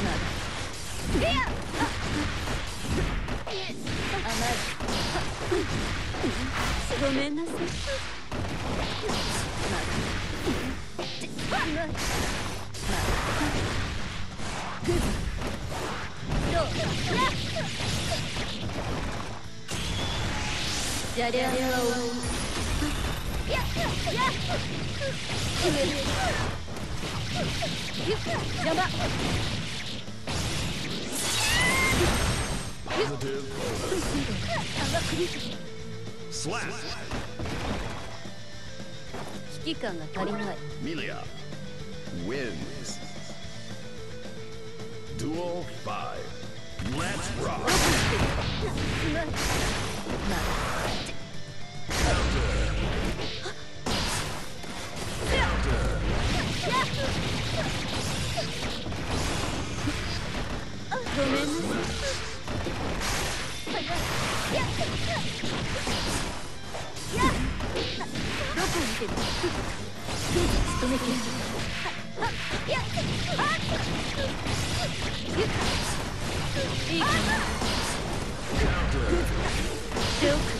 まだいや甘いごめんなさいまだまだグッどうやっじゃりゃやをやっやっ決める邪魔 Positive bonus. 甘くり Slap. 危機感が足りない Melia wins. Duel 5. Let's rock.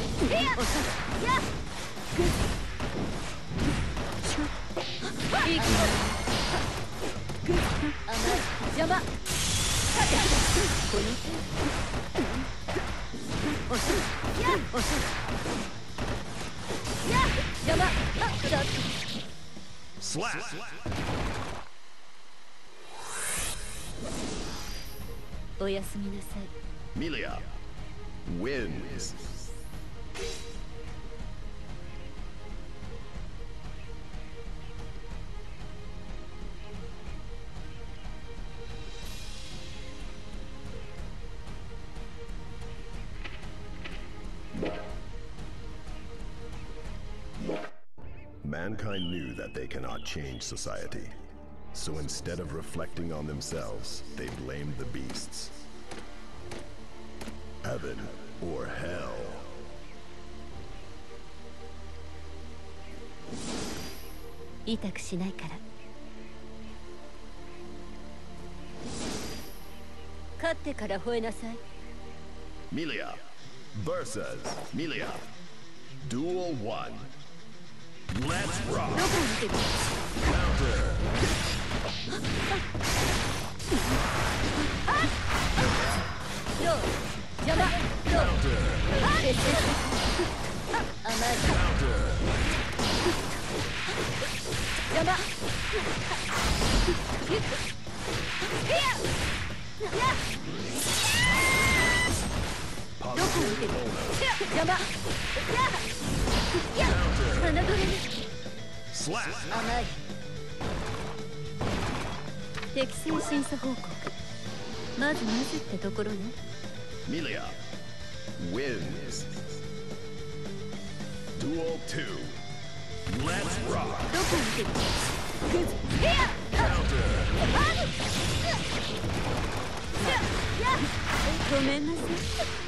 うおやすみなさい Melia wins. Mankind knew that they cannot change society. So instead of reflecting on themselves, they blamed the beasts. Heaven or hell. 痛くしないから勝ってから吠えなさい Melia versus Melia. Duel 1. 邪魔ロー Counter. あ甘い Counter. 邪魔どこにいてる邪魔侮れぬ Slap! 甘い適正審査報告まずまずってところね Melia wins. Duel 2. Let's rock! どこにいてるグッヘアごめんなさい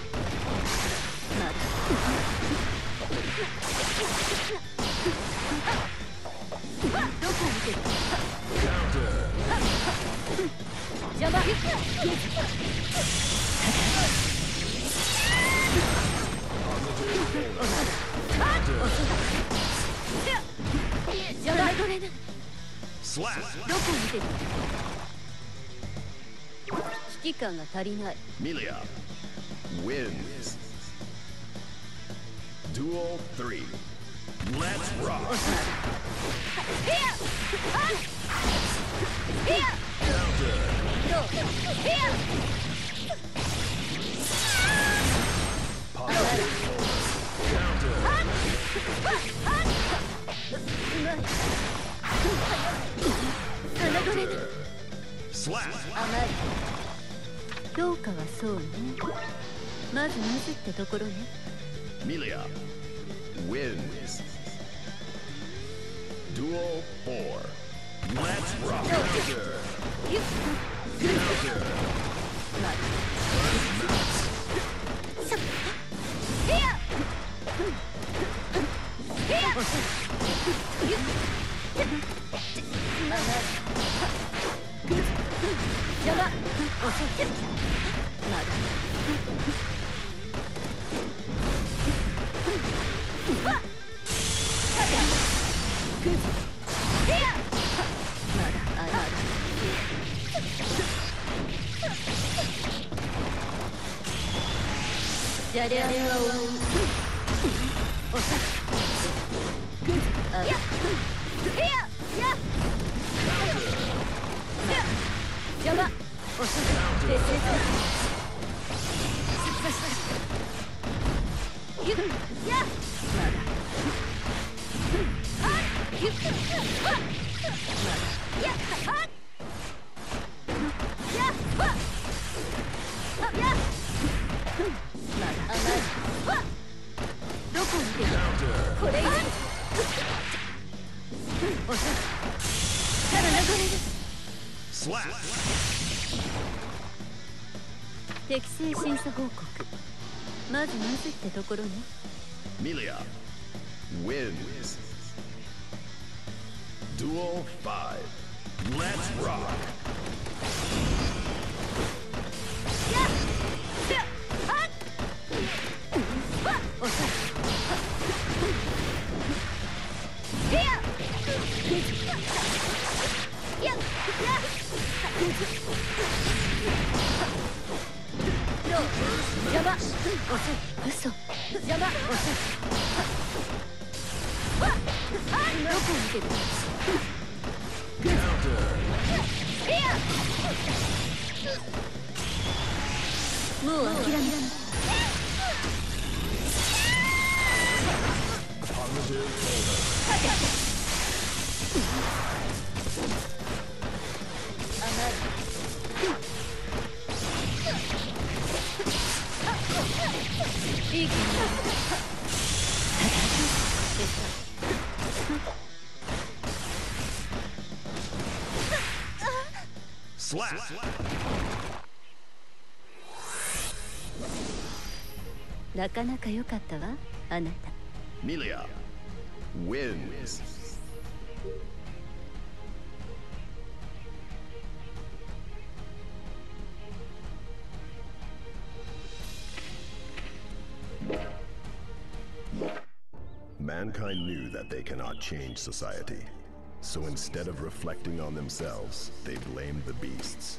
危機感が足りない wins. Duel 3. Let's rock! Here! Here! Counter! 侮れぬ Slap! 甘い評価はそうねまずまずってところね Melia wins. Duel 4. Let's rock! Counter! 邪魔遅いまだまだあるじゃれあれはお遅いあ邪魔遅い訂正するゆっやっまだやはやはやまだ甘いどこに適正審査報告。まずまずってところね Melia wins. Duel 5. Let's rock! 遅い邪魔遅い嘘邪魔どこに出るもう諦めらないいい気になかなか良かったわあなた。Melia wins. Mankind knew that they cannot change society. So instead of reflecting on themselves, they blamed the beasts.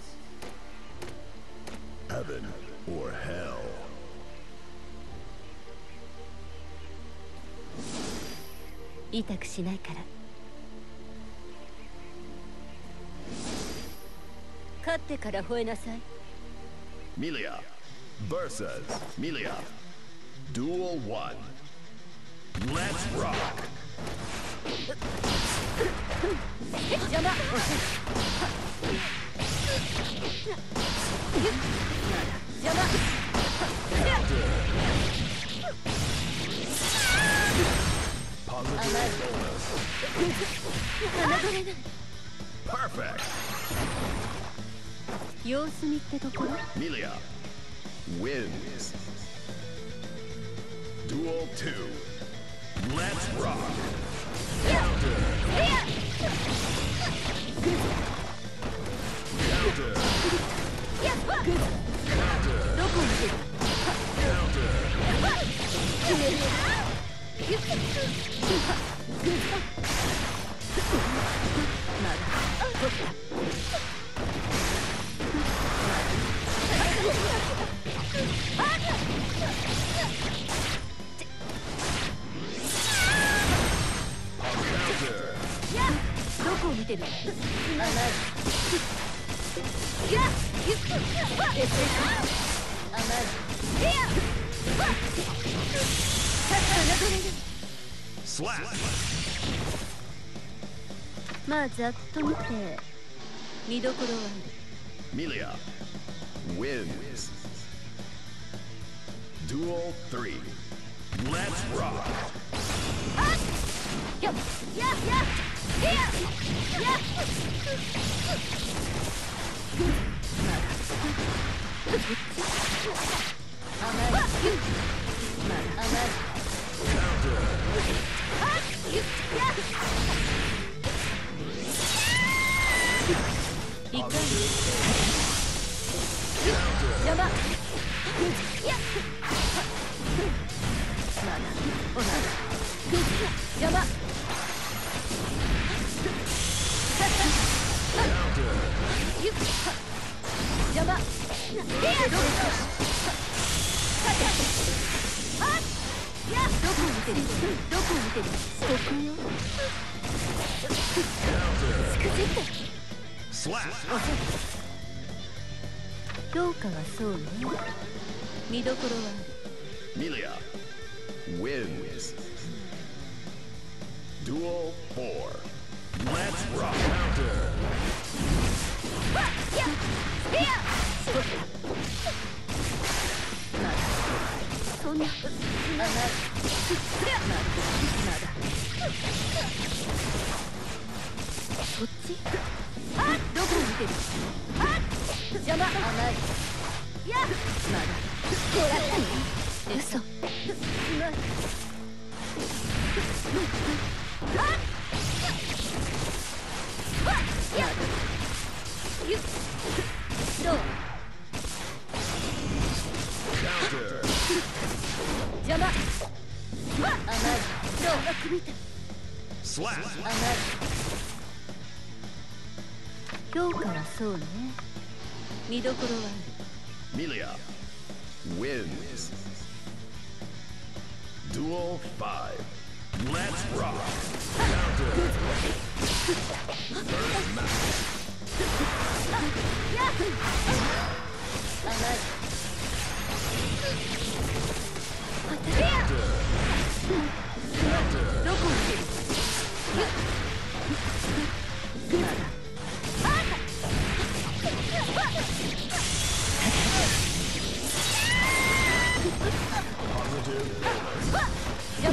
Heaven or hell. Milia versus Milia. Duel 1. Let's rock! 邪魔邪魔 Positive bonus. 侮れない Perfect! 様子見ってところ Milia wins. Duel 2. Let's rock! Counter! どこに出る Counter! を見てる!まあざっと見て見どころはある Milia wins. Duel 3. Let's rock! やっやっやっやっやっ甘いまだ甘い Counter! いかに Counter! 邪魔やっまだおな邪魔 Counter! ゆっ邪魔どこやどこを見てるどこ見てるここよ Counter! くじって Slap! 評価はそうね見どころはある Milia wins. Duel 4. Let's rock! Counter! そんな甘いまだまだそっちどこを見てる邪魔甘いやまだほら嘘うまいまだゆっどう Counter! 邪魔甘いどうが首痛い Slap! 甘い評価はそうね見どころはある Milia wins. Duel 5. Let's rock! Counter!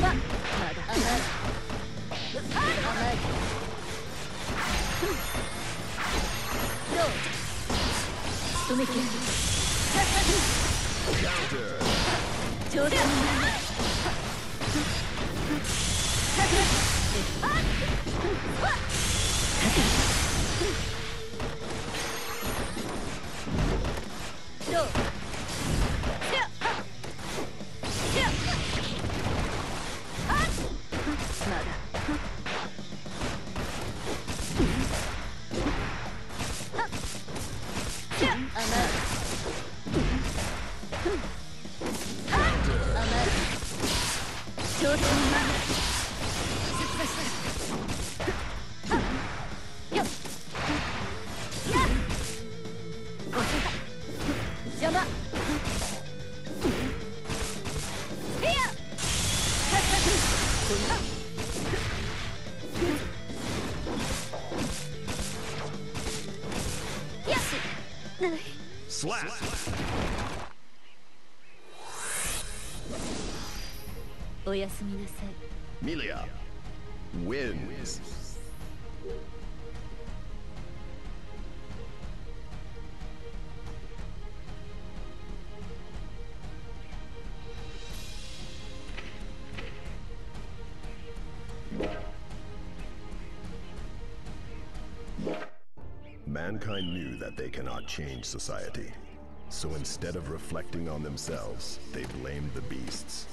First どう仕留めきる Counter! 冗談な Mankind knew that they cannot change society. So instead of reflecting on themselves, they blamed the beasts.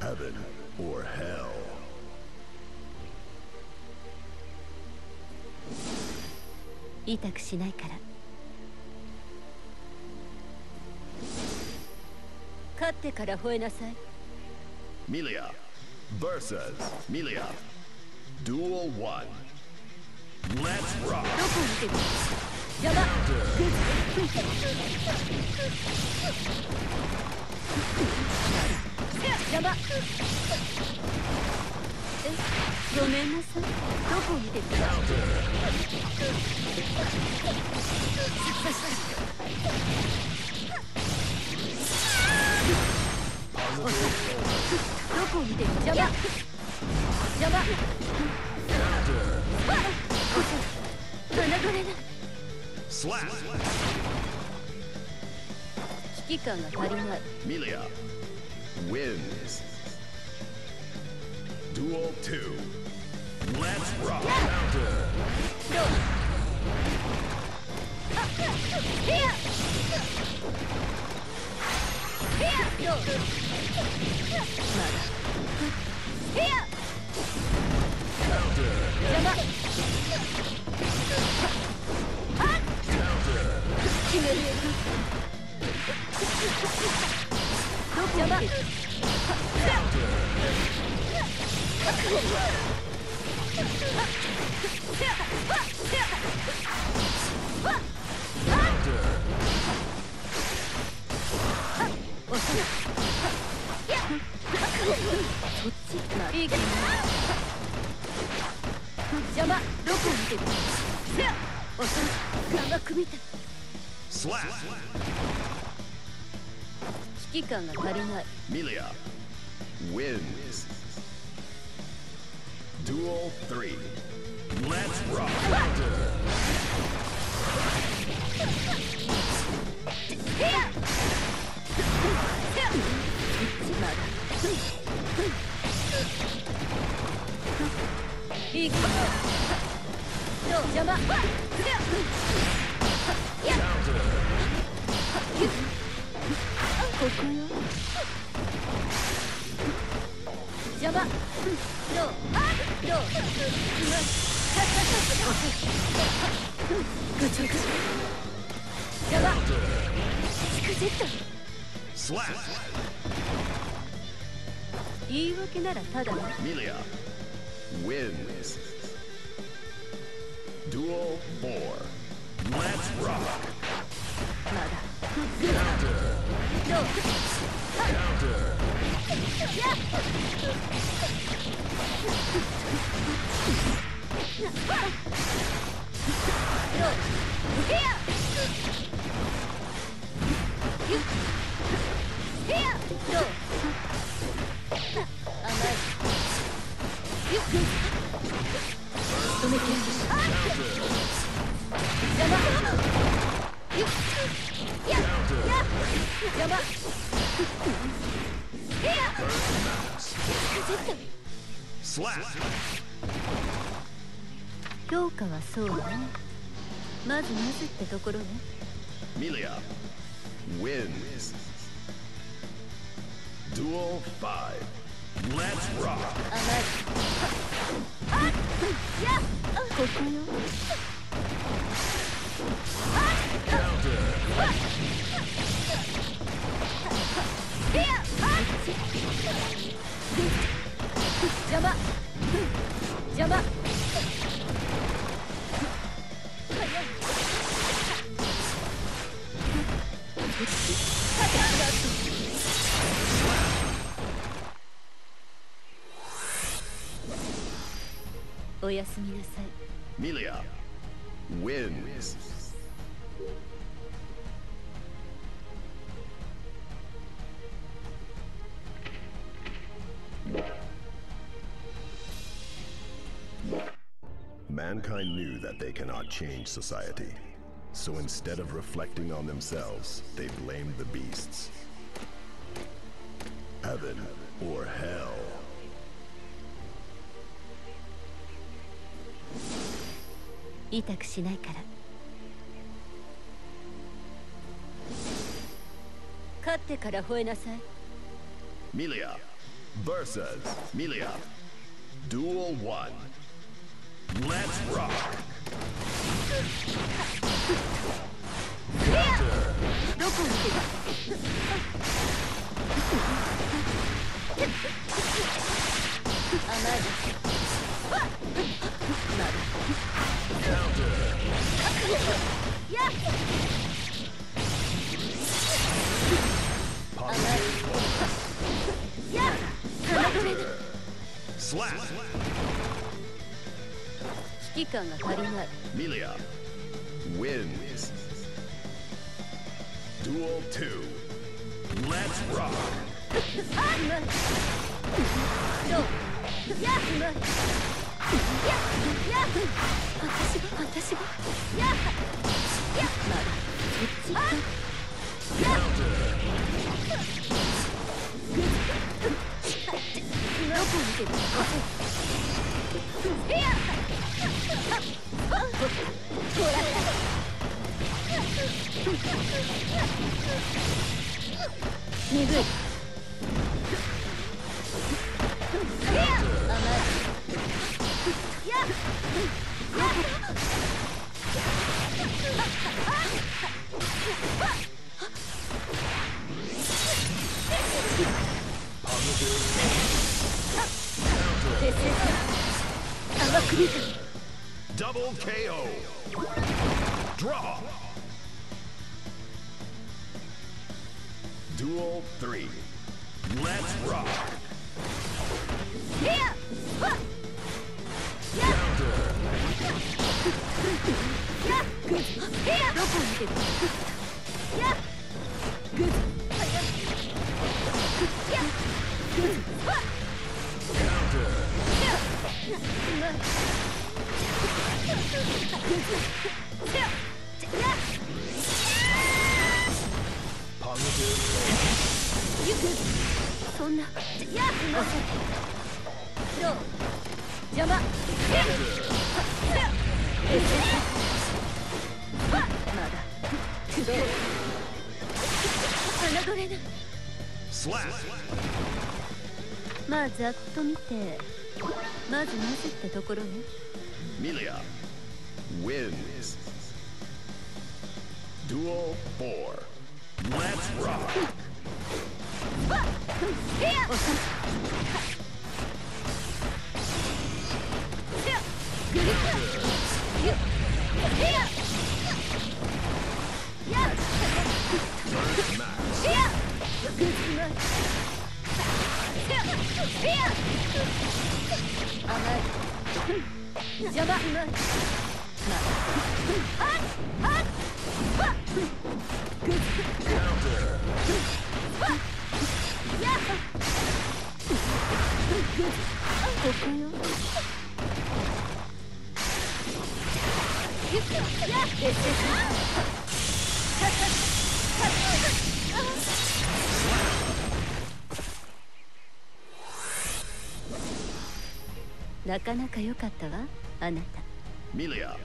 Heaven or hell. Melia versus Melia. Duel 1. どこ見てるやば。やばえごめんなさいどこ見てるんどこ見てる Slap. 危機感が足りない。Melia wins. Duel 2. Let's rock. Counter. Here. Here. Here. Counter. Fuck. そうね。まずまずってところね。Melia wins Mankind knew that they cannot change society. So instead of reflecting on themselves, they blamed the beasts. 痛くしないから勝ってから吠えなさい Milia versus Milia. Duel 1. Let's rock! どこに出たざっと見てまずなぜってところね。かなか良かったわあなた Milia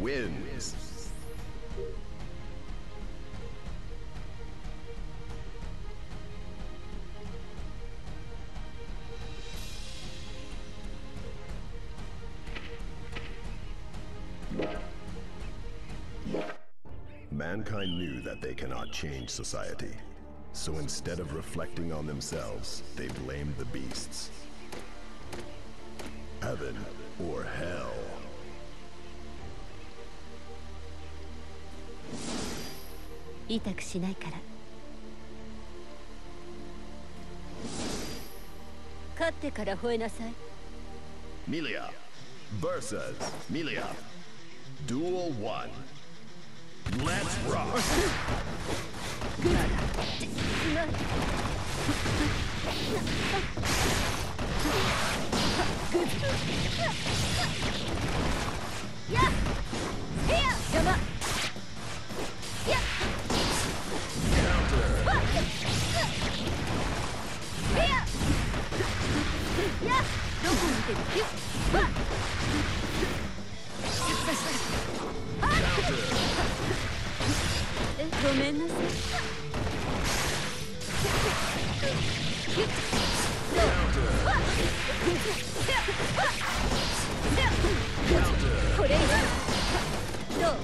wins. Mankind knew that they cannot change society. So instead of reflecting on themselves, they blamed the beasts. Heaven or hell. 痛くしないから勝ってから吠えなさい Milia versus Milia. Duel 1. Let's rock. ごめんなさい。これ以上どうはっ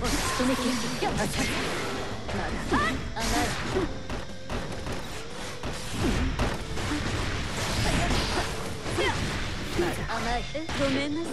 お止めきりよっまだ甘い。まだ甘い。えごめんなさい。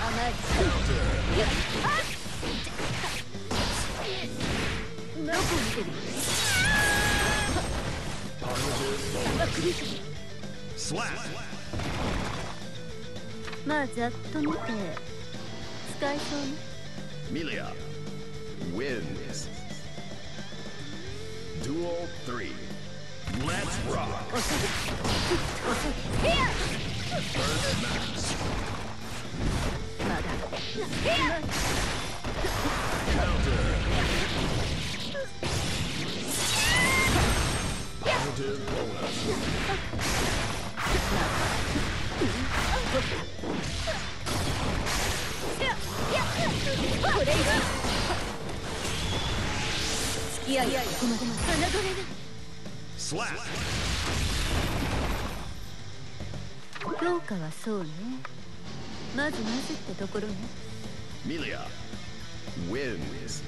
甘い Counter. どこを見てる Positive. Slap. まあざっと見て使えそうね Melia wins. Duel 3. Let's rock. First Slap. 評価はそうねまずまずってところね Melia wins.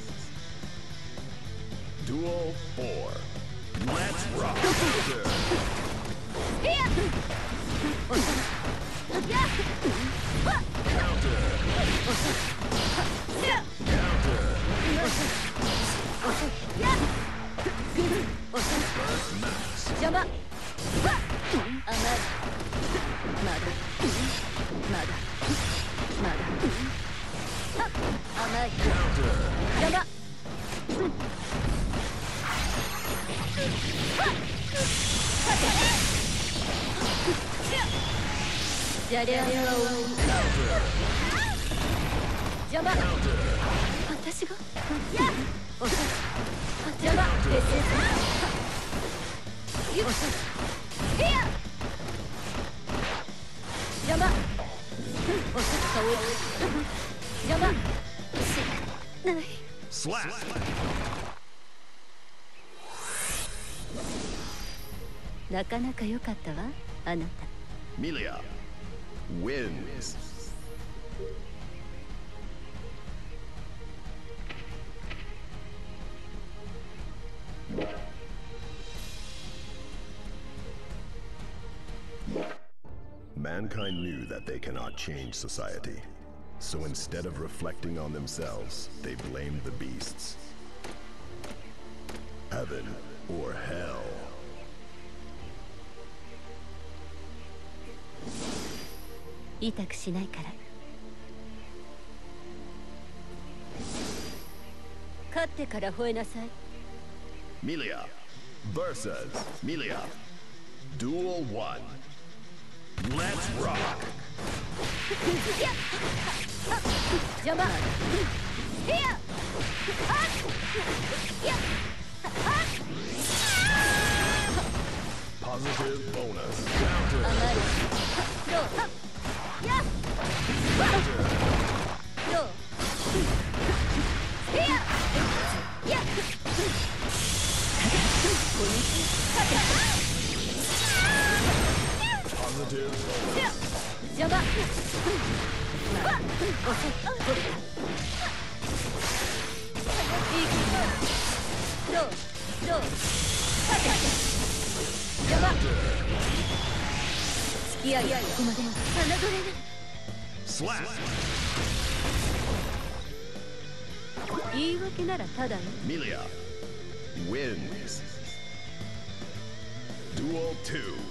Duel 4. Let's rock. Counter. Counter. 邪魔甘いまだ。まだ。まだ。甘い Counter. 邪魔じゃれ合いは邪魔私がやっ邪魔劣勢よっへや邪魔おせっかお邪魔しない。Slap. なかなか良かったわあなた。Melia wins. Mankind knew that they cannot change society. So instead of reflecting on themselves, they blamed the beasts. Heaven or hell. 痛くしないから勝ってから吠えなさい Melia versus Melia. Duel 1. Let's rock. 邪魔へやはっや Positive bonus. 甘 Counter. いどうやどうへやや邪魔まあ遅いこれだいいどうどう立て邪魔付き合いここまで侮れない Slap! 言い訳ならただね Melia wins. Duel 2.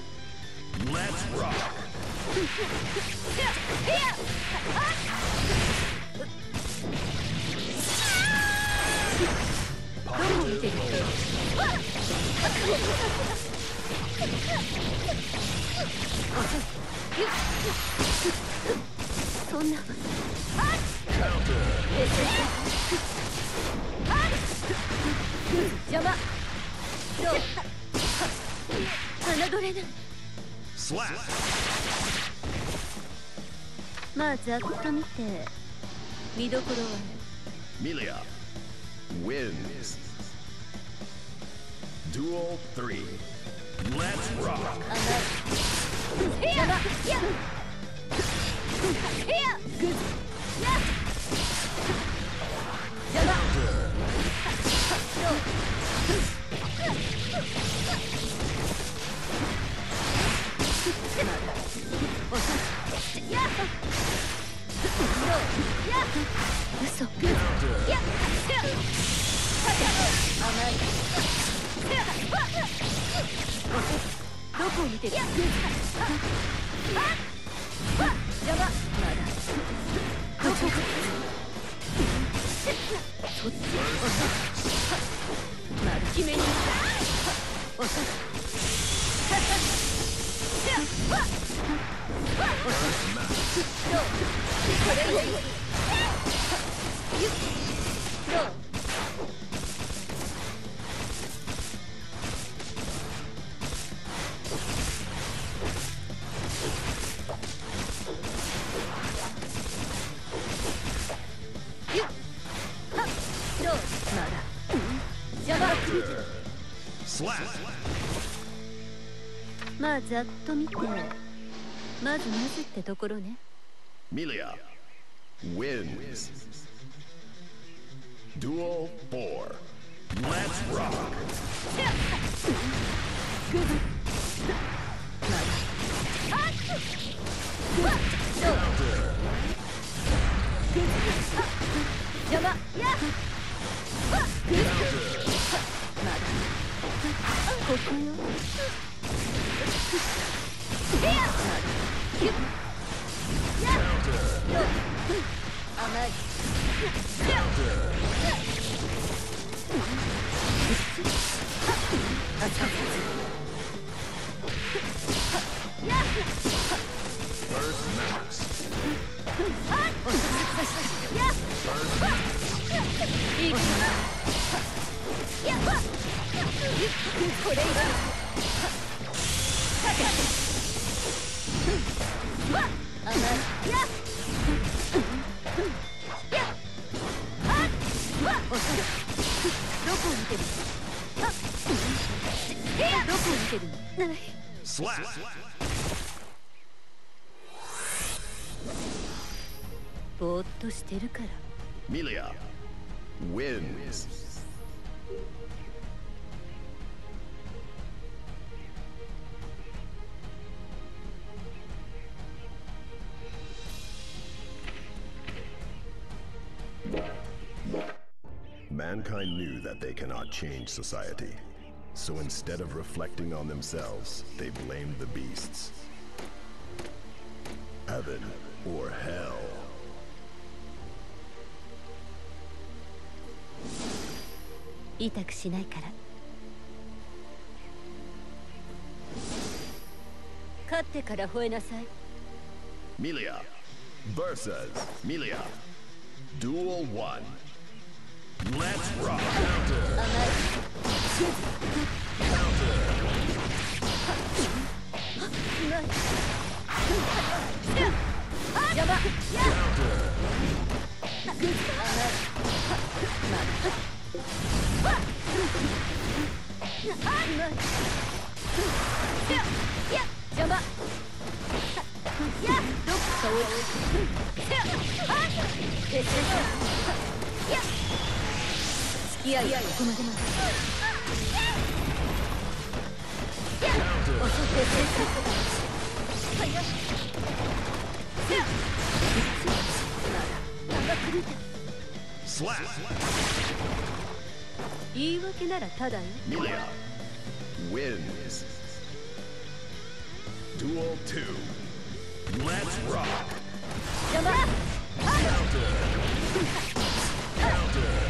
鼻。邪魔どう侮れないまあざっと見て見どころは Melia wins. Duel 3. Let's rock! Here! Here! Good! Yeah! どうやどうや嘘。グッやや甘いどこ見てる邪魔まだどこそっちまだ決めにこれってところね。ミリア Mankind knew that they cannot change society. So instead of reflecting on themselves, they blamed the beasts. Heaven or hell. 痛くしないから勝ってから吠えなさい Melia versus Melia. Duel 1. Let's rock. Counter. Counter. Counter. Counter. いや甘いやこここまでまで襲って戦争はいよ長く見た Slap! 言い訳ならただよ wins. Duel 2. Let's rock! 邪魔 Positive 甘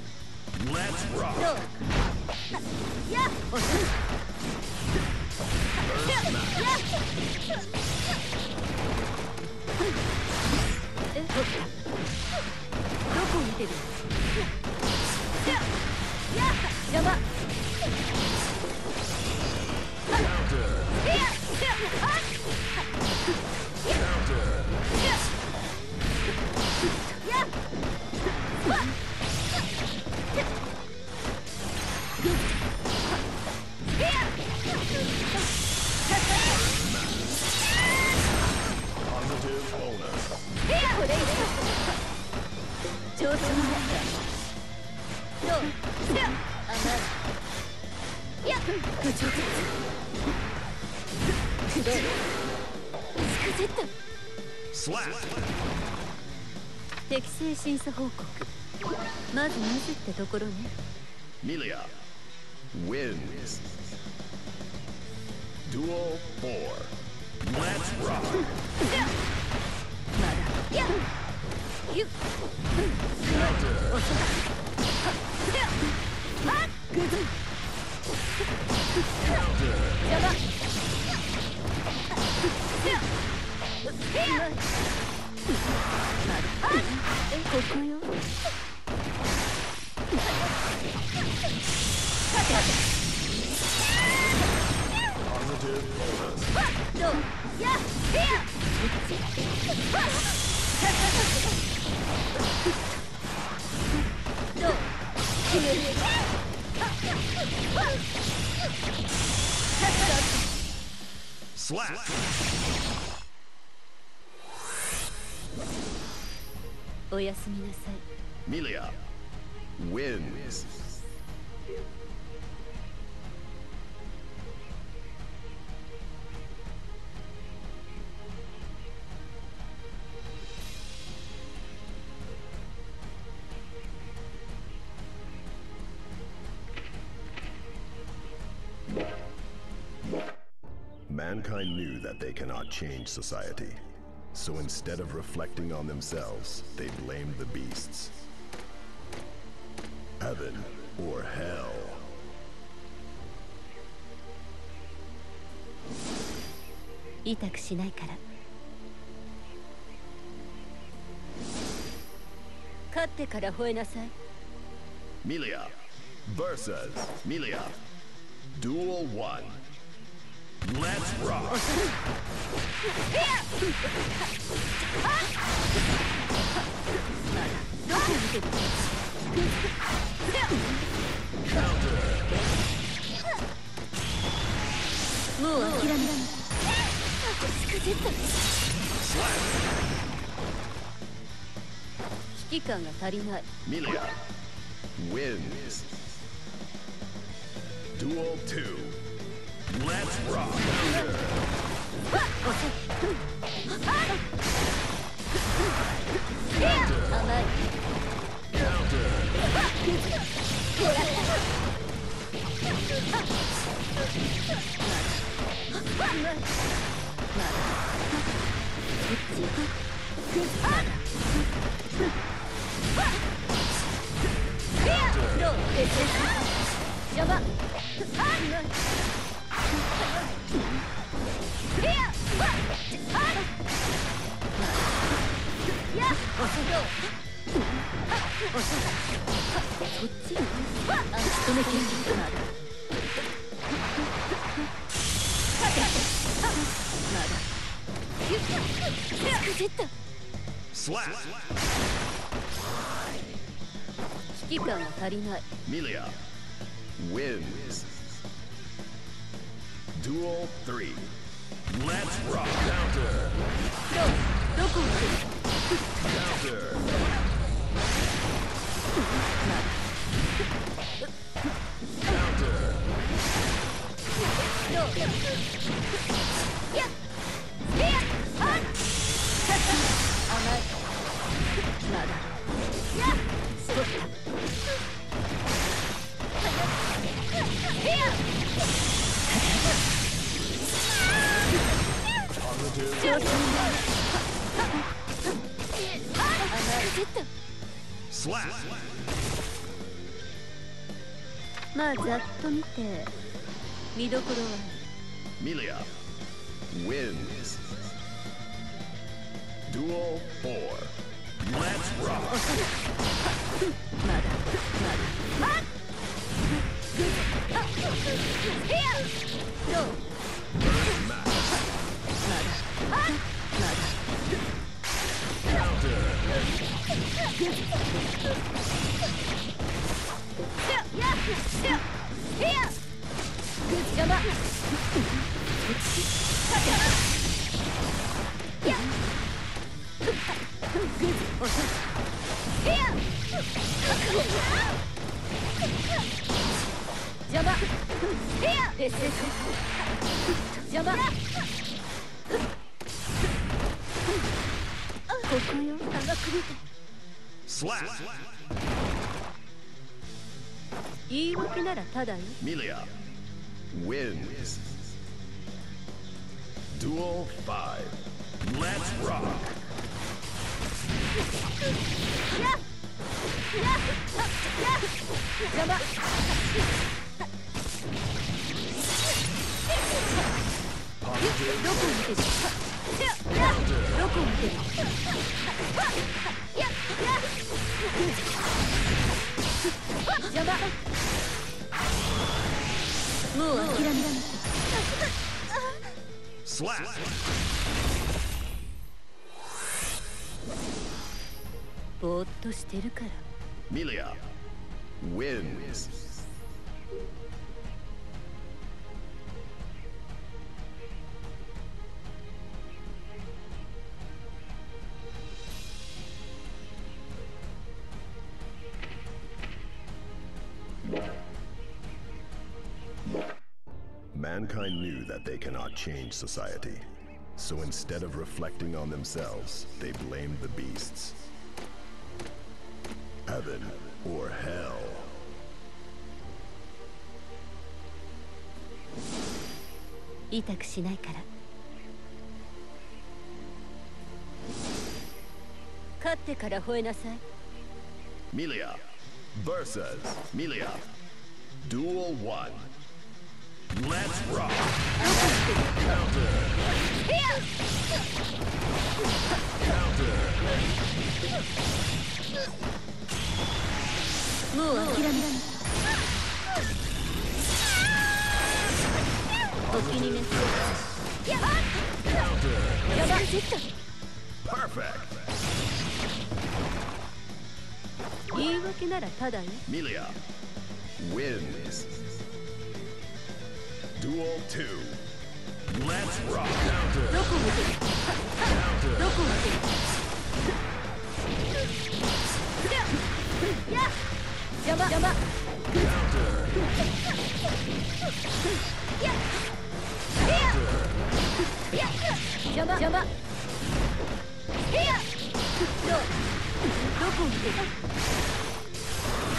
Let's rock! やっえどこを見てる邪魔 Positive 適正審査報告まずなぜってところね Melia wins. Duel 4. Let's rock! まだい Slap! おやすみなさい Melia wins. Mankind knew that they cannot change society. So instead of reflecting on themselves, they blamed the beasts. Heaven or hell. 痛くしないから勝ってから吠えなさい Melia versus Melia. Duel 1. Let's rock! Counter! もう諦めらない危機感が足りない Melia wins. Duel 2. Let's rock! Counter! 甘い Counter! 危機感が足りない wins. Duel 3. Let's rock. Counter. どどこを出る Counter. まだ Counter. どうやっやっはっまあざっと見て見どころは Melia wins. Duel 4. Let's rock. まだまだグッあヘアどう邪魔やグッヘア邪魔 よ長く見て Slap. 言い訳ならただよ Melia wins. Duel 5. Let's rock. ややや邪魔 Positive. どこを見てる ややどこを見てるやや邪魔もう諦めらない Slap. ぼーっとしてるから Melia wins. Mankind knew that they cannot change society. So instead of reflecting on themselves, they blamed the beasts. Heaven or hell. 痛 versus Melia. Duel 1. Let's rock! Counter! Counter! Counter! Perfect! 言い訳ならただよ Melia wins. Duel 2. Let's rock. ど Counter. こを見てる Counter. どこを見てるや邪魔邪魔 Counter. 邪魔邪魔ヘアどこを見てる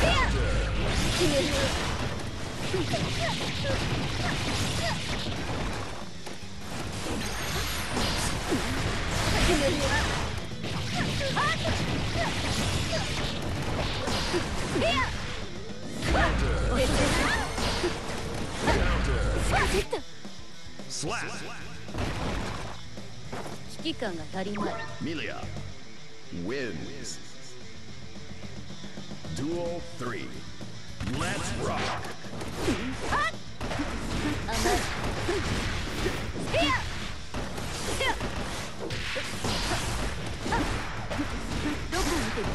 ヘア決める決めるヘア Counter. 別です Counter. スクセット Slap. 危機感が足りない Melia wins. Duel 3. Let's rock. どこ見てる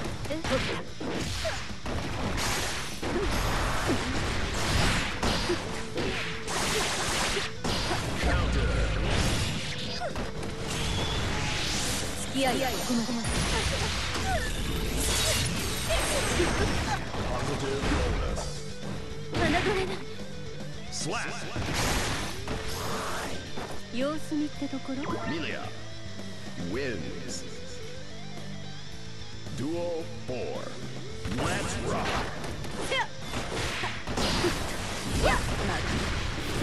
様子見ってところ？Melia wins. Duel 4. Let's rock. いい気邪魔ど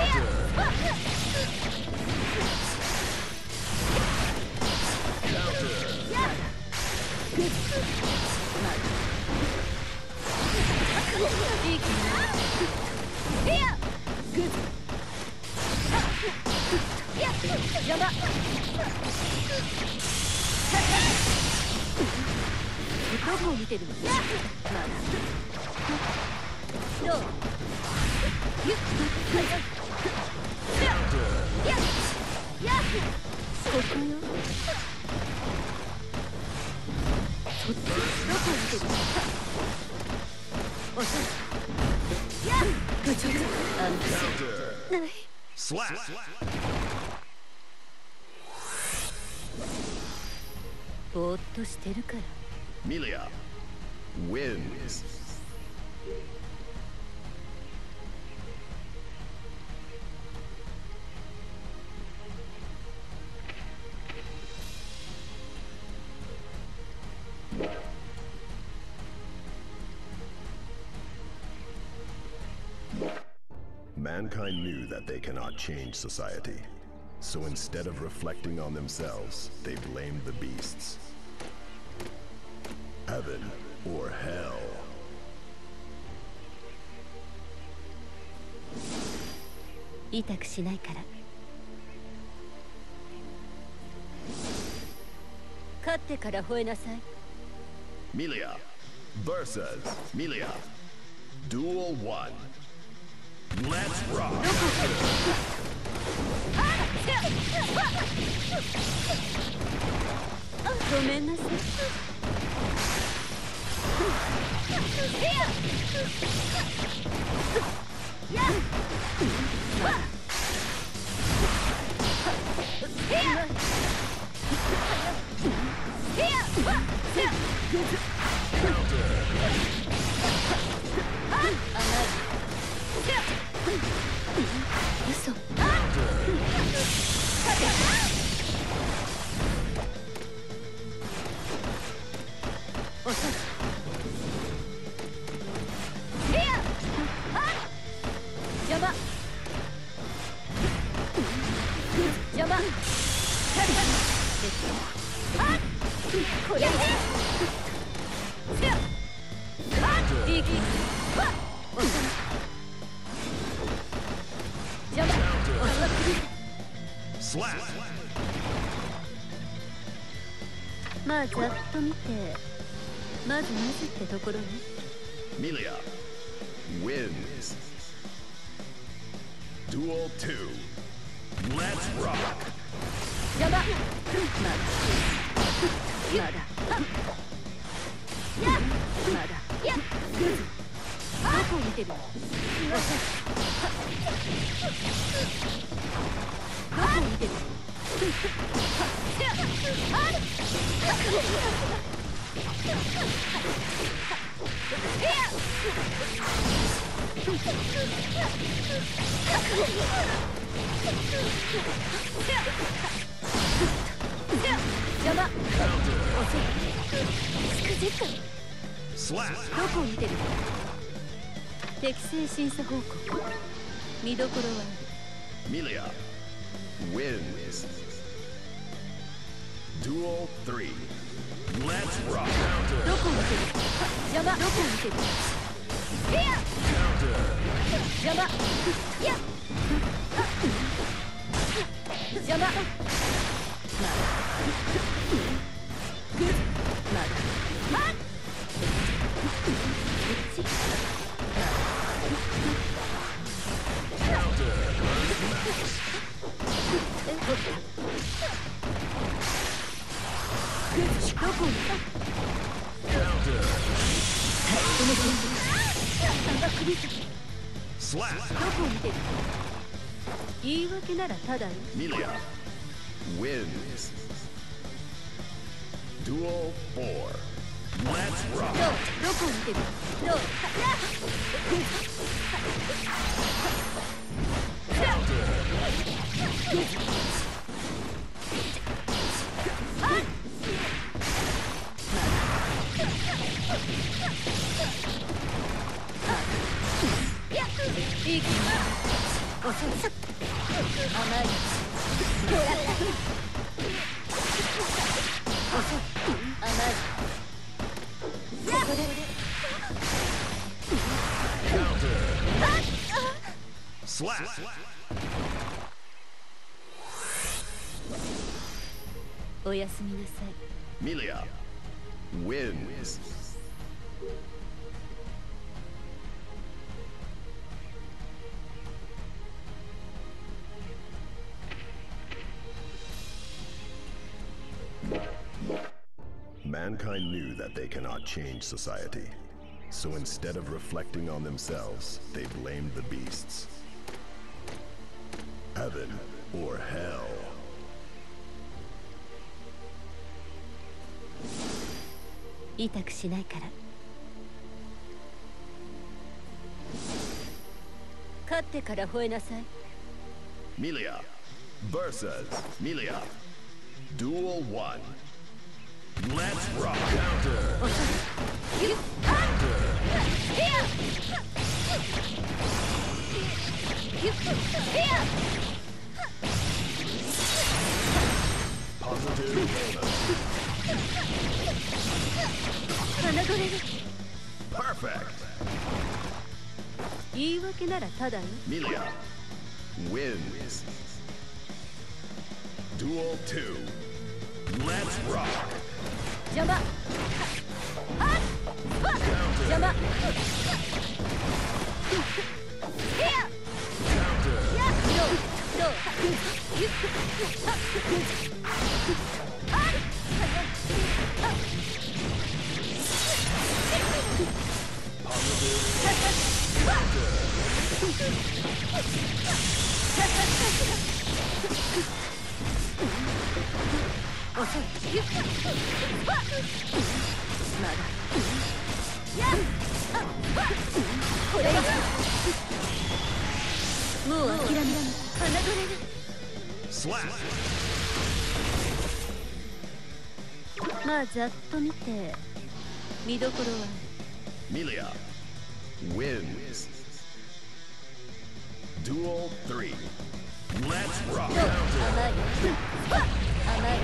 こを見てるのまだどうゆっやっここよい Slap. ぼーっとしてるから Melia wins. Mankind knew that they cannot change society. So instead of reflecting on themselves, they blamed the beasts. Heaven or hell. 痛くしないから勝ってから吠えなさい Melia versus Melia. Duel 1. Let's rock. んなさい嘘遅い邪魔邪魔これ Slap. まあざっと見てまずなぜってところね Melia wins. Duel 2. Let's rock. 邪魔まだまだやまだやどこを見てるのどこを見てる邪魔どこを見てるの適正審査報告見どころはある Melia wins. Duel 3. Let's rock. どこを見てる邪魔どこを見てるいや邪魔いや邪魔言い訳ならただよ Melia wins. Duel 4. Let's どう rock! どこを見ておやすみなさい。Wins. Cannot change society. So instead of reflecting on themselves, they blamed the beasts. Heaven or hell. 痛くしないから勝ってから吠えなさい Melia versus Melia. Duel 1. Let's rock. Counter. ゆっゆっ Positive bonus. 侮れる Perfect. 言い訳ならただよ Melia wins. Duel 2. Let's rock. 邪魔。はっはっ邪魔。遅いまだこれもう諦めらない侮れる Slap. まあざっと見て見どころは Melia wins. Duel 3. Let's rock. 甘い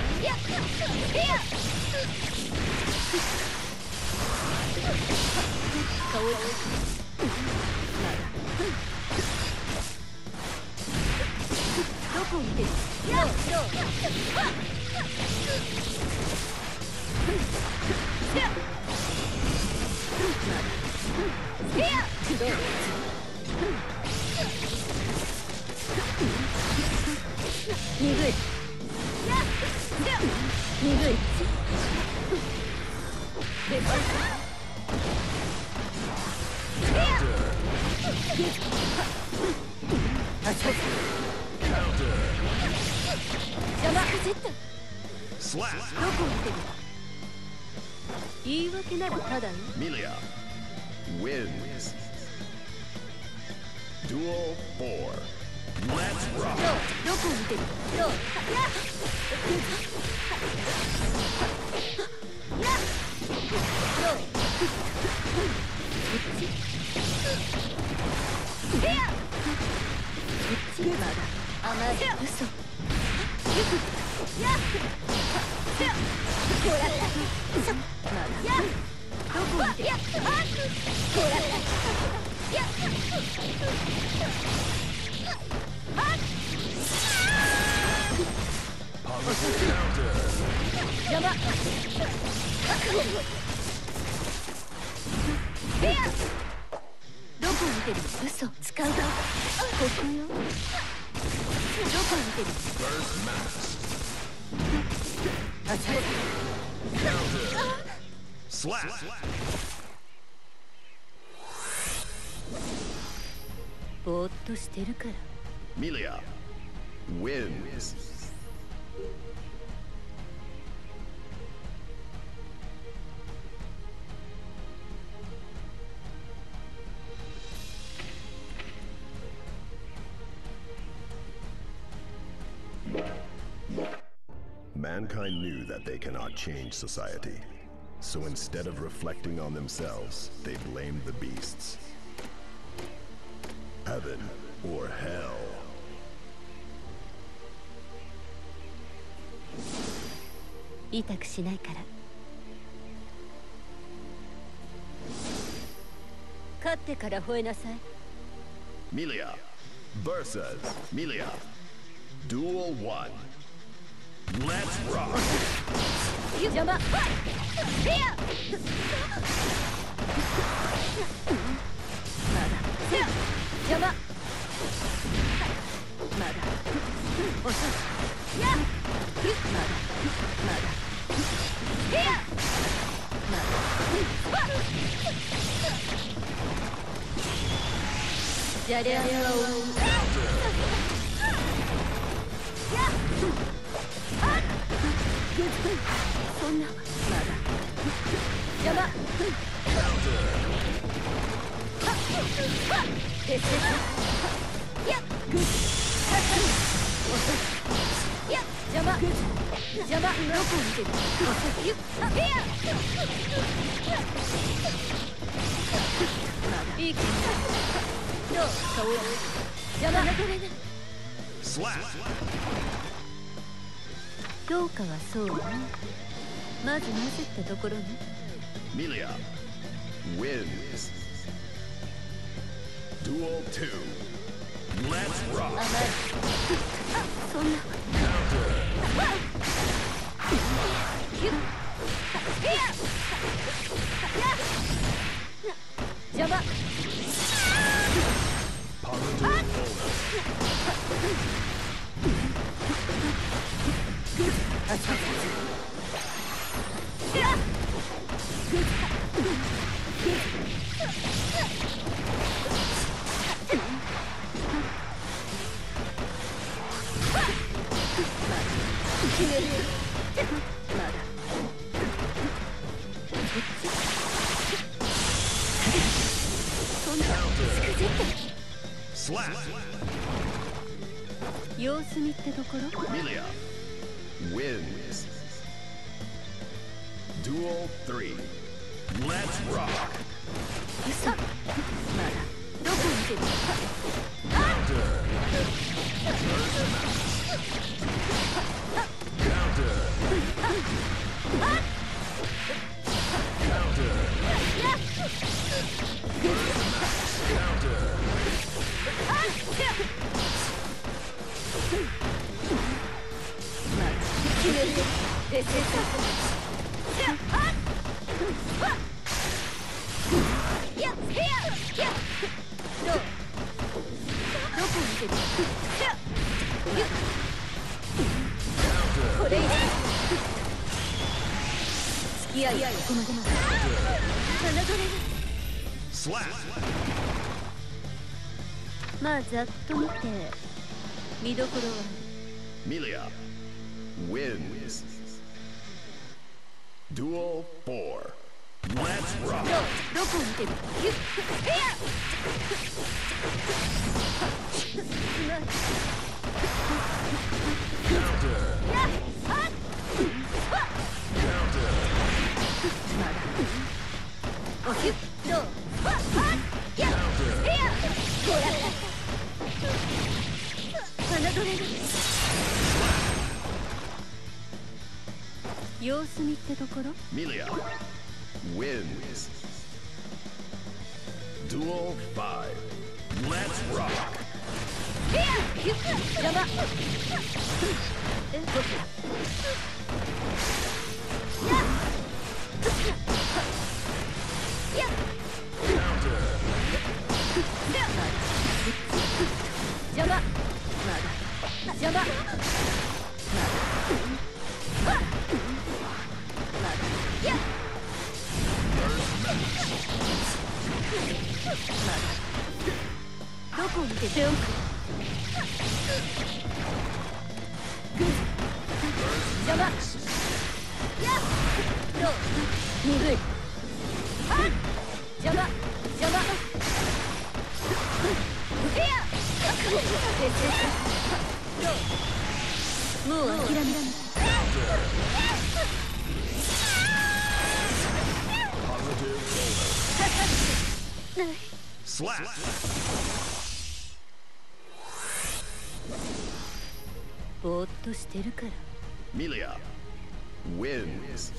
言い訳ならただよ Melia wins. Duel 4. どこを見てるどうやっどこを見てる嘘使うかここよ。どこ見てる。あちゃ Slap. ぼーっとしてるから。Melia wins. Mankind knew that they cannot change society. So instead of reflecting on themselves, they blamed the beasts. Heaven or hell. 痛くしないから。勝ってから吠えなさい. Duel 1. Let's rock. 邪魔。ヘアまだ。邪魔まだ遅いや。まだまだ。ヘアまだじゃれ合いは終わりやっ。そんなまだ邪魔鉄鉄いやグッ邪魔邪魔どこを見てるどう顔を邪魔これね Slap. 評価はそうねまずなぜってところね Melia wins. Duel 2. Let's 様子見ってところ Melia wins. Duel 3. Let's rock. 嘘まだどこ見てるまだこ見てる？いやこれ以上付き合いはここまで侮れる Slap. まあざっと見て見どころは Melia wins. Duel 4. Let's rock. どこを見てるゆっヘアうまい Counter. 様子見ってところミリア、ウィンズ。ドゥオル5、レッツロック。どっだ邪魔まだ邪魔まだまだやっまだどこを見て手を邪魔やっどう鈍い。してるから Melia wins.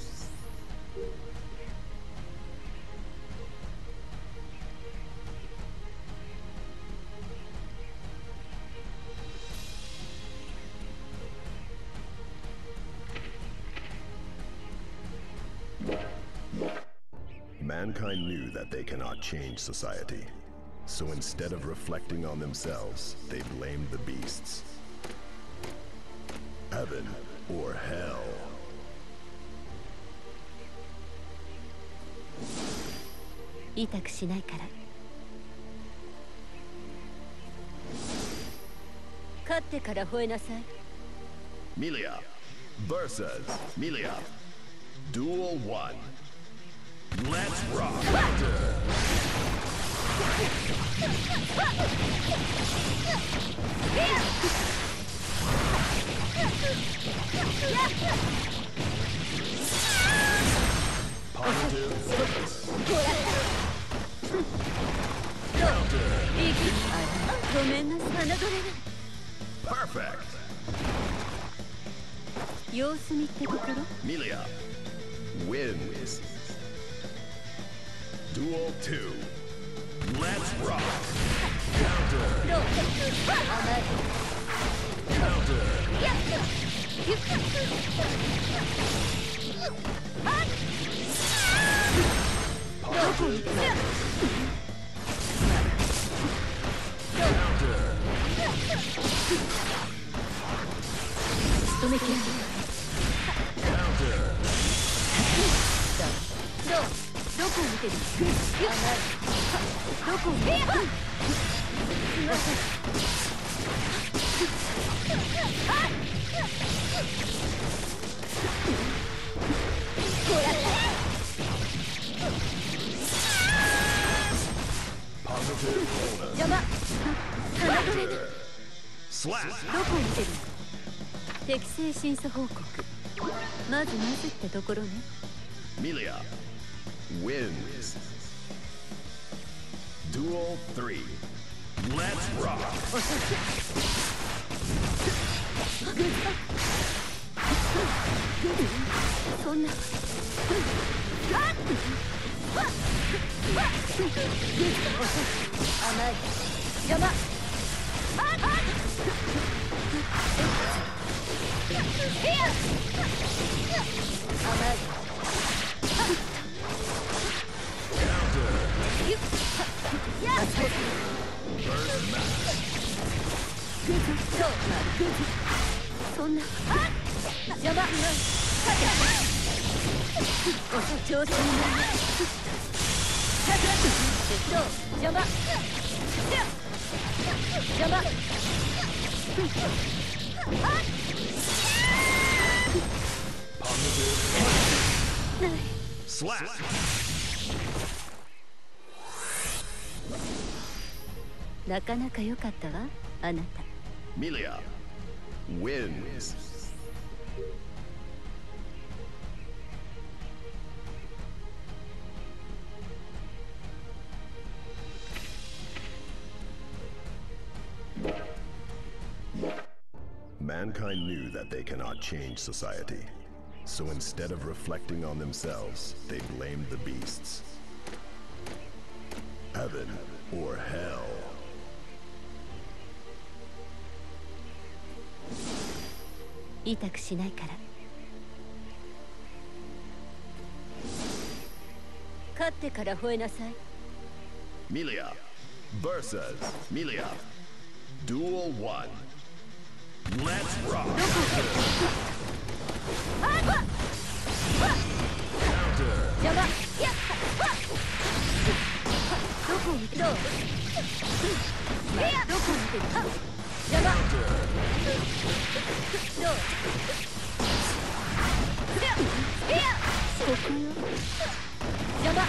Mankind knew that they cannot change society. So instead of reflecting on themselves, they blamed the beasts. Heaven or hell. 痛くしないから勝ってから吠えなさい Melia versus Melia. Duel 1. Let's rock. Positive ごめんなさい侮れない Perfect. 様子見ってところ Melia wins. Duel 2. Let's rock. どう甘い Counter. やっゆっはっどこに Counter. 仕留めきらない Counter. どうどこを見てる甘いどこ見てる？邪魔どこに出る適正審査報告まずまずってところねミリア wins duel 3 let's rock そんな。甘い邪魔甘いな邪魔おそ調子に乗るどう邪魔邪魔 Slap. なかなか良かったわあなた Melia wins. Mankind knew that they cannot change society. So instead of reflecting on themselves, they blamed the beasts. Heaven or hell. 痛くしないから。勝ってから吠えなさい。ミリア vs ミリア Duel One. Let's rock! どこにいるどこにいるやっどこを見てるどうまあどこを見てる邪魔どうここよ邪魔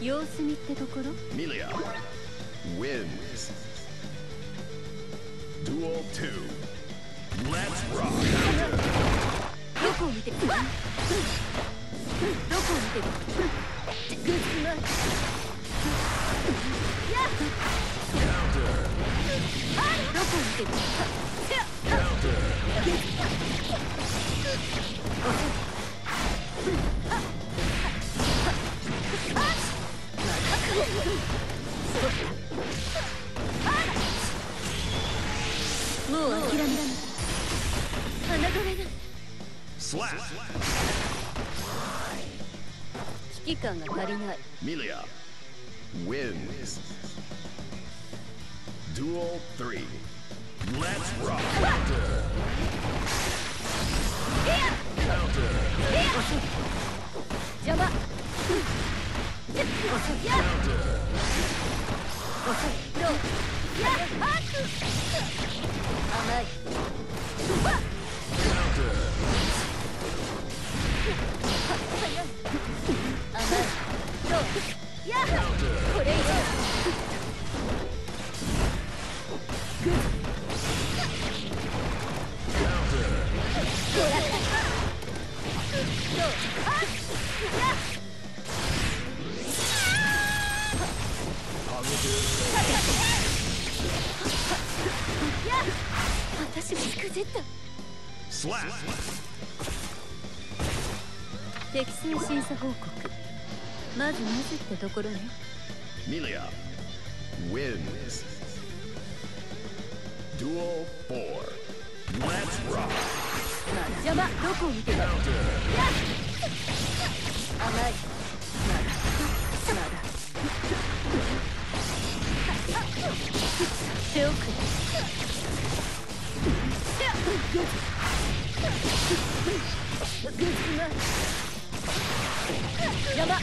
様子見ってところ Melia wins. Duel 2. どこを見てるどこを見てるグッズマンやっどこを見てるもう諦めらない。Slap! 危機感が足りない Melia wins. Duel 3. Let's rock! 邪魔やっどうやっ甘い 私もしくじった適正審査報告。まずなぜってところね。Melia wins. Duel 4. Let's rock! まあ邪魔どこを見て甘い。まだ。まだ。手遅れ邪魔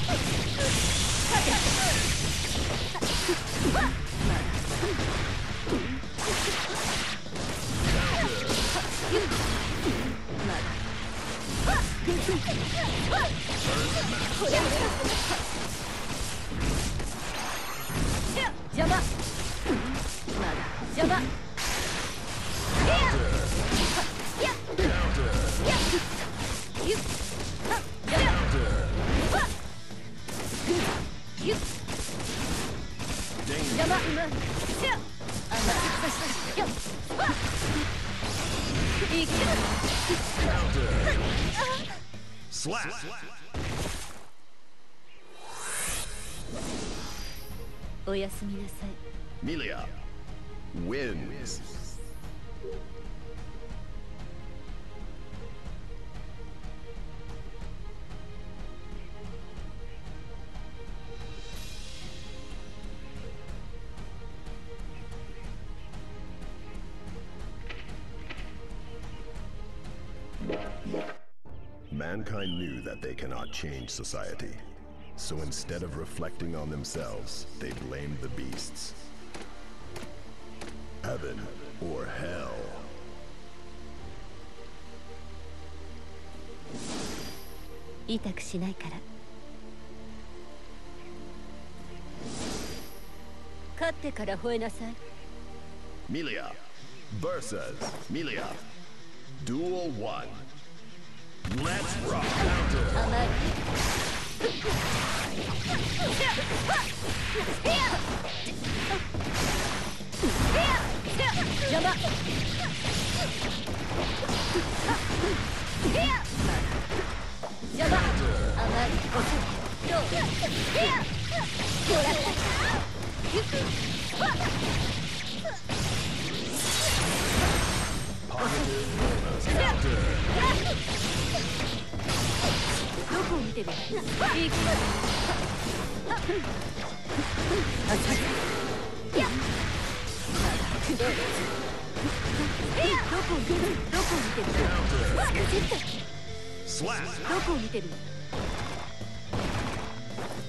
邪魔まだ邪魔邪魔いけ Slap! おやすみなさい Melia wins. Mankind knew that they cannot change society. So instead of reflecting on themselves, they blamed the beasts. Heaven or hell. 痛くしないから勝ってから吠えなさい Melia versus Melia. Duel 1. Let's rock. Jump up. Jump up. Positive bonus counter. どこを見てるいい気がどこを見てるどこを見てるどこを見てる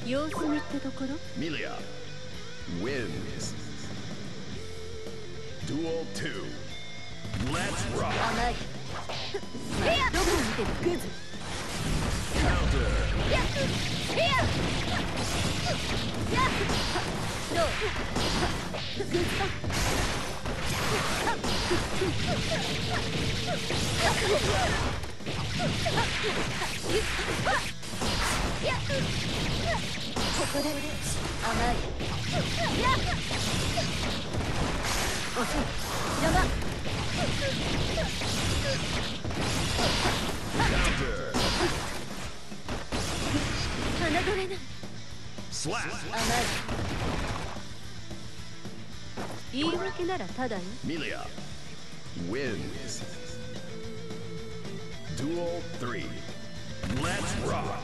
様子見ってところ Milia wins. Duel 2. Let's rock. 甘いどこてるグズここで甘い邪魔侮れない Slap. 甘い言い訳ならただよ Milia wins. Duel 3. Let's rock.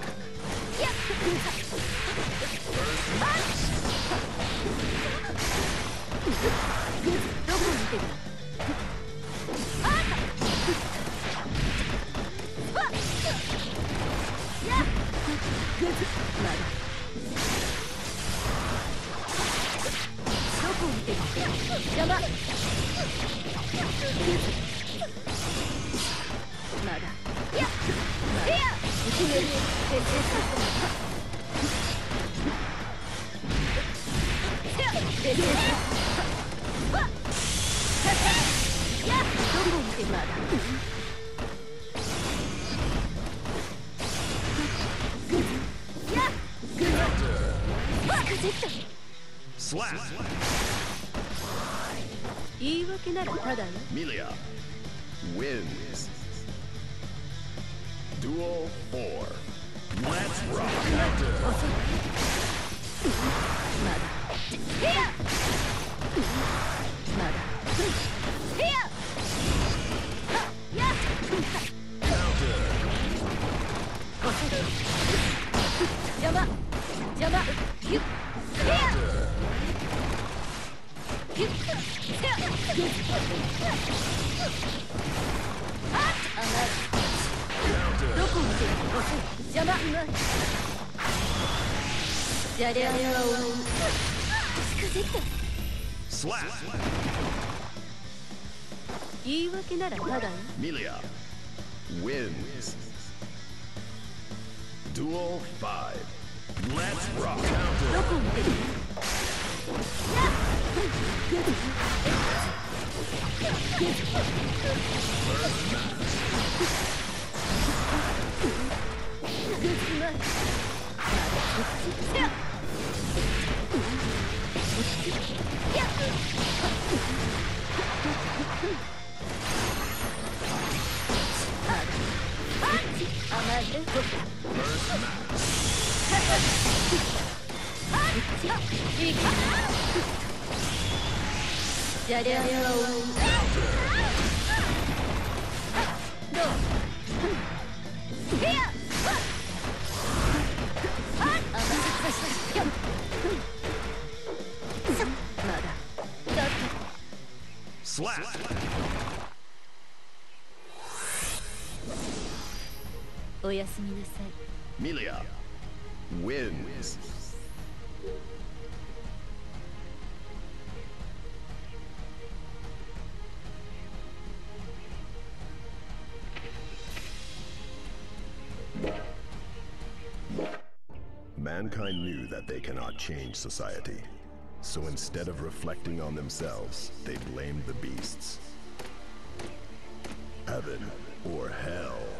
どこを見てるグズまだどこ見てる邪魔グズまだまだいきなり徹底徹底どこを見てまだ。Slap. 言い訳ならただよ Milia wins. Duel 4. Let's rock. Counter. 遅いまだまだ Counter. 遅い邪魔邪魔ギュッ Counter. ギュッ甘い Counter. どこを見てる遅い邪魔うまいじゃれ合いは終わり近づいて Slap. 言い訳ならただよ Milia wins. Duel 5. Let's rock. ど Counter. こを見てるグズマイ甘いねいいかじゃれ合いは終わりどう甘ささまだだって Slap. おやすみなさい wins. Mankind knew that they cannot change society. So instead of reflecting on themselves, they blamed the beasts. Heaven or hell.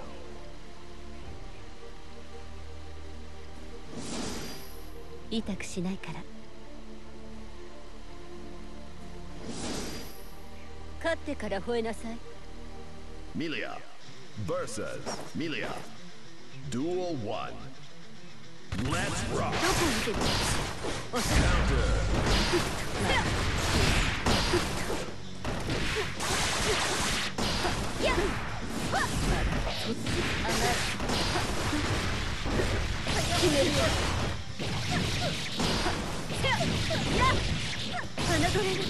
痛くしないから勝ってから吠えなさい Milia versus Milia. Duel 1. Let's rock. どこ見てるおさ Counter. やっそ決めるよやっ侮れる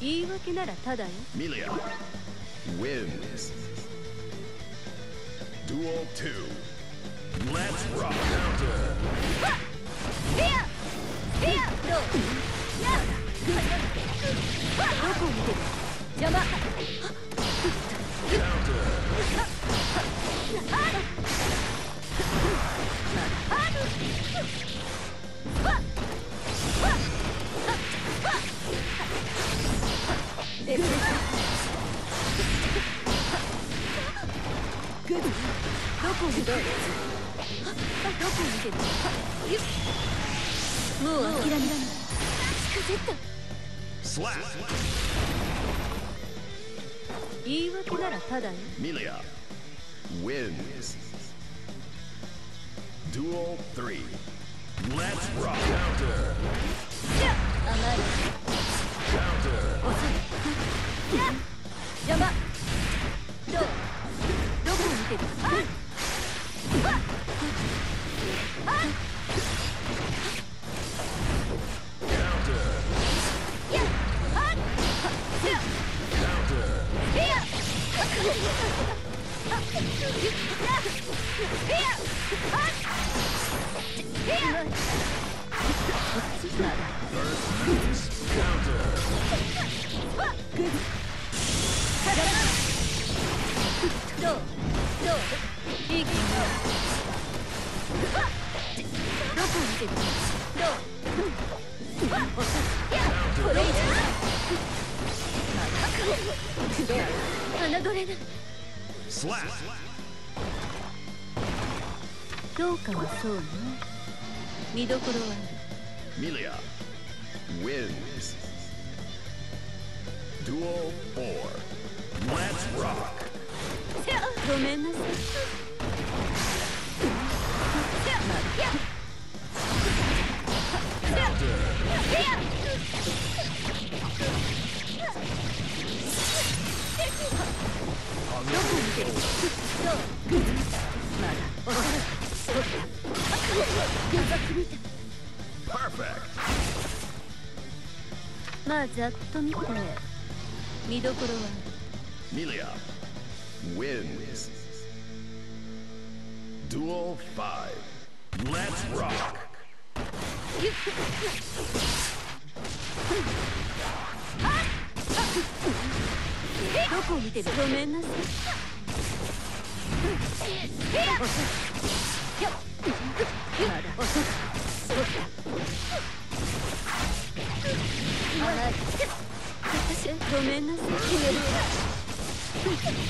言い訳ならただよ Melia wins. Duel 2. Let's rock. Counter. どうやどこ見てる邪魔言い訳ならただよ wins. Duel 3. Let's rock! Counter! Counter! Counter! Counter! こ見てるどう遅いやこれ以上 Slap. どうかはそうね見どころはある Melia wins. Duel 4. Let's rock. ごめんなさいまだや Counter. まあざっと見て見どころは Melia wins. Duel 5. Let's rock. どこを見てる？ごめんなさいまだ遅い。そうだ甘い。私ごめんなさい。ここよ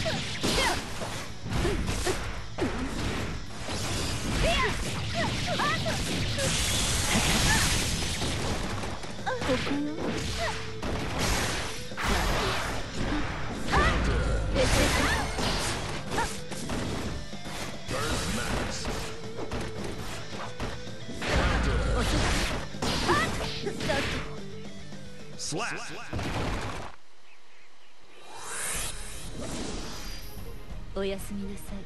まだスラッおやすみなさい。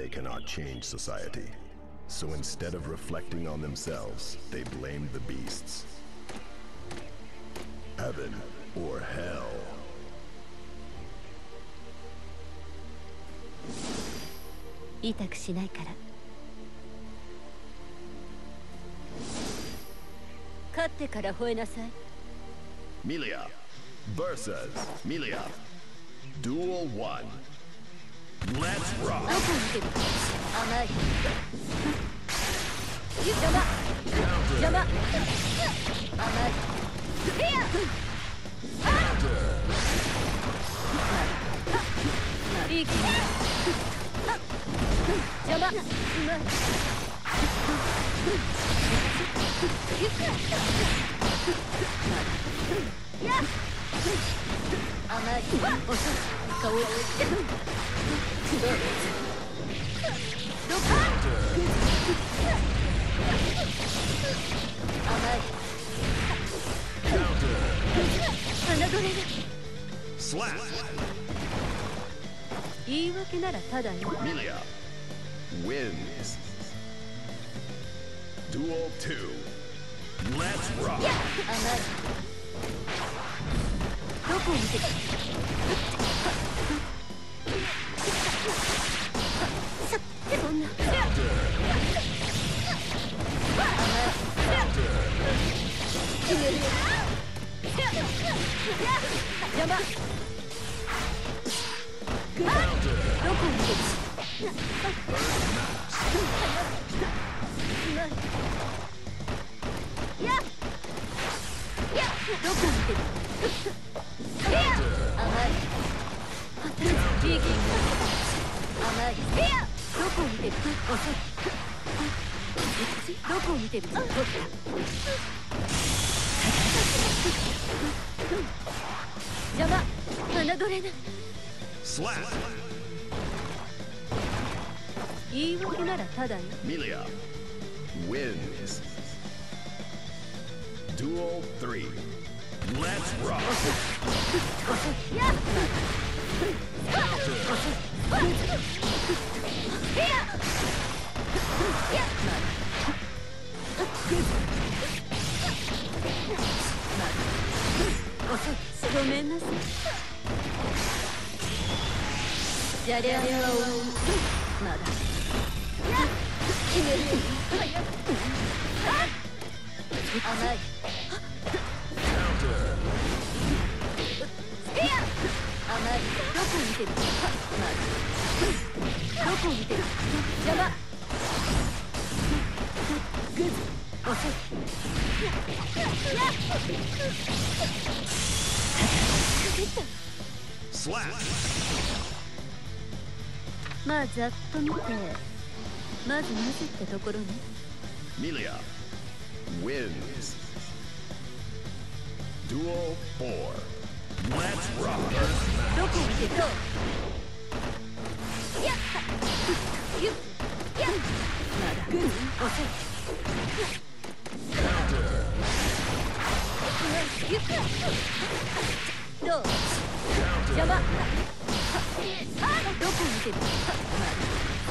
They cannot change society. So instead of reflecting on themselves, they blamed the beasts. Heaven or hell. 痛くしないから勝ってから吠えなさい Melia versus Melia. Duel 1. どこ見てる甘い邪魔邪魔甘い Counter. いい気邪魔うまい甘い遅い顔をドカン甘い侮れない Slap! 言い訳ならただよ Melia wins. Duel 2. Let's rock! 甘いどこを見てどこを見てるうまいややどこを見てる甘い。いい気甘いどこを見てるどこを見てる取った邪魔侮れない Slap! 言い訳ならただよ Melia wins. Duel 3. Let's rock! ごめんなさいじゃれ合いは終わりまだ決める甘い Counter! 甘いどこ見てるまだどこ見てる？邪魔グッ遅い Slap! まあざっと見てまずなぜってところね Melia wins. Duel 4. Let's rock! どこ見てる？やっゆっやっまだグッ遅い。Counter! ゆっどう邪魔あどこ見てる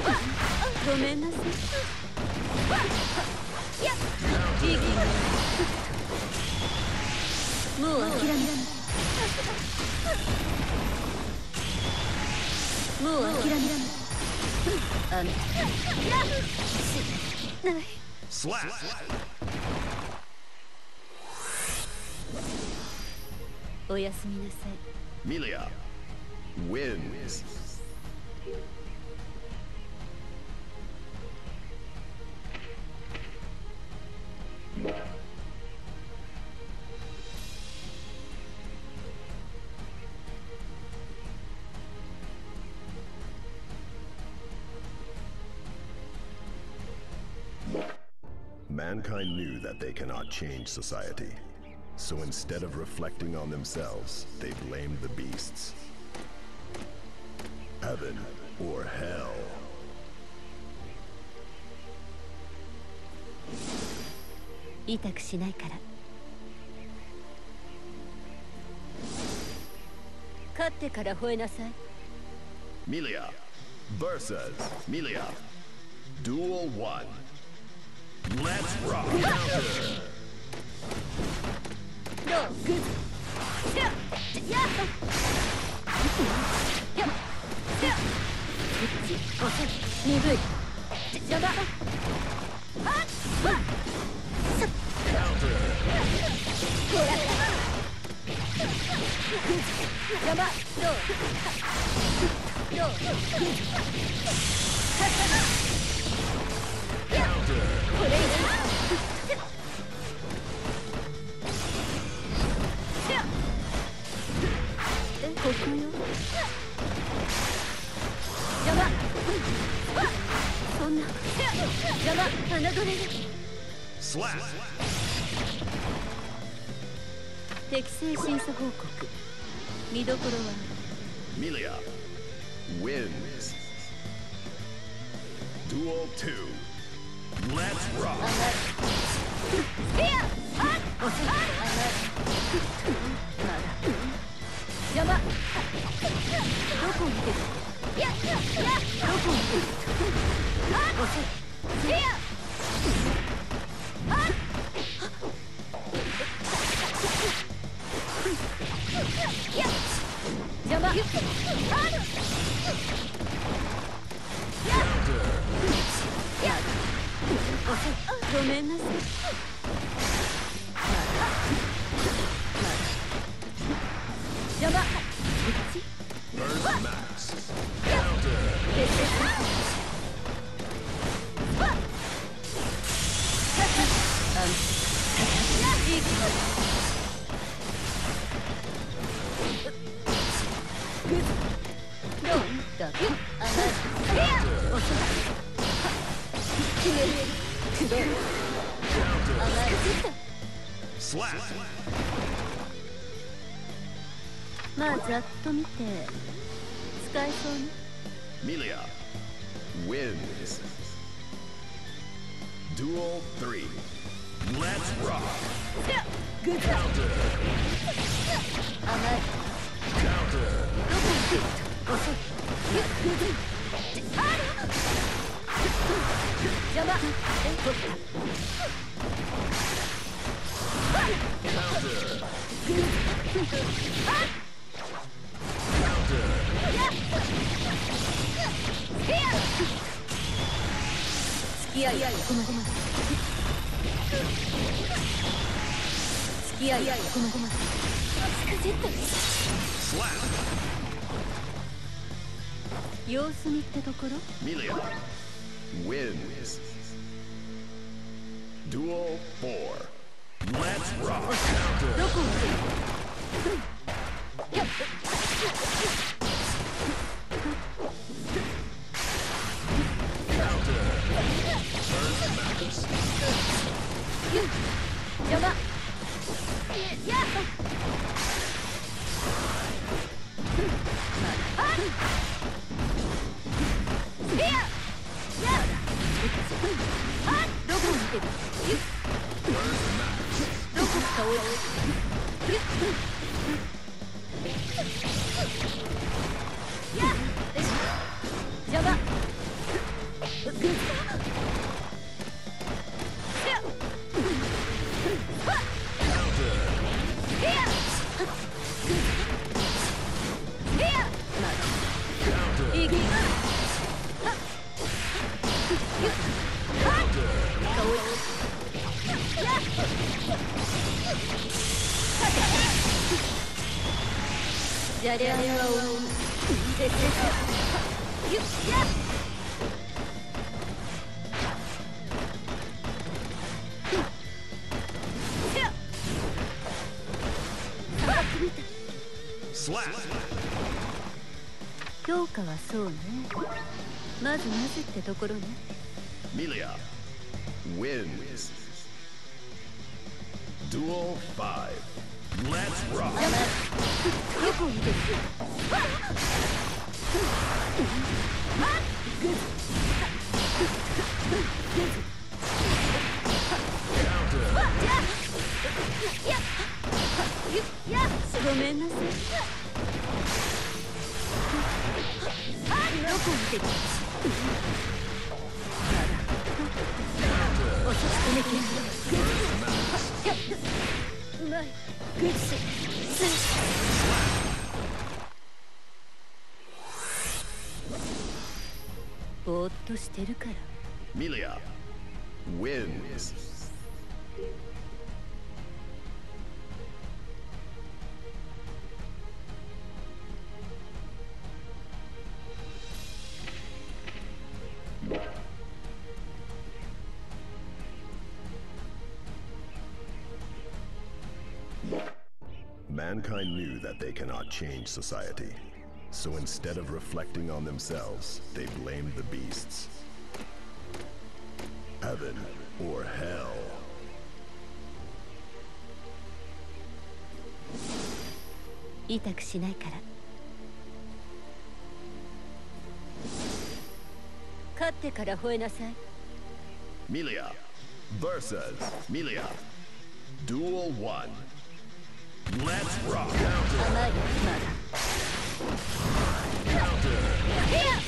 まだごめんなさい。やっいい気もう諦めらないもう諦めらないあのしない Slap! おやすみなさい Melia wins. Mankind knew that they cannot change society. So instead of reflecting on themselves, they blamed the beasts. Heaven or hell. 痛くしないから勝ってから吠えなさい Melia versus Melia. Duel 1. Let's rock. Counter. どうグッやっやっやっやっ遅い鈍い邪魔はっはっ Counter. ほら邪魔どうどう Counter. これ以上えここよ。女邪魔侮れる Slap! 適正審査報告見どころは Melia wins. Duel 2. Let's rock! いやあっ遅いまだ邪魔どこを見てる？いやいやどこを見てる？遅いいやあっいや邪魔あっいやいやごめんなさい邪魔こっち Burst Max. 決定するわっあんいい気グッどうだよあなや遅い決めるどうあなた Slap! まあざっと見て使えそうね Melia wins. Duel 3. Let's rock! グッド甘い Counter! 遅いグッグッある邪魔。えこっ Counter! あ Counter! 付き合い。このごま付き合い。このごまスクジェット Slap! 様子見ってところ Melia wins. Duel 4. Let's rock! どこを見てるやっ Counter! Burst Max. 邪魔やっいややあどこ見てる？どこかってところね。Mankind knew that they cannot change society. So instead of reflecting on themselves, they blamed the beasts. heaven or hell. 痛くしないから勝ってから吠えなさい Milia versus Milia. Duel 1. Let's rock. 甘いまだいやい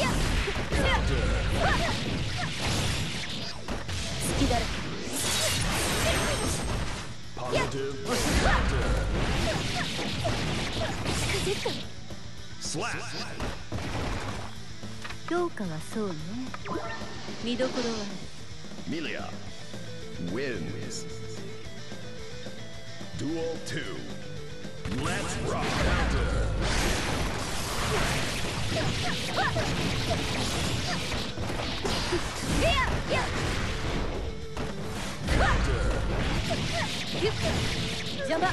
や好きだらけ Positive 近づいた slap. 評価はそうね見どころはある Milia wins. Duel 2. Let's rock. いやいや邪魔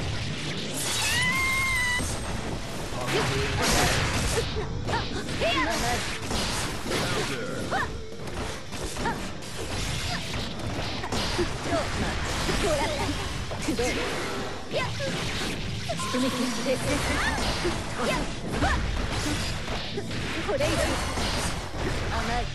これ以上甘い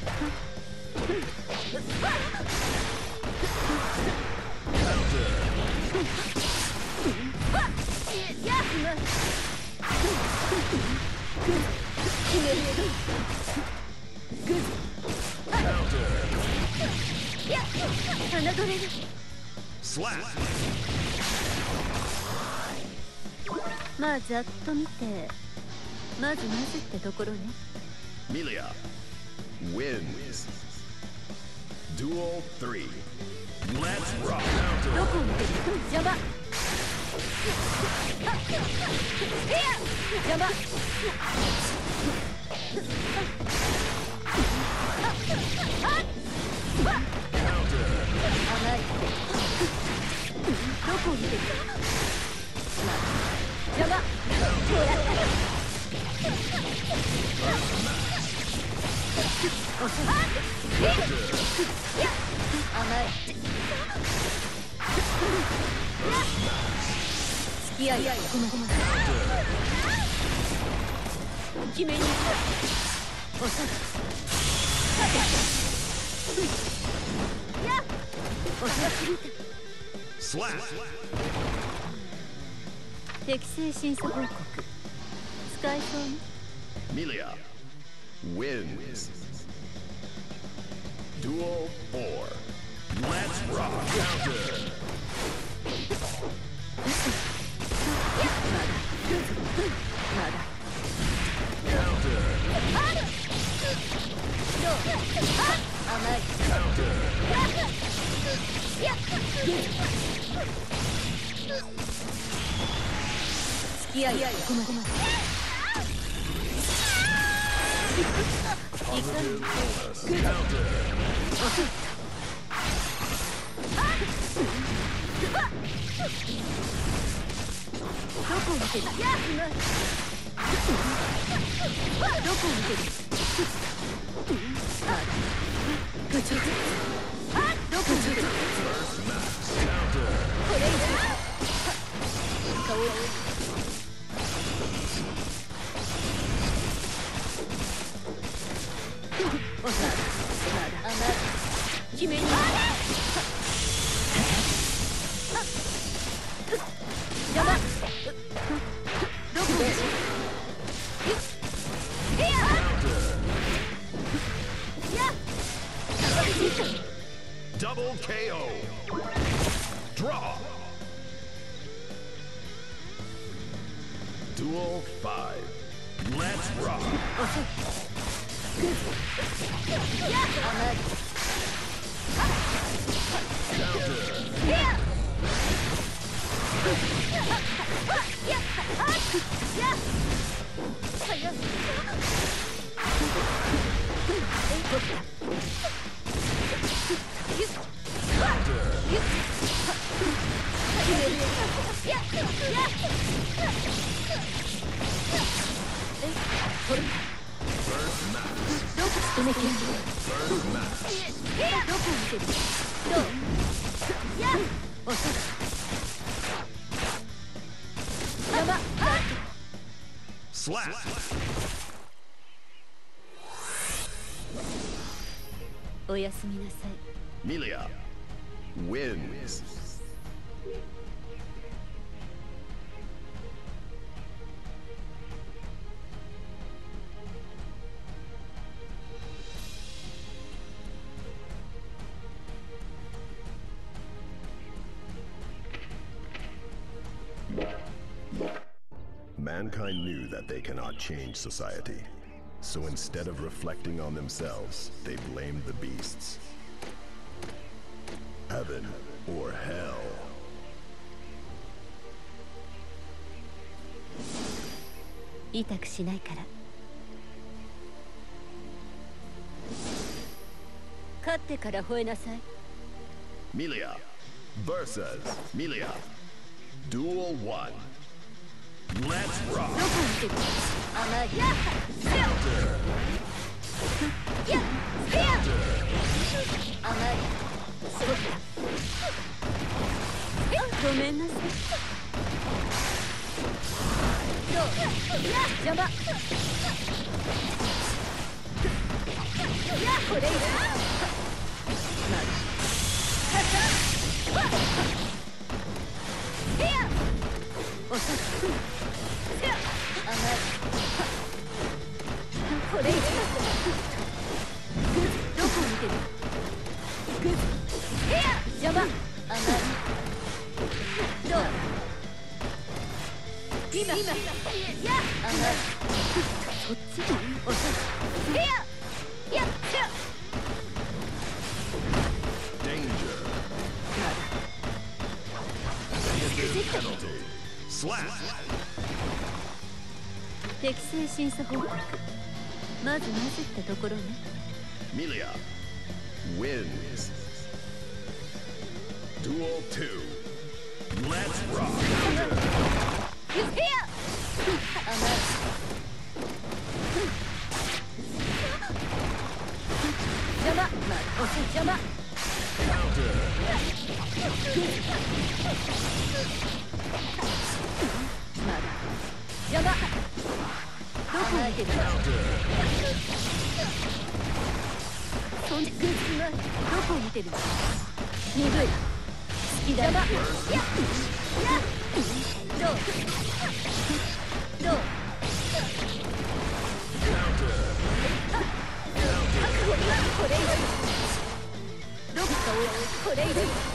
侮れる Slap. まあざっと見てまずまずってところね。Milia wins. Duel 3. Let's rock. どこを見てる邪魔邪魔甘い。どこを見てる？邪魔ほら遅いいや甘い付き合いごめんごめん決めに行く遅いいや遅すぎた Slap. 適正審査報告使えそうね Milia wins. Duel 4. Let's rock. Counter. まだ Counter. 甘い いやいごめんごめんいかに Bonus. Counter. どこを見てる？どこを見てるまだ部長どこ見てるこれ以上顔を Double KO. Draw. Duel 5. Let's rock. これ First match. どこ見てるどうや遅いやば!おやすみなさい Milia wins. Mankind knew that they cannot change society. So instead of reflecting on themselves, they blamed the beasts. Heaven or hell. 痛くしないから勝ってから吠えなさい Milia versus Milia. Duel 1. Let's ど rock! こ見これ以上まだかかや遅く甘いこれ以上どこを見てるグッヘア邪魔甘いどう今今や甘いそっち遅いヘアやっまだ Penalty. Slap! 適正審査報告まずまずってところね Milia wins. Duel 2. Let's rock! ヘア甘い邪魔まだ遅い邪魔まだ邪魔どこ見てる？そんグッズな。いどこ見てる？鈍い。好きだ邪魔ややどうどうこれ以上どこかをこれ以上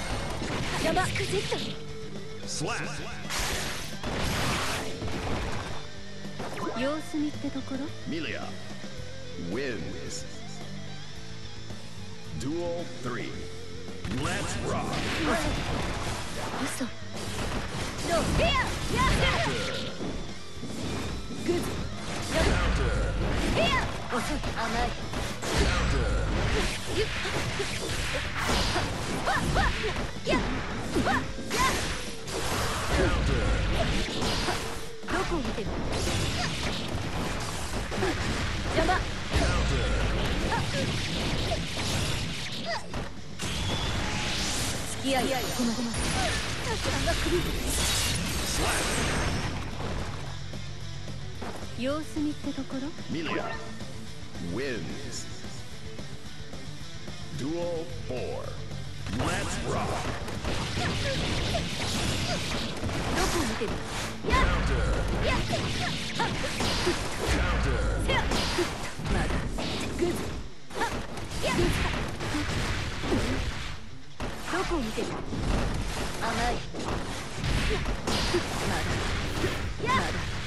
邪魔くじっ!様子見ってところ？Milia wins. Duel 3. Let's rock! アやグッや。ヘア甘い。ゆ てる邪魔付き合いこまごまさんが首様子見ってところ Milia wins. Duel 4. Let's rock! どこを見てる？やややまだグッはやどこ見てる甘いまだやまだ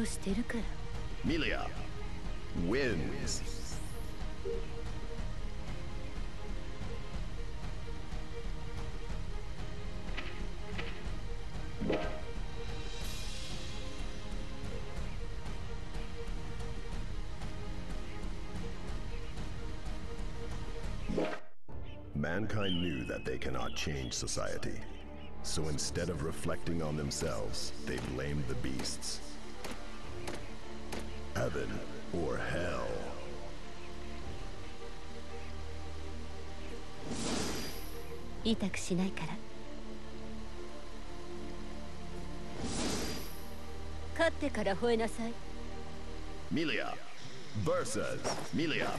としてるから Milia wins. Mankind knew that they cannot change society. So instead of reflecting on themselves, they blamed the beasts. Heaven or hell. 痛くしないから勝ってから吠えなさい Milia versus Milia.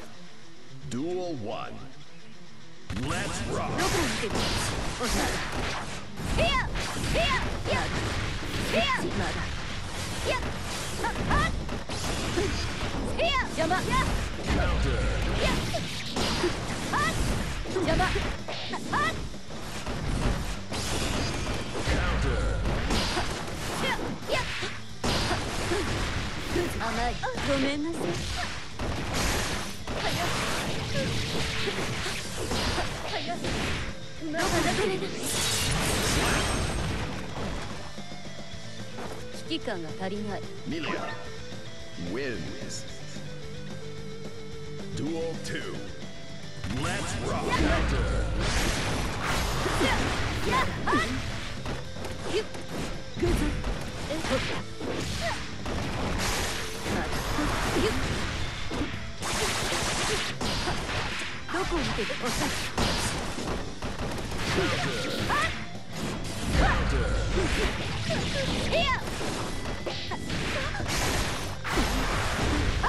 Duel 1. Let's rock. どこを見て邪魔邪魔甘いごめんなさい早い馬が流れない危機感が足りない。wins. Duel 2. Let's rock! Counter! Counter! ご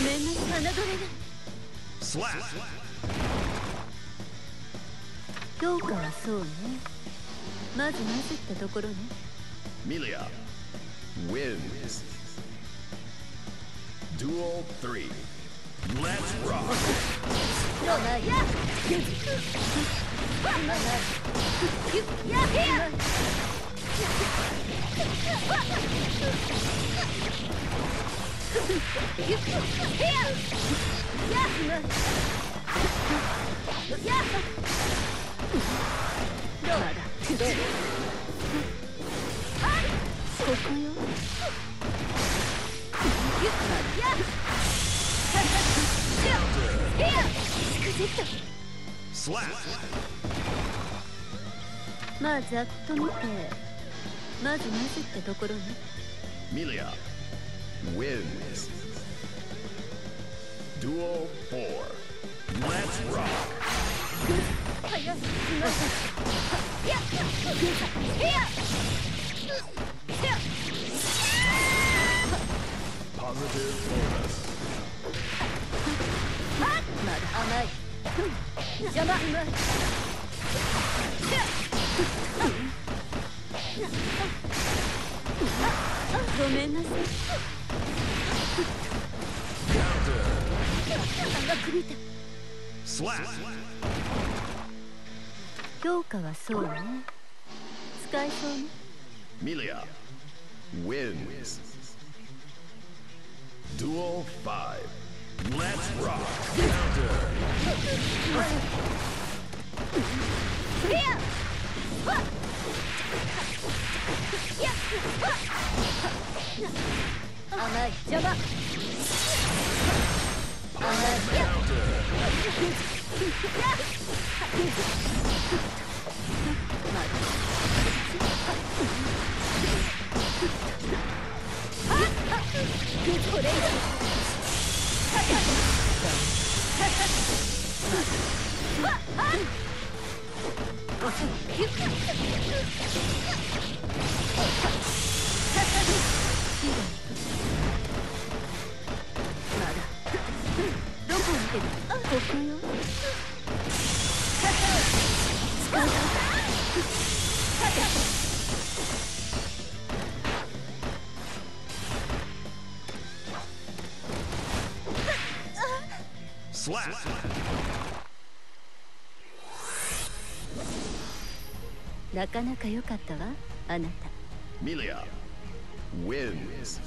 めんなさい。侮れない。Slap. 評価はそうねまずまずってところね Milia wins. Duel 3. Let's rock. まあざっと見てまずまずってところね Milia wins. Duel 4. Let's rock. 早いまさやっへやごめんなさい。評価はそうね。使えそうね。ミリア、ウィンウィン。Duel 5. Let's rock. Counter. へやわっやっわ Slap. なかなか良かったわあなたミリア wins